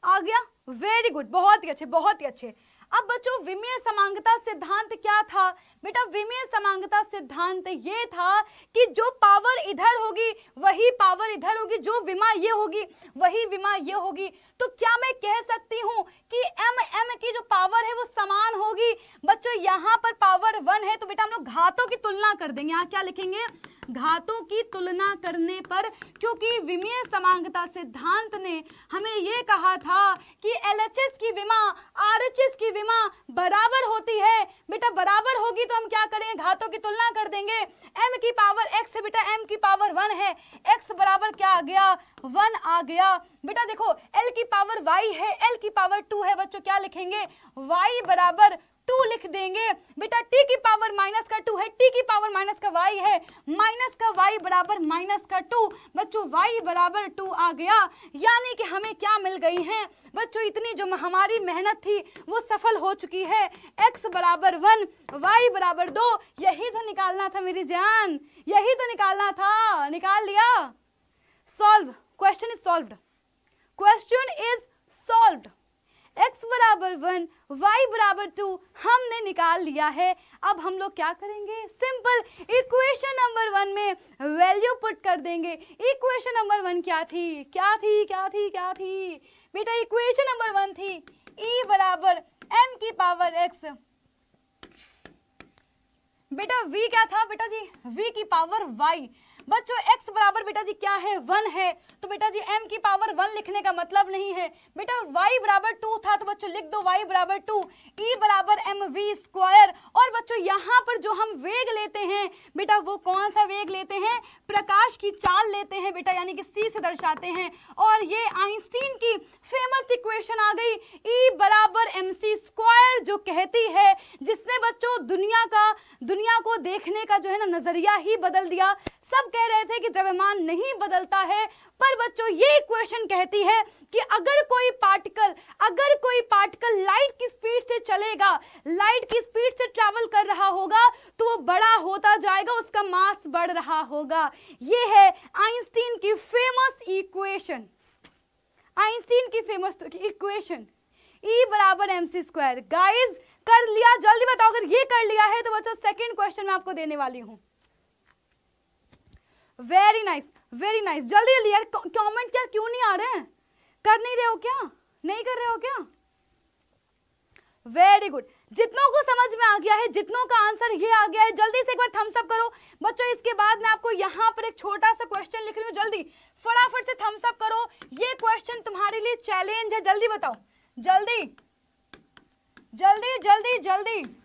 आ गया। वेरी गुड बहुत ही अच्छे, बहुत ही अच्छे। अब बच्चों, विमीय समांगता सिद्धांत क्या था? बेटा, विमीय समांगता सिद्धांत ये था कि जो पावर इधर होगी, वही पावर इधर होगी, जो विमा ये होगी, वही विमा ये होगी। तो क्या मैं कह सकती हूँ कि एम एम की जो पावर है वो समान होगी? बच्चों, यहाँ पर पावर वन है तो बेटा हम लोग घातों की तुलना कर देंगे। यहाँ क्या लिखेंगे? घातों की तुलना करने पर, क्योंकि विमीय समांगता सिद्धांत ने हमें यह कहा था कि एलएचएस की विमा, आरएचएस की विमा बराबर होती है। बेटा, बराबर होगी तो हम क्या करेंगे? घातों की तुलना कर देंगे। M की पावर x है बेटा m की पावर वन है। एक्स बराबर क्या आ गया? वन आ गया। बेटा देखो एल की पावर वाई है एल की पावर टू है। बच्चों, क्या लिखेंगे? वाई बराबर टू लिख देंगे। बेटा, टी की पावर माइनस का टू है। टी की पावर माइनस का वाई है। माइनस का वाई बराबर माइनस का टू बच्चों वाई बराबर टू आ गया। यानी कि हमें क्या मिल गई है? बच्चों, इतनी जो हमारी मेहनत थी, वो सफल हो चुकी है। X बराबर वन वाई बराबर दो। यही तो निकालना था मेरी जान। यही तो निकालना था। निकाल लिया। Solve question is solve question is solve x बराबर वन, y बराबर टू हमने निकाल लिया है। अब हम लोग क्या करेंगे? सिंपल इक्वेशन नंबर वन में वैल्यू पुट कर देंगे। इक्वेशन नंबर वन क्या थी? क्या थी? क्या थी? क्या थी? बेटा इक्वेशन नंबर वन थी। E बराबर एम की पावर x बेटा, v क्या था? बेटा जी, v की पावर y बच्चों, x बराबर बेटा जी क्या है? वन है। तो बेटा जी, m की पावर वन लिखने का मतलब नहीं है। बेटा, y बराबर टू था तो बच्चों लिख दो y बराबर टू e बराबर एम वी स्क्वायर और बच्चों, यहाँ पर जो हम वेग लेते हैं, बेटा, वो कौन सा वेग लेते हैं? प्रकाश की चाल लेते हैं, बेटा, यानी कि c से दर्शाते हैं। और ये आइंस्टीन की फ़ेमस इक्वेशन आ गई। E बराबर एम सी स्क्वायर जो कहती है, जिसने बच्चों, दुनिया का, दुनिया को देखने का जो है ना नज़रिया ही बदल दिया। सब कह रहे थे कि द्रव्यमान नहीं बदलता है, पर बच्चों, ये इक्वेशन कहती है कि अगर कोई पार्टिकल अगर कोई पार्टिकल लाइट की स्पीड से चलेगा लाइट की स्पीड से ट्रैवल कर रहा होगा तो वो बड़ा होता जाएगा, उसका मास बढ़ रहा होगा। ये है आइंस्टीन की फ़ेमस इक्वेशन आइंस्टीन की फ़ेमस इक्वेशन E बराबर एम सी स्क्वायर गाइज़ कर लिया। जल्दी बताओ, अगर ये कर लिया है तो बच्चों सेकंड क्वेश्चन मैं आपको देने वाली हूँ। वेरी नाइस वेरी नाइस जल्दी जल्दी यार कमेंट क्या, क्यों नहीं आ रहे हैं? कर नहीं रहे हो क्या? नहीं कर रहे हो क्या? वेरी गुड जितनों को समझ में आ गया है, जितनों का आंसर ये आ गया है, जल्दी से एक बार थम्स अप करो। बच्चों, इसके बाद मैं आपको यहाँ पर एक छोटा सा क्वेश्चन लिख रही हूँ, जल्दी। फटाफट से थम्स अप करो। ये क्वेश्चन तुम्हारे लिए चैलेंज है, जल्दी बताओ। जल्दी जल्दी जल्दी जल्दी। बच्चों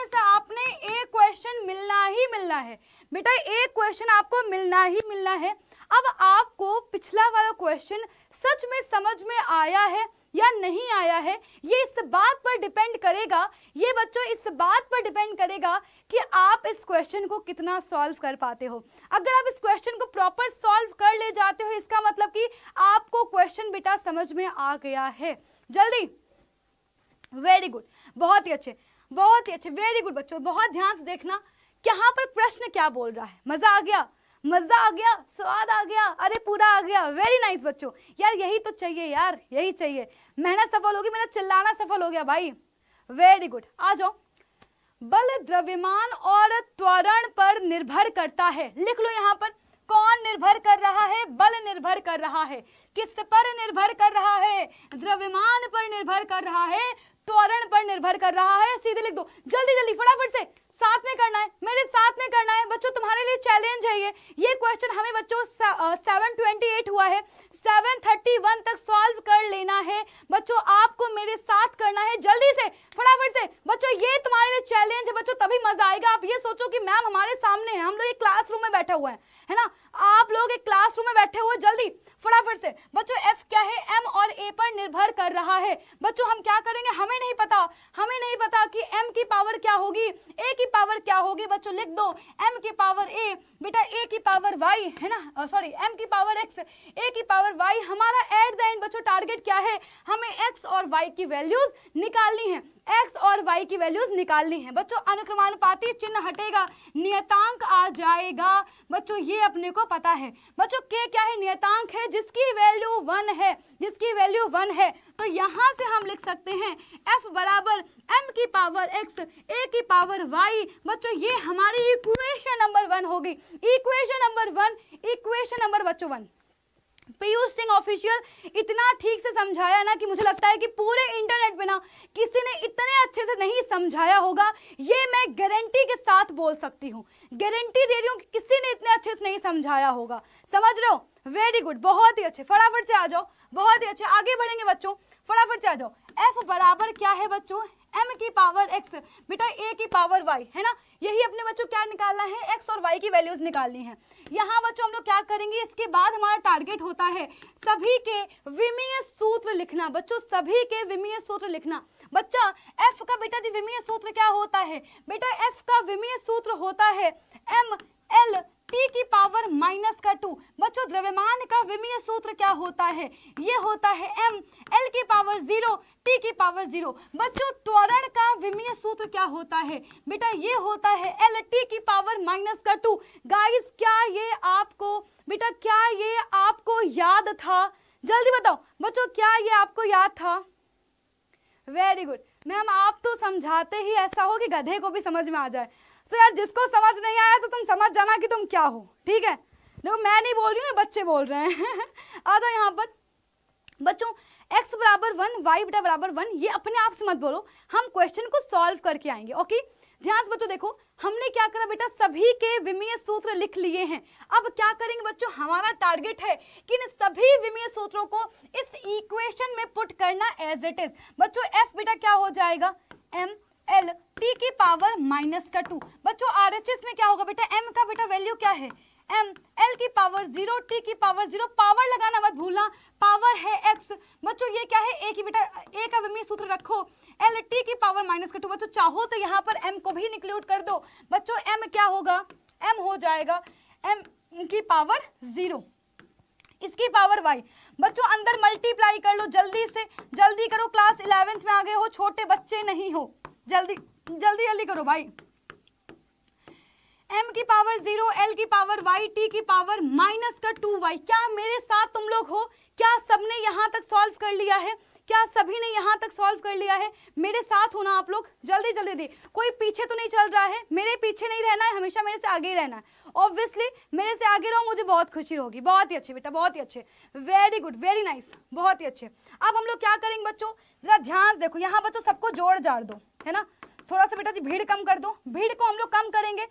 इसमें से आपने एक क्वेश्चन मिलना ही मिलना है। बेटा एक क्वेश्चन आपको मिलना ही मिलना है। अब आपको पिछला वाला क्वेश्चन सच में समझ में आया है या नहीं आया है, ये इस बात पर डिपेंड करेगा, ये बच्चों, इस बात पर डिपेंड करेगा कि आप इस क्वेश्चन को कितना सॉल्व कर पाते हो। अगर आप इस क्वेश्चन को प्रॉपर सॉल्व कर ले जाते हो, इसका मतलब कि आपको क्वेश्चन बेटा समझ में आ गया है। जल्दी? वेरी गुड बहुत ही अच्छे। बहुत ही अच्छे वेरी गुड बच्चों, बहुत ध्यान से देखना यहाँ पर प्रश्न क्या बोल रहा है। मज़ा आ गया, मज़ा आ गया, स्वाद आ गया, अरे पूरा आ गया वेरी नाइस बच्चों। यार यही तो चाहिए यार, यही चाहिए। मेहनत सफल होगी, मेरा चिल्लाना सफल हो गया भाई। वेरी गुड आ जाओ। बल द्रव्यमान और त्वरण पर निर्भर करता है। लिख लो यहाँ पर, कौन निर्भर कर रहा है? बल निर्भर कर रहा है। किस पर निर्भर कर रहा है? द्रव्यमान पर निर्भर कर रहा है। त्वरण पर निर्भर कर रहा है। सीधे लिख दो। जल्दी जल्दी, फटाफट से। साथ में करना है। मेरे साथ में करना है। बच्चों, तुम्हारे लिए चैलेंज है ये। ये क्वेश्चन हमें बच्चों सेवन ट्वेंटी एट हुआ है। सेवन थर्टी वन तक सॉल्व कर लेना है। बच्चों, आपको मेरे साथ करना है। जल्दी से, फटाफट से। बच्चों, ये तुम्हारे लिए चैलेंज है। बच्चों, तभी मज़ा आएगा। आप ये सोचो कि मैम हमारे सामने है। हम लोग एक क्लासरूम में बैठे हुए हैं। है ना? आप लोग एक क्लासरूम में बैठे हुए जल्दी फटाफट से। बच्चों एफ़ क्या है? एम और ए पर निर्भर कर रहा है। बच्चों, हम क्या करेंगे? हमें नहीं पता। हमें नहीं पता कि एम की पावर क्या होगी ए की पावर क्या होगी। बच्चों, लिख दो। एम की पावर ए बेटा ए की पावर वाई है ना? सॉरी एम की पावर एक्स ए की पावर वाई हमारा एट द एंड बच्चों टारगेट क्या है? हमें एक्स और वाई की वैल्यूज़ निकालनी है। एक्स और वाई की वैल्यूज़ निकालनी है। बच्चों, अनुक्रमानुपाती चिन्ह हटेगा, नियतांक आ जाएगा। बच्चों, ये अपने को पता है। बच्चों के क्या है? नियतांक है, जिसकी वैल्यू वन है, जिसकी वैल्यू वन है। तो यहाँ से हम लिख सकते हैं एफ़ बराबर m की पावर x, a की पावर वाई बच्चों, ये हमारी इक्वेशन नंबर वन होगी equation number one equation number बच्चों वन पीयूष सिंह ऑफिशियल इतना ठीक से समझाया ना कि मुझे लगता है कि पूरे इंटरनेट पे ना किसी ने इतने अच्छे से नहीं समझाया होगा, ये मैं गारंटी के साथ बोल सकती हूँ। गारंटी दे रही हूँ कि किसी ने इतने अच्छे से नहीं समझाया होगा। समझ रहे हो? वेरी गुड बहुत ही अच्छे। फटाफट से आ जाओ। बहुत ही अच्छे। आगे बढ़ेंगे बच्चों। फटाफट से आ जाओ। एफ़ बराबर क्या है बच्चों? एम की पावर एक्स बेटा ए की पावर वाई है ना? यही अपने बच्चों क्या निकालना है? एक्स और वाई की वैल्यूज़ निकालनी है। यहाँ बच्चों, हम लोग क्या करेंगे? इसके बाद हमारा टारगेट होता है सभी के विमीय सूत्र लिखना। बच्चों, सभी के विमीय सूत्र लिखना। बच्चा एफ़ का बेटा जी, विमीय सूत्र क्या होता है? बेटा एफ़ का विमीय सूत्र होता है एम एल टी की पावर माइनस का टू बच्चों, द्रव्यमान का विमीय सूत्र क्या होता है? ये होता है एम एल की पावर ज़ीरो टी की पावर ज़ीरो बच्चों, त्वरण का विमीय सूत्र क्या होता है? बेटा, ये होता है एल टी की पावर माइनस का टू गाइस क्या ये आपको, बेटा, क्या ये आपको याद था? जल्दी बताओ। बच्चों, क्या ये आपको याद था? वेरी गुड मैम, आप तो समझाते ही ऐसा हो कि गधे को भी समझ में आ जाए। सो यार जिसको समझ नहीं आया तो तुम समझ जाना कि तुम क्या हो, ठीक है? देखो, मैं नहीं बोल रही हूँ बच्चे बोल रहे हैं। आ जाओ यहाँ पर। बच्चों, x बराबर वन वाई बेटा बराबर वन, ये अपने आप से मत बोलो। हम क्वेश्चन को सॉल्व करके आएँगे ओके ध्यान से बच्चों देखो, हमने क्या करा बेटा? सभी के विमीय सूत्र लिख लिए हैं। अब क्या करेंगे बच्चों? हमारा टारगेट है कि इन सभी विमीय सूत्रों को इस इक्वेशन में पुट करना एज इट इज़ बच्चों एफ़ बेटा क्या हो जाएगा? एम एल टी की पावर माइनस का टू बच्चों आर एच एस में क्या होगा बेटा? एम का बेटा वैल्यू क्या है? एम एल की पावर ज़ीरो टी की पावर ज़ीरो पावर लगाना मत भूलना। पावर है एक्स बच्चों, ये क्या है? ए की बेटा ए का विमीय सूत्र रखो। एल टी की पावर माइनस का टू बच्चों, चाहो तो यहाँ पर एम को भी इंक्लूड कर दो। बच्चों एम क्या होगा? एम हो जाएगा एम की पावर ज़ीरो इसकी पावर वाई बच्चों, अंदर मल्टीप्लाई कर लो जल्दी से। जल्दी करो क्लास इलेवेंथ में आ गए हो। छोटे बच्चे नहीं हो। जल्दी जल्दी जल्दी करो भाई। M की पावर ज़ीरो l की पावर y, t की पावर माइनस का टू वाई क्या मेरे साथ तुम लोग हो? क्या सबने यहाँ तक सॉल्व कर लिया है? क्या सभी ने यहाँ तक सॉल्व कर लिया है? मेरे साथ होना आप लोग। जल्दी जल्दी दी। कोई पीछे तो नहीं चल रहा है? मेरे पीछे नहीं रहना है, हमेशा मेरे से आगे ही रहना है। ऑब्वियसली मेरे से आगे रहो, मुझे बहुत खुशी होगी। बहुत ही अच्छे बेटा, बहुत ही अच्छे। वेरी गुड वेरी नाइस बहुत ही अच्छे। अब हम लोग क्या करेंगे बच्चों? जरा ध्यान देखो। यहाँ बच्चों सबको जोड़ जाड़ दो, है ना? थोड़ा सा बेटा जी, भीड़ कम कर दो। भीड़ को हम लोग कम करेंगे।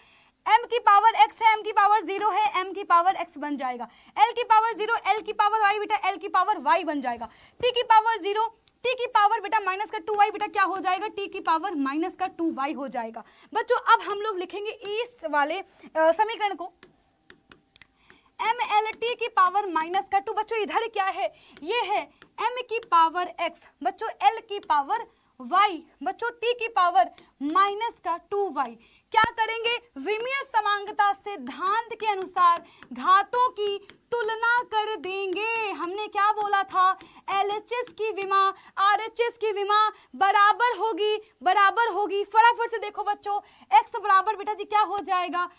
M की पावर x है m की पावर ज़ीरो है m की पावर x बन जाएगा l की पावर ज़ीरो l की पावर y बेटा l की पावर y बन जाएगा t की पावर ज़ीरो t की पावर बेटा माइनस का टू वाई बेटा क्या हो जाएगा t की पावर माइनस का टू वाई हो जाएगा बच्चों अब हम लोग लिखेंगे इस वाले समीकरण को एम एल टी की पावर माइनस का टू बच्चों इधर क्या है ये है m की पावर x बच्चों l की पावर y बच्चों t की पावर माइनस का टू वाई क्या करेंगे विमीय समांगता सिद्धांत के अनुसार घातों की तुलना कर देंगे। हमने क्या बोला था? एल की विमा आर की विमा बराबर होगी बराबर होगी। फटाफट से देखो बच्चों x बराबर बेटा जी क्या हो जाएगा?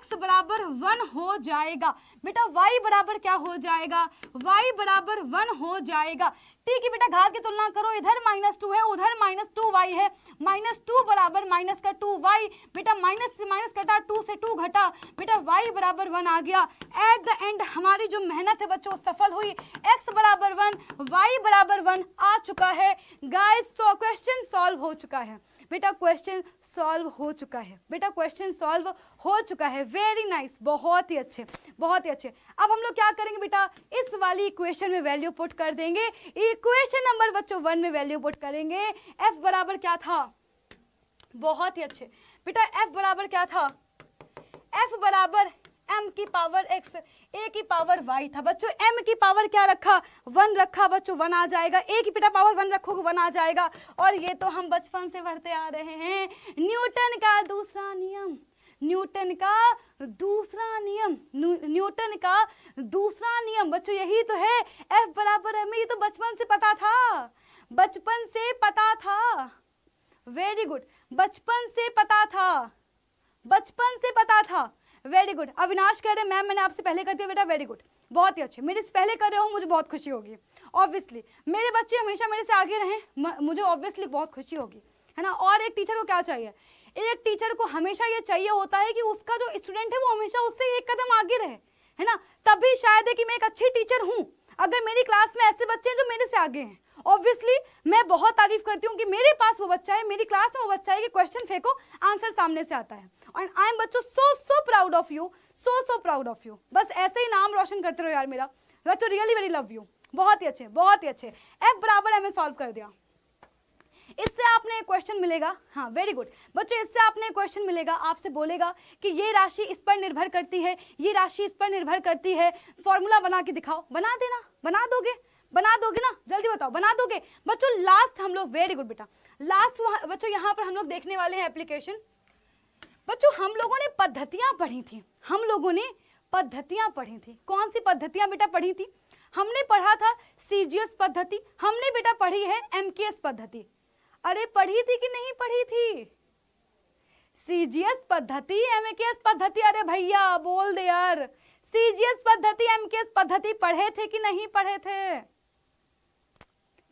x बराबर वन हो जाएगा। बेटा y बराबर क्या हो जाएगा? y बराबर वन हो जाएगा। टी की बेटा घात की तुलना करो, इधर माइनस टू है, उधर माइनस टू वाई है। माइनस टू बराबर माइनस का टू वाई बेटा माइनस से माइनस घटा टू से टू घटा, बेटा वाई बराबर वन आ गया। एट द एंड हमारी जो मेहनत है बच्चों, सफल हुई। एक्स बराबर वन वाई बराबर वन आ चुका है। गाइस सो क्वेश्चन सॉल्व हो चुका है। बेटा क्वेश्चन सॉल्व हो चुका है। बेटा क्वेश्चन सॉल्व हो चुका है। वेरी नाइस nice, बहुत ही अच्छे बहुत ही अच्छे। अब हम लोग क्या करेंगे बेटा? इस वाली इक्वेशन में वैल्यू पुट कर देंगे। इक्वेशन नंबर बच्चों वन में वैल्यू पुट करेंगे। एफ़ बराबर क्या था? बहुत ही अच्छे। बेटा एफ़ बराबर क्या था? एफ़ बराबर एम की पावर एक्स ए की पावर वाई था। बच्चों एम की पावर क्या रखा? वन रखा। बच्चों, वन आ जाएगा। ए की बेटा पावर वन रखोगे वन आ जाएगा। और ये तो हम बचपन से पढ़ते आ रहे हैं। न्यूटन का दूसरा नियम, न्यूटन का दूसरा नियम न्यूटन का दूसरा नियम। बच्चों, यही तो है। एफ़ बराबर एम ये तो बचपन से पता था। बचपन से पता था। वेरी गुड बचपन से पता था। बचपन से पता था। वेरी गुड अविनाश कह रहे मैम, मैंने आपसे पहले कर दिया बेटा। वेरी गुड बहुत ही अच्छे। मेरे से पहले कर रहे हो, मुझे बहुत खुशी होगी। ऑब्वियसली मेरे बच्चे हमेशा मेरे से आगे रहें मुझे ऑब्वियसली बहुत खुशी होगी। है ना? और एक टीचर को क्या चाहिए? एक टीचर को हमेशा ये चाहिए होता है कि उसका जो स्टूडेंट है, वो हमेशा उससे एक कदम आगे रहे। है ना? तभी शायद है कि मैं एक अच्छी टीचर हूँ। अगर मेरी क्लास में ऐसे बच्चे हैं जो मेरे से आगे हैं। ऑब्वियसली मैं बहुत तारीफ़ करती हूँ कि मेरे पास वो बच्चा है, मेरी क्लास में वो बच्चा है कि क्वेश्चन फेंको आंसर सामने से आता है। और आई एम बच्चों so so proud of you so so proud of you बस ऐसे ही नाम रोशन करते रहो यार मेरा। बच्चों रियली वेरी लव यू बहुत ही अच्छे, बहुत ही अच्छे। एफ़ बराबर हमें सॉल्व कर दिया। इससे आपने एक क्वेश्चन मिलेगा। हाँ वेरी गुड बच्चों, इससे आपने एक क्वेश्चन मिलेगा। आपसे बोलेगा कि ये राशि इस पर निर्भर करती है, ये राशि इस पर निर्भर करती है। फॉर्मूला बना के दिखाओ। बना देना। बना दोगे? बना दोगे ना? जल्दी बताओ। बना दोगे? बच्चों लास्ट हम लोग वेरी गुड बेटा। लास्ट बच्चों, यहाँ पर हम लोग देखने वाले हैं एप्लीकेशन बच्चों, हम लोगों ने पद्धतियाँ पढ़ी थी। हम लोगों ने पद्धतियाँ पढ़ी थी। कौन सी पद्धतियाँ बेटा पढ़ी थी? हमने पढ़ा था सीजीएस पद्धति, हमने बेटा पढ़ी है एमकेएस पद्धति। अरे, पढ़ी थी कि नहीं पढ़ी थी? सीजीएस पद्धति एमकेएस पद्धति, अरे भैया, बोल दे यार। सीजीएस पद्धति एमकेएस पद्धति पढ़े थे कि नहीं पढ़े थे?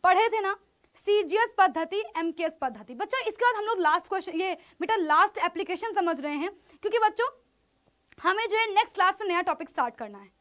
पढ़े थे ना? सीजीएस पद्धति, एमकेएस पद्धति। बच्चों, इसके बाद हम लोग लास्ट क्वेश्चन ये बेटा लास्ट एप्लीकेशन समझ रहे हैं, क्योंकि बच्चों, हमें जो है नेक्स्ट क्लास में नया टॉपिक स्टार्ट करना है।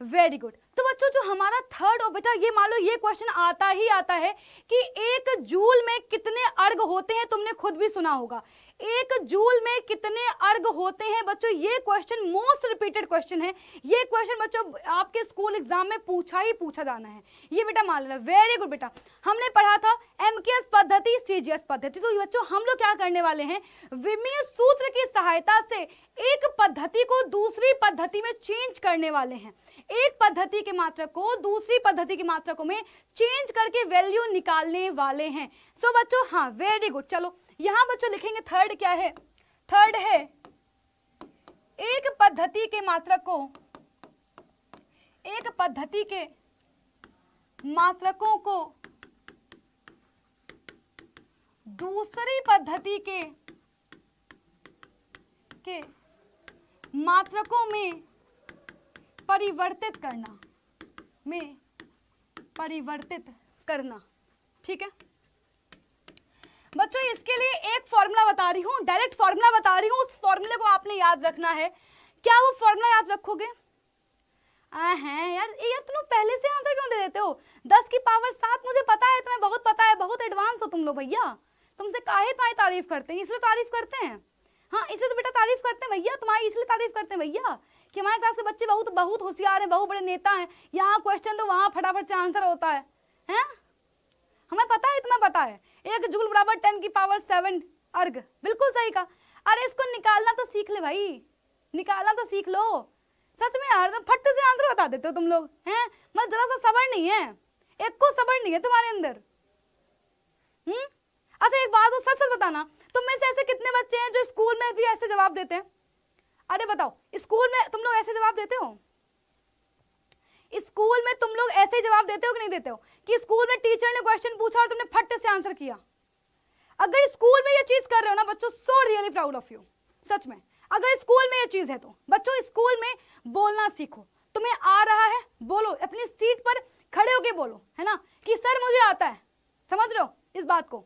वेरी गुड तो बच्चों, जो हमारा थर्ड और बेटा, ये मान लो, ये क्वेश्चन आता ही आता है कि एक जूल में कितने अर्घ होते हैं, तुमने खुद भी सुना होगा। एक जूल में कितने अर्घ होते हैं? बच्चों ये क्वेश्चन मोस्ट रिपीटेड क्वेश्चन है। ये क्वेश्चन बच्चों आपके स्कूल एग्ज़ाम में पूछा ही पूछा जाना है। ये बेटा मान लेना। वेरी गुड बेटा। हमने पढ़ा था एमकेएस पद्धति सीजीएस पद्धति। तो बच्चों हम लोग क्या करने वाले हैं? विमीय सूत्र की सहायता से एक पद्धति को दूसरी पद्धति में चेंज करने वाले हैं। एक पद्धति के मात्रक को दूसरी पद्धति के मात्रकों में चेंज करके वैल्यू निकालने वाले हैं। सो so, बच्चों हाँ वेरी गुड चलो यहाँ बच्चों लिखेंगे थर्ड क्या है? थर्ड है, एक पद्धति के मात्रक को एक पद्धति के मात्रकों को दूसरी पद्धति के के मात्रकों में परिवर्तित करना, में परिवर्तित करना। ठीक है? बच्चों, इसके लिए एक फॉर्मूला बता रही हूँ डायरेक्ट फॉर्मूला बता रही हूँ, उस फॉर्मूले को आपने याद रखना है। क्या वो फॉर्मूला याद रखोगे? हैं यार यार तुम पहले से आंसर क्यों दे देते हो? दस की पावर सात मुझे पता है, तुम्हें बहुत पता है, बहुत एडवांस हो तुम लोग भैया। तुमसे काहे तुम्हारी तारीफ़ करते हैं? इसलिए तारीफ़ करते हैं। हाँ इसलिए तो बेटा तारीफ़ करते हैं भैया, तुम्हारी इसलिए तारीफ़ करते हैं भैया कि हमारे क्लास के बच्चे बहुत बहुत होशियार हैं, बहुत बड़े नेता हैं। यहाँ क्वेश्चन तो वहाँ फटाफट से आंसर होता है। हैं? हमें पता है, तुम्हें पता है। एक जूल बराबर टेन की पावर सेवन, अर्ग। बिल्कुल सही का अरे, इसको निकालना तो सीख ले भाई। निकालना तो सीख लो। सच में यार तुम फट से आंसर बता देते हो तुम लोग, हैं? मतलब जरा सा सबर नहीं है। एक को सबर नहीं है तुम्हारे अंदर। हम्म? अच्छा एक बात सच सच बताना। तुम में से ऐसे कितने बच्चे हैं जो स्कूल में भी ऐसे जवाब देते हैं? अरे, बताओ। स्कूल में तुम लोग ऐसे जवाब देते हो? स्कूल में तुम लोग ऐसे जवाब देते हो कि नहीं देते हो? कि स्कूल में टीचर ने क्वेश्चन पूछा और तुमने फट से आंसर किया। अगर स्कूल में ये चीज़ कर रहे हो ना, बच्चों so really proud of you सच में। अगर स्कूल में ये चीज़ है तो। बच्चों, स्कूल में बोलना सीखो। तुम्हें आ रहा है, बोलो। अपनी सीट पर खड़े होके बोलो, है ना? कि सर, मुझे आता है। समझ हो? इस बात को।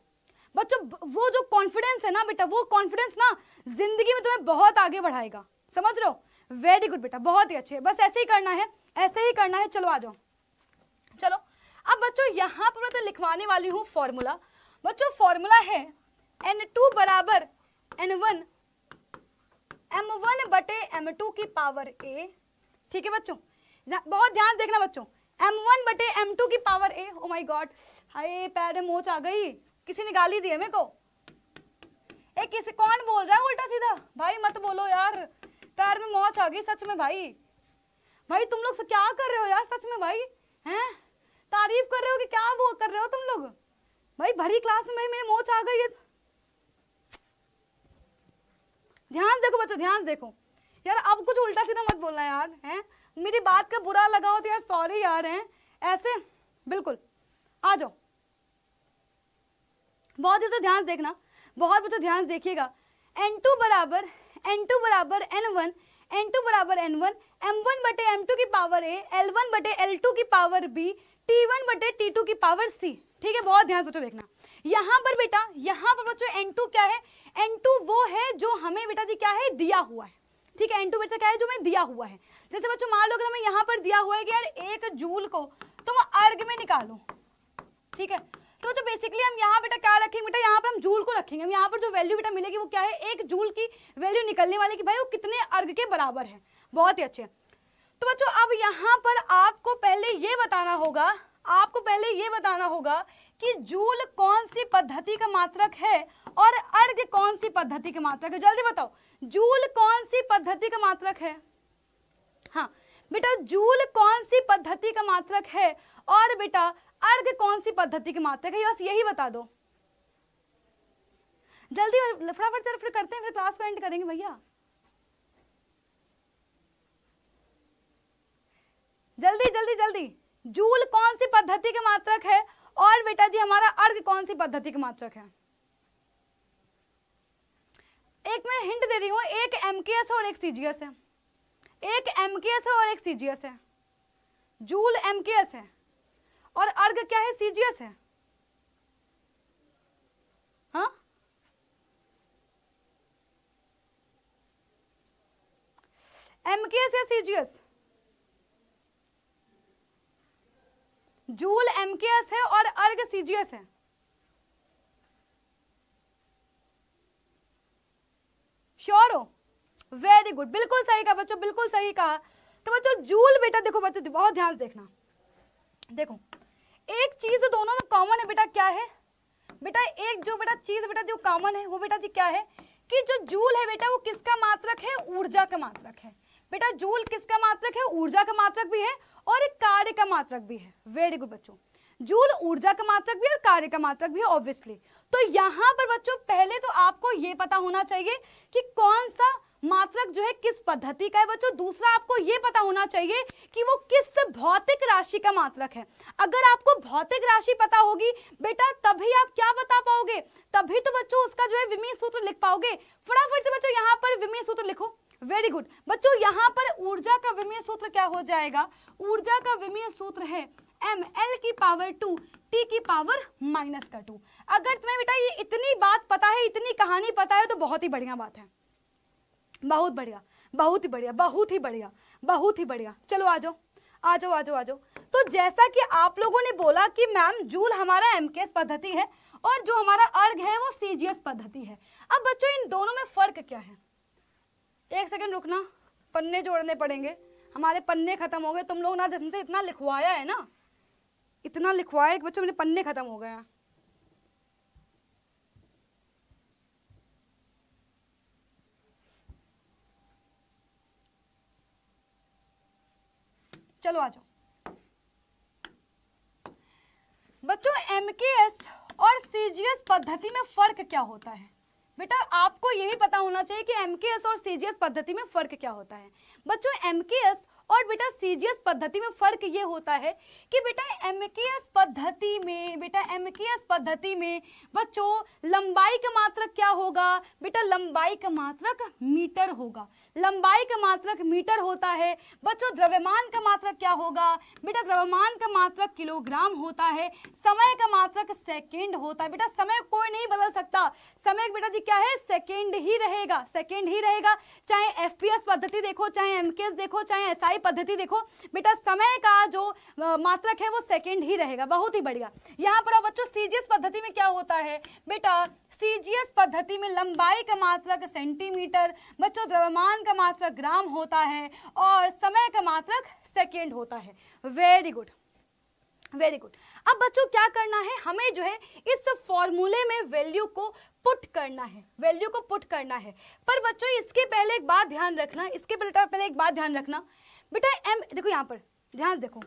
बच्चों वो जो कॉन्फिडेंस है ना बेटा, वो कॉन्फिडेंस ना ज़िंदगी में तुम्हें बहुत आगे बढ़ाएगा। समझ हो? वेरी गुड बेटा, बहुत ही अच्छे। बस ऐसे ही करना है, ऐसे ही करना है, चलो आ जाओ। चलो, अब बच्चों, यहाँ पर मैं तो लिखवाने वाली हूँ फॉर्मूला बच्चों फॉर्मूला है एन टू बराबर एन वन एम वन बटे एम टू की पावर ए ठीक है बच्चों? बहुत ध्यान देखना बच्चों। एम वन बटे एम टू की power A oh my God हाय, पैर में मोच आ गई। किसी ने गाली दी है मेरे को? ए किसी, कौन बोल रहा है? उल्टा सीधा। भाई, मत बोलो यार। पैर में मौच आ गई सच में भाई। भाई, तुम लोग क्या कर रहे हो यार सच में भाई? हैं? तारीफ़ कर रहे हो कि क्या वो कर रहे हो तुम लोग? भाई, भरी क्लास में मेरी मोच आ गई है। ध्यान देखो बच्चों, ध्यान देखो। यार, अब कुछ उल्टा सीधा मत बोलना यार, हैं? मेरी बात का बुरा लगा हो तो यार सॉरी यार, हैं? ऐसे, बिल्कुल। आ जाओ। बहुत ही तो ध्यान देखना, बहुत बच्चों ध्यान देखिएगा। एन टू बराबर एन टू बराबर एन वन एन टू बराबर एन वन एम वन बटे एम टू की पावर ए एल वन बटे एल टू की पावर बी टी वन बटे टी टू की पावर सी ठीक है, बहुत ध्यान से देखना। यहाँ पर बेटा, यहाँ पर बच्चों एन टू क्या है? एन टू वो है जो हमें बेटा जी क्या है? दिया हुआ है। ठीक है एन टू बेटा क्या है? जो हमें दिया हुआ है। जैसे बच्चों, मान लो अगर हमें यहाँ पर दिया हुआ है कि यार एक जूल को तुम अर्ग में निकालो। ठीक है तो जो बेसिकली हम यहाँ बेटा क्या रखेंगे बेटा? यहाँ पर हम जूल को रखेंगे। हम यहाँ पर जो वैल्यू बेटा मिलेगी वो क्या है? एक जूल की वैल्यू निकलने वाली कि भाई वो कितने अर्ग के बराबर है। बहुत ही अच्छे। तो बच्चों, अब यहाँ पर आपको पहले ये बताना होगा, आपको पहले ये बताना होगा कि जूल कौन सी पद्धति का मात्रक है और अर्घ कौन सी पद्धति का मात्रक है। जल्दी बताओ जूल कौन सी पद्धति का मात्रक है? हाँ बेटा जूल कौन सी पद्धति का मात्रक है? और बेटा अर्घ कौन सी पद्धति के मात्रक है? बस यही बता दो। जल्दी फटाफट से फिर करते हैं, फिर क्लास को एंड करेंगे भैया। जल्दी जल्दी जल्दी। जूल कौन सी पद्धति के मात्रक है? और बेटा जी, हमारा अर्घ कौन सी पद्धति के मात्रक है? एक मैं हिंट दे रही हूँ, एक एमकेएस और एक सीजीएस है। एक एमकेएस है और एक सीजीएस है। जूल एमकेएस है। और अर्घ क्या है? सीजीएस है। हाँ? एमकेएस या सीजीएस जूल एमकेएस है और अर्घ सीजीएस है। श्योर हो? वेरी गुड बिल्कुल सही कहा बच्चों, बिल्कुल सही कहा। तो बच्चों, जूल बेटा, देखो बच्चों, बहुत ध्यान से देखना। देखो एक चीज़ दोनों में कॉमन है, बेटा, क्या है? बेटा, एक जो बेटा चीज़ बेटा जो कॉमन है, वो बेटा जी क्या है? कि जो जूल है बेटा, वो किसका मात्रक है? ऊर्जा का मात्रक है। बेटा, जूल किसका मात्रक है? ऊर्जा का मात्रक भी है और कार्य का मात्रक भी है। वेरी गुड बच्चों। जूल ऊर्जा का मात्रक भी और कार्य का मात्रक भी ऑब्वियसली तो यहाँ पर बच्चों, पहले तो आपको ये पता होना चाहिए कि कौन सा मात्रक जो है किस पद्धति का है बच्चों? दूसरा आपको यह पता होना चाहिए कि वो किस भौतिक राशि का मात्रक है। अगर आपको भौतिक राशि पता होगी, बेटा तभी आप क्या बता पाओगे? तभी तो बच्चों उसका जो है विमी सूत्र लिख पाओगे। फटाफट से बच्चों यहाँ पर विमी सूत्र लिखो। वेरी गुड बच्चों, यहाँ पर ऊर्जा का विमीय सूत्र क्या हो जाएगा? ऊर्जा का विमीय सूत्र है एम एल की पावर टू टी की पावर माइनस का टू अगर तुम्हें बेटा ये इतनी बात पता है, इतनी कहानी पता है तो बहुत ही बढ़िया बात है। बहुत बढ़िया, बहुत ही बढ़िया, बहुत ही बढ़िया, बहुत ही बढ़िया। चलो आ जाओ आ जाओ आ जाओ आ जाओ। तो जैसा कि आप लोगों ने बोला कि मैम, जूल हमारा एमकेएस पद्धति है और जो हमारा अर्घ है वो सीजीएस पद्धति है। अब बच्चों, इन दोनों में फ़र्क क्या है? एक सेकंड रुकना, पन्ने जोड़ने पड़ेंगे। हमारे पन्ने खत्म हो गए, तुम लोग ना हमसे इतना लिखवाया है ना। इतना लिखवाया कि बच्चों मेरे पन्ने खत्म हो गए हैं। चलो आ जाओ। बच्चों एमकेएस और सीजीएस पद्धति में फ़र्क क्या होता है? बेटा, आपको यही पता होना चाहिए कि एमकेएस और सीजीएस पद्धति में फ़र्क क्या होता है। बच्चों एमकेएस और बेटा सीजीएस पद्धति में फ़र्क ये होता है कि बेटा एमकेएस पद्धति में, बेटा एमकेएस पद्धति में बच्चों, लंबाई का मात्रक क्या होगा? बेटा लंबाई का मात्रक मीटर होगा। लंबाई का मात्रक मीटर होता है, बच्चों द्रव्यमान का मात्रक क्या होगा? बेटा द्रव्यमान का मात्रक किलोग्राम होता है, समय का मात्रक सेकेंड होता है। बेटा समय कोई नहीं बदल सकता। समय बेटा जी क्या है? सेकेंड ही रहेगा, सेकेंड ही रहेगा। चाहे एफपीएस पद्धति देखो, चाहे एमकेएस देखो, चाहे एसआई सारी पद्धति देखो। बेटा, समय का जो मात्रक है वो सेकेंड ही रहेगा। बहुत ही बढ़िया। यहाँ पर बच्चों सीजीएस पद्धति में क्या होता है? बेटा सीजीएस पद्धति में लंबाई का मात्रक सेंटीमीटर बच्चों, द्रव्यमान का मात्रक ग्राम होता है और समय का मात्रक सेकेंड होता है। वेरी गुड वेरी गुड अब बच्चों, क्या करना है? हमें जो है, इस फॉर्मूले में वैल्यू को पुट करना है। वैल्यू को पुट करना है। पर बच्चों, इसके पहले एक बात ध्यान रखना, इसके पहले एक बात ध्यान रखना। बेटा, एम, देखो यहाँ पर, ध्यान देखो।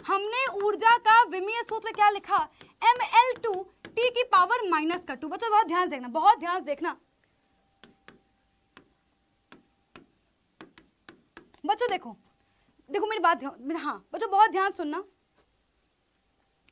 हमने ऊर्जा का विमीय सूत्र क्या लिखा? एम एल टू टी की पावर माइनस का टू बच्चों, बहुत ध्यान देखना, बहुत ध्यान देखना। बच्चों, देखो देखो मेरी बात हाँ बच्चों, बहुत ध्यान सुनना।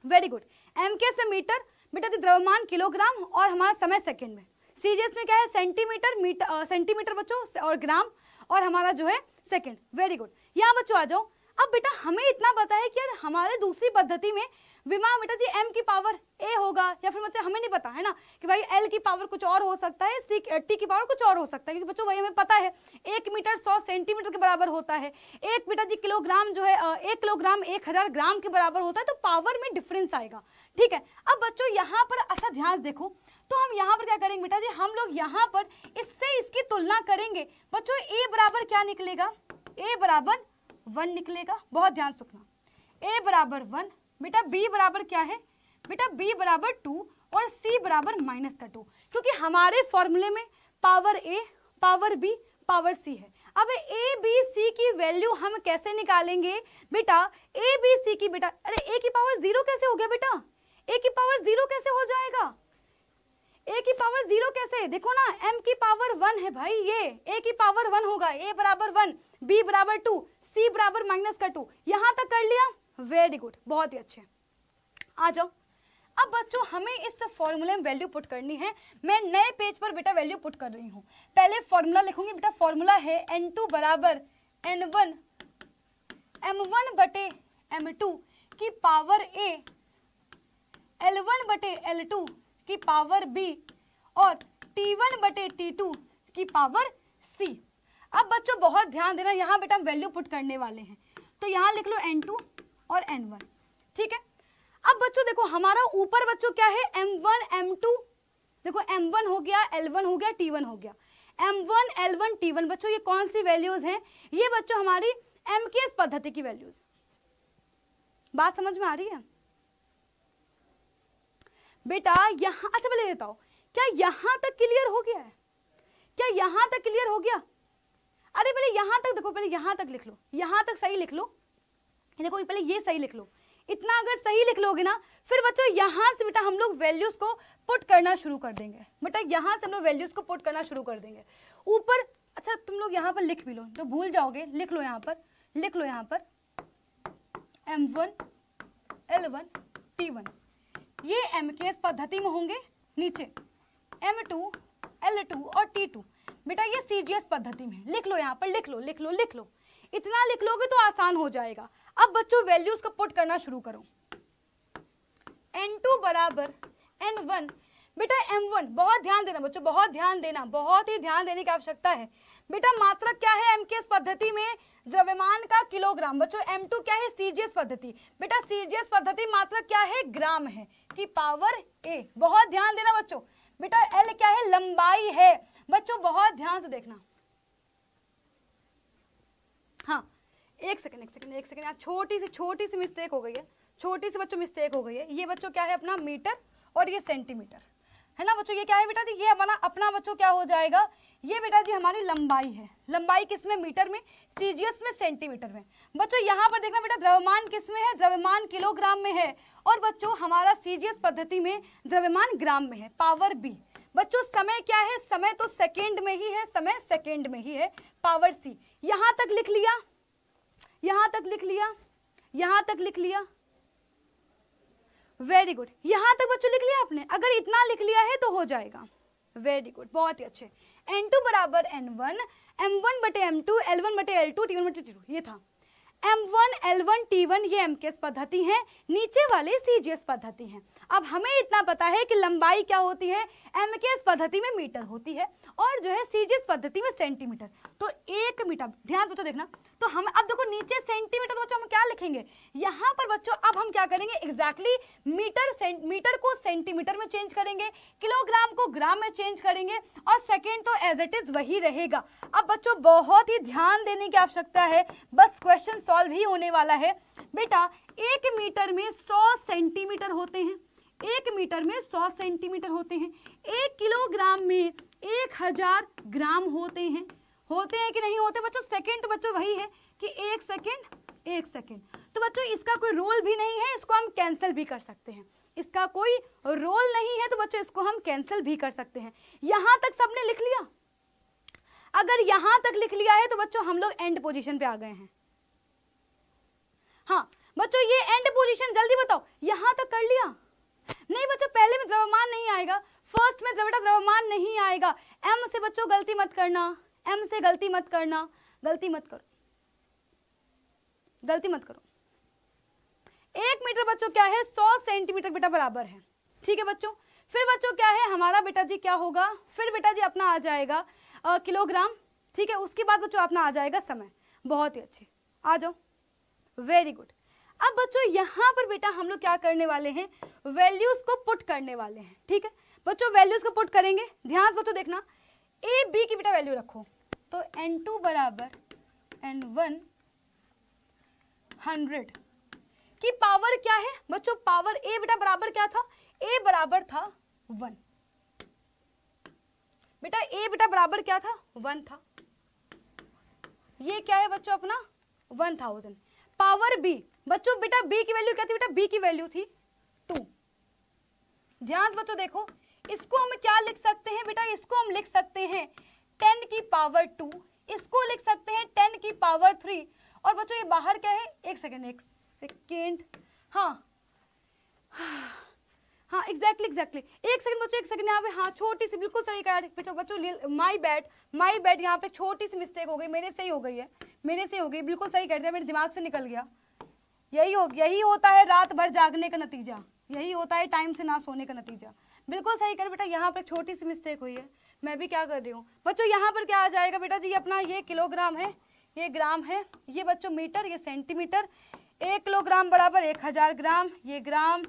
वेरी गुड एम के से मीटर, बेटा द्रव्यमान किलोग्राम और हमारा समय सेकंड में। सीजीएस में क्या है? सेंटीमीटर मीटर सेंटीमीटर बच्चों, और ग्राम, और हमारा जो है सेकंड वेरी गुड यहाँ बच्चों आ जाओ। अब बेटा हमें इतना पता है कि यार हमारे दूसरी पद्धति में विमान बेटा जी एम की पावर ए होगा, या फिर मतलब हमें नहीं पता, है ना? कि भाई एल की पावर कुछ और हो सकता है सी टी की पावर कुछ और हो सकता है, क्योंकि बच्चों भाई हमें पता है। एक मीटर सौ सेंटीमीटर के बराबर होता है। एक बेटा जी किलोग्राम जो है एक किलोग्राम एक हज़ार ग्राम के बराबर होता है तो पावर में डिफरेंस आएगा। ठीक है? अब बच्चों यहाँ पर अच्छा ध्यान देखो। तो हम यहाँ पर क्या करेंगे बेटा जी हम लोग यहाँ पर इससे इसकी तुलना करेंगे। बच्चों, ए बराबर क्या निकलेगा? ए बराबर वन निकलेगा। बहुत ध्यान सुखना ए बराबर वन, बेटा बी बराबर क्या है? बेटा बी बराबर टू और सी बराबर माइनस का टू। क्योंकि हमारे फॉर्मूले में power A, power B, power C है। अब ए, बी, सी की वैल्यू हम कैसे निकालेंगे? बेटा, ए, बी, सी की बेटा, अरे, ए की पावर ज़ीरो कैसे हो गया बेटा? ए की पावर ज़ीरो कैसे हो जाएगा? ए की पावर ज़ीरो कैसे? देखो ना एम की पावर वन है भाई ये। ए की पावर वन होगा। ए बराबर वन बी बराबर टू सी बराबर माइनस का टू यहाँ तक कर लिया? वेरी गुड बहुत ही अच्छे। आ जाओ। अब बच्चों, हमें इस फॉर्मूले में वैल्यू पुट करनी है। मैं नए पेज पर बेटा वैल्यू पुट कर रही हूँ। पहले फॉर्मूला लिखूँगी, बेटा फॉर्मूला है एन टू बराबर एन वन एम वन बटे एम टू की पावर ए एल वन बटे एल टू की पावर बी और टी वन बटे टी टू की पावर सी अब बच्चों बहुत ध्यान देना, यहाँ बेटा हम वैल्यू पुट करने वाले हैं। तो यहाँ लिख लो एन टू और एन वन ठीक है? अब बच्चों देखो, हमारा ऊपर बच्चों क्या है? एम वन एम टू देखो एम वन हो गया एल वन हो गया टी वन हो गया। M one L one T one बच्चों ये कौन सी वैल्यूज़ हैं? ये बच्चों हमारी एम पद्धति की वैल्यूज़ बात समझ में आ रही है? बेटा, यहाँ अच्छा पहले देता हूँ। क्या यहाँ तक क्लियर हो गया है? क्या यहाँ तक क्लियर हो गया? अरे, पहले यहाँ तक देखो, पहले यहाँ तक लिख लो। यहाँ तक सही लिख लो। देखो, पहले ये सही लिख लो। इतना अगर सही लिख लोगे ना, फिर बच्चों, यहाँ से बेटा हम लोग वैल्यूज़ को पुट करना शुरू कर देंगे। बेटा, यहाँ से हम लोग वैल्यूज़ को पुट करना शुरू कर देंगे। ऊपर अच्छा तुम लोग यहाँ पर लिख भी लो। तो भूल जाओगे, लिख लो यहाँ पर। लिख लो यहाँ पर। M one L one T one ये एम पद्धति में होंगे नीचे। एम टू एल टू और टी टू बेटा, ये सी जी एस पद्धति में लिख लो यहाँ पर, लिख लो लिख लो लिख लो। इतना लिख लोगे तो आसान हो जाएगा। अब बच्चों वैल्यूज़ को पुट करना शुरू करो। एन टू बराबर एन वन बेटा एम वन बहुत ध्यान देना बच्चों, बहुत ध्यान देना, बहुत ही ध्यान देने की आवश्यकता है। बेटा मात्रक क्या है एम के एस पद्धति में? द्रव्यमान का किलोग्राम। बच्चों एम टू क्या है? सीजीएस पद्धति। बेटा सीजीएस पद्धति मात्रक क्या है? ग्राम है। कि पावर ए बहुत ध्यान देना बच्चों। बेटा एल क्या है? लंबाई है। बच्चों, बहुत ध्यान से देखना। हाँ एक सेकंड एक सेकंड एक सेकंड छोटी सी छोटी सी मिस्टेक हो गई है। छोटी सी बच्चों मिस्टेक हो गई है। ये बच्चों क्या है अपना? मीटर और ये सेंटीमीटर है ना बच्चों, ये क्या है बेटा जी? ये हमारा अपना बच्चों क्या हो जाएगा? ये बेटा जी हमारी लंबाई है। लंबाई किसमें? मीटर में सीजीएस में सेंटीमीटर में। बच्चों, यहाँ पर देखना बेटा, द्रव्यमान किसमें है? द्रव्यमान किलोग्राम में है। और बच्चों, हमारा सीजीएस पद्धति में द्रव्यमान ग्राम में है पावर बी बच्चों, समय क्या है? समय तो सेकेंड में ही है, समय सेकेंड में ही है पावर सी यहाँ तक लिख लिया? यहाँ तक लिख लिया? यहाँ तक लिख लिया? वेरी गुड यहाँ तक बच्चों लिख लिया आपने? अगर इतना लिख लिया है तो हो जाएगा। वेरी गुड बहुत ही अच्छे। एन टू बराबर एन वन एम वन बटे एम टू एल वन बटे एल टू टी वन बटे टी टू ये था। M one L one T one ये एम के एस पद्धति है। नीचे वाले सी जी एस पद्धति है। अब हमें इतना पता है कि लंबाई क्या होती है। एम के एस पद्धति में मीटर होती है। और जो है सी जी एस पद्धति में सेंटीमीटर। तो एक मीटर, ध्यान बच्चों देखना। तो हम अब देखो नीचे सेंटीमीटर तो बच्चों हम क्या लिखेंगे? यहाँ पर बच्चों अब हम क्या करेंगे? एग्जैक्टली मीटर मीटर को सेंटीमीटर में चेंज करेंगे किलोग्राम को ग्राम में चेंज करेंगे, और सेकेंड तो एज इट इज़ वही रहेगा। अब बच्चों बहुत ही ध्यान देने की आवश्यकता है। बस क्वेश्चन सॉल्व ही होने वाला है। बेटा, एक मीटर में सौ सेंटीमीटर होते हैं। एक मीटर में सौ सेंटीमीटर होते हैं। एक किलोग्राम में एक हज़ार ग्राम होते हैं। होते हैं कि नहीं होते? बच्चों सेकंड बच्चों, वही है कि एक सेकंड एक सेकंड तो बच्चों, इसका कोई रोल भी नहीं है, इसको हम कैंसिल भी कर सकते हैं। इसका कोई रोल नहीं है तो बच्चों, इसको हम कैंसिल भी कर सकते हैं। यहाँ तक सबने लिख लिया? अगर यहाँ तक लिख लिया है तो बच्चों, हम लोग एंड पोजीशन पे आ गए हैं। हाँ बच्चों, ये एंड पोजीशन जल्दी बताओ, यहाँ तक कर लिया? नहीं बच्चों, पहले में द्रव्यमान नहीं आएगा। फ़र्स्ट में द्रव्यता द्रव्यमान नहीं आएगा। एम से बच्चों गलती मत करना। एम से गलती मत करना। गलती मत करो। गलती मत करो। एक मीटर बच्चों क्या है? सौ सेंटीमीटर बेटा बराबर है। ठीक है बच्चों? फिर बच्चों क्या है? हमारा बेटा जी क्या होगा? फिर बेटा जी अपना आ जाएगा आ, किलोग्राम। ठीक है? उसके बाद बच्चों अपना आ जाएगा समय। बहुत ही अच्छे। आ जाओ। वेरी गुड अब बच्चों यहाँ पर बेटा हम लोग क्या करने वाले हैं? वैल्यूज़ को पुट करने वाले हैं। ठीक है? बच्चों वैल्यूज़ को पुट करेंगे। ध्यान से बच्चों देखना। ए बी की बेटा वैल्यू रखो। तो एन टू बराबर एन वन हंड्रेड की पावर क्या है? बच्चों पावर ए बेटा बराबर क्या था? ए बराबर था वन बेटा ए बेटा बराबर क्या था? वन था। ये क्या है बच्चों अपना? वन थाउज़ेंड पावर बी बच्चों, बेटा बी की वैल्यू क्या थी? बेटा बी की वैल्यू थी टू ध्यान से बच्चों देखो। इसको हम क्या लिख सकते हैं बेटा? इसको हम लिख सकते हैं टेन की पावर टू। इसको लिख सकते हैं टेन की पावर थ्री। और बच्चों, ये बाहर क्या है? एक सेकेंड एक सेकेंड। हाँ। हाँ एग्जैक्टली एग्जैक्टली एक सेकंड बच्चों, एक सेकंड यहाँ पे। हाँ छोटी सी, बिल्कुल सही कहा। बच्चों बच्चों माई बैड माई बैड यहाँ पे छोटी सी मिस्टेक हो गई। मेरे से ही हो गई है। मेरे से हो गई। बिल्कुल सही कर दिया मेरे दिमाग से निकल गया। यही हो, यही होता है रात भर जागने का नतीजा। यही होता है टाइम से ना सोने का नतीजा। बिल्कुल सही कर बेटा, यहाँ पर छोटी सी मिस्टेक हुई है। मैं भी क्या कर रही हूँ? बच्चों, यहाँ पर क्या आ जाएगा बेटा जी? अपना ये किलोग्राम है, ये ग्राम है, ये बच्चों मीटर, ये सेंटीमीटर एक किलोग्राम बराबर एक हज़ार ग्राम ये ग्राम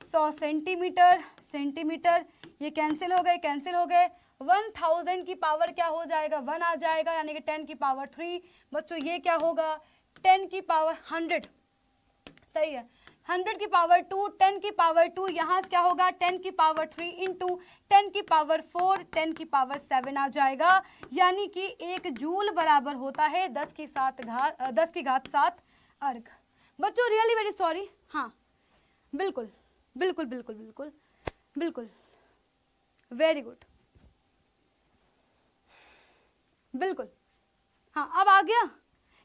सौ सेंटीमीटर सेंटीमीटर ये कैंसिल हो गए कैंसिल हो गए। वन थाउज़ेंड की पावर क्या हो जाएगा? वन आ जाएगा, यानी कि टेन की पावर थ्री बच्चों, ये क्या होगा? टेन की पावर हंड्रेड सही है। हंड्रेड की पावर टू, टेन की पावर टू, यहाँ क्या होगा? टेन की पावर थ्री इंटू टेन की पावर फोर, टेन की पावर सेवन आ जाएगा। यानी कि एक जूल बराबर होता है दस की सात घात दस की घात सात अर्घ। बच्चों रियली वेरी सॉरी हाँ। बिल्कुल बिल्कुल बिल्कुल बिल्कुल बिल्कुल। वेरी गुड बिल्कुल। हाँ अब आ गया?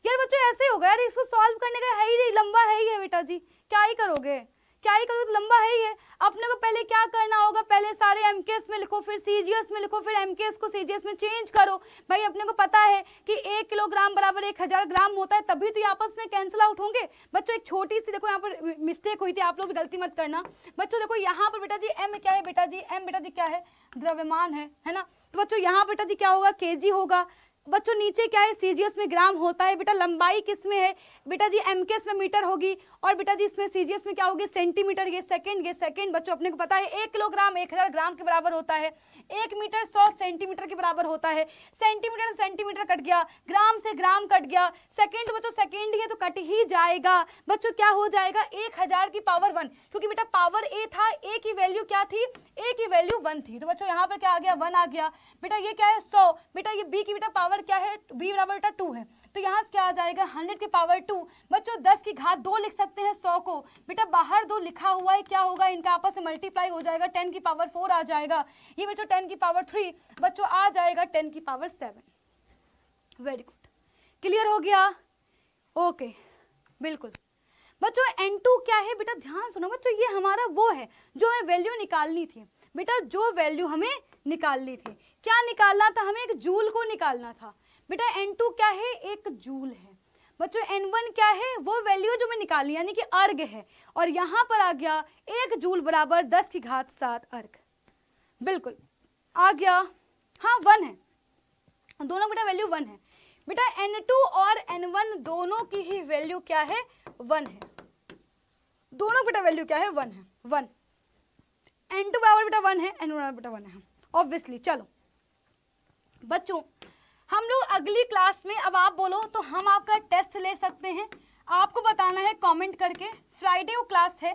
यार बच्चों, ऐसे हो गया यार, इसको सॉल्व करने का है ही नहीं, लंबा है ही है बेटा जी। क्या ही करोगे? क्या ही करोगे? तो लंबा है ही है। अपने को पहले क्या करना होगा? पहले सारे एमकेएस में लिखो, फिर सीजीएस में लिखो, फिर एमकेएस को सीजीएस में चेंज करो। भाई, अपने को पता है कि एक किलोग्राम बराबर एक हज़ार ग्राम होता है, तभी तो आपस में कैंसिल आउट होंगे। बच्चों, एक छोटी सी देखो, यहाँ पर मिस्टेक हुई थी, आप लोग भी गलती मत करना। बच्चों, देखो, यहाँ पर बेटा जी एम क्या है बेटा जी? एम बेटा जी क्या है? द्रव्यमान है है ना? तो बच्चों, यहाँ बेटा जी क्या होगा? के होगा। बच्चों, नीचे क्या है? सीजीएस में ग्राम होता है। बेटा, लंबाई किसमें है? बेटा जी एमकेएस में मीटर होगी। और बेटा जी, इसमें सीजीएस में क्या होगी? सेंटीमीटर ये सेकंड ये सेकंड बच्चों, अपने को पता है, एक किलोग्राम एक हज़ार ग्राम के बराबर होता है। एक मीटर सौ सेंटीमीटर के बराबर होता है। सेंटीमीटर सेंटीमीटर कट गया, ग्राम से ग्राम कट गया। सेकेंड बच्चों सेकेंड ये तो कट ही जाएगा। बच्चों, क्या हो जाएगा? एक हज़ार की पावर वन क्योंकि बेटा पावर ए था ए की वैल्यू क्या थी? ए की वैल्यू वन थी। तो बच्चों, यहाँ पर क्या आ गया? वन आ गया। बेटा, ये क्या है? सौ। बेटा, ये बी की बेटा पावर क्या है? बी बराबर बेटा टू है। तो यहाँ से क्या आ जाएगा? हंड्रेड की पावर टू बच्चों, दस की घात दो लिख सकते हैं सौ को। बेटा, बाहर दो लिखा हुआ है, क्या होगा? इनका आपस में मल्टीप्लाई हो जाएगा। टेन की पावर फोर आ जाएगा। ये बच्चों टेन की पावर थ्री बच्चों, आ जाएगा टेन की power seven very good clear हो गया? ओके बिल्कुल। बच्चों एन टू क्या है? बेटा, ध्यान सुनो बच्चों, ये हमारा वो है, जो हमें वैल्यू निकालनी थी। बेटा, जो वैल्यू हमें निकालनी थी। क्या निकालना था? हमें एक जूल को निकालना था। बेटा एन टू क्या है? एक जूल है। बच्चों एन वन क्या है? वो वैल्यू जो मैं निकाली, यानी कि अर्घ है। और यहाँ पर आ गया एक जूल बराबर दस की घात सात अर्घ बिल्कुल। आ गया। हाँ वन है। दोनों बेटा वैल्यू वन है। बेटा एन टू और एन वन दोनों की ही वैल्यू क्या है? वन है। दोनों बेटा वैल्यू क्या है? वन है। वन एन टू बराबर बेटा वन है एन बराबर बेटा वन है। ऑब्वियसली चलो। बच्चों, हम लोग अगली क्लास में, अब आप बोलो तो हम आपका टेस्ट ले सकते हैं। आपको बताना है कमेंट करके फ्राइडे वो क्लास है।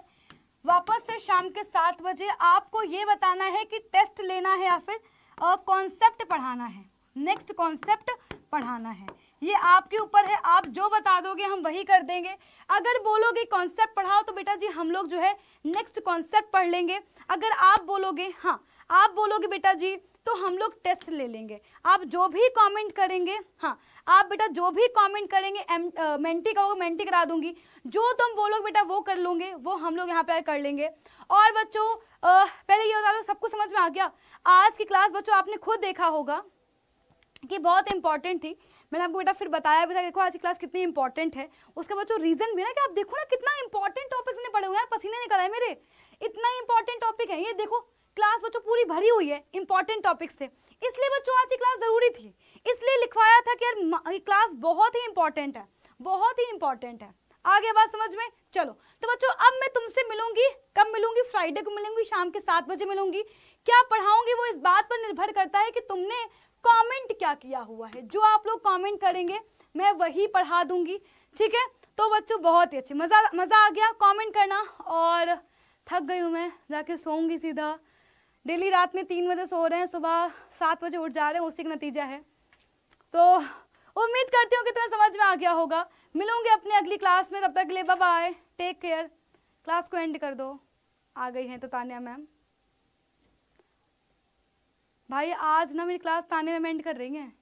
वापस से शाम के सात बजे आपको ये बताना है कि टेस्ट लेना है या फिर कॉन्सेप्ट पढ़ाना है। नेक्स्ट कॉन्सेप्ट पढ़ाना है। ये आपके ऊपर है। आप जो बता दोगे, हम वही कर देंगे। अगर बोलोगे कॉन्सेप्ट पढ़ाओ तो बेटा जी, हम लोग जो है नेक्स्ट कॉन्सेप्ट पढ़ लेंगे। अगर आप बोलोगे हाँ आप बोलोगे बेटा जी तो हम लोग टेस्ट ले लेंगे। आप जो भी कमेंट करेंगे हाँ आप बेटा जो भी कमेंट करेंगे एम आ, मेंटी का मेंटी करा दूँगी। जो तुम बोलोगे बेटा वो कर लूँगे वो हम लोग यहाँ पे कर लेंगे। और बच्चों पहले ये बता दो सबको समझ में आ गया? आज की क्लास बच्चों आपने खुद देखा होगा कि बहुत इंपॉर्टेंट थी। मैंने आपको बेटा फिर बताया भी था देखो आज की क्लास कितनी इंपॉर्टेंट है। उसके बच्चों रीजन भी ना कि आप देखो ना कितना इंपॉर्टेंट टॉपिक्स ने पढ़े हुए यार पसीने निकल आए मेरे। इतना इंपॉर्टेंट टॉपिक है ये देखो। क्लास बच्चों पूरी भरी हुई है इंपॉर्टेंट टॉपिक से इसलिए बच्चों आज की क्लास ज़रूरी थी। इसलिए लिखवाया था कि यार क्लास बहुत ही इंपॉर्टेंट है, बहुत ही इंपॉर्टेंट है। आगे बात समझ में? चलो तो बच्चों अब मैं तुमसे मिलूँगी, कब मिलूँगी? फ्राइडे को मिलूँगी, शाम के सात बजे मिलूँगी। क्या पढ़ाऊँगी वो इस बात पर निर्भर करता है कि तुमने कमेंट क्या किया हुआ है। जो आप लोग कमेंट करेंगे, मैं वही पढ़ा दूँगी, ठीक है? तो बच्चों बहुत ही अच्छे, मज़ा मज़ा आ गया कमेंट करना और थक गई हूँ मैं, जाके सोऊँगी सीधा। डेली रात में तीन बजे सो रहे हैं, सुबह सात बजे उठ जा रहे हैं, उसी का नतीजा है। तो उम्मीद करती हूँ कि तुम्हें समझ में आ गया होगा। मिलूँगी अपनी अगली क्लास में, तब तक लिए बाय टेक केयर क्लास को एंड कर दो। आ गई हैं तो तानिया मैम। भाई, आज ना मेरी क्लास तानिया मैम एंड कर रही हैं?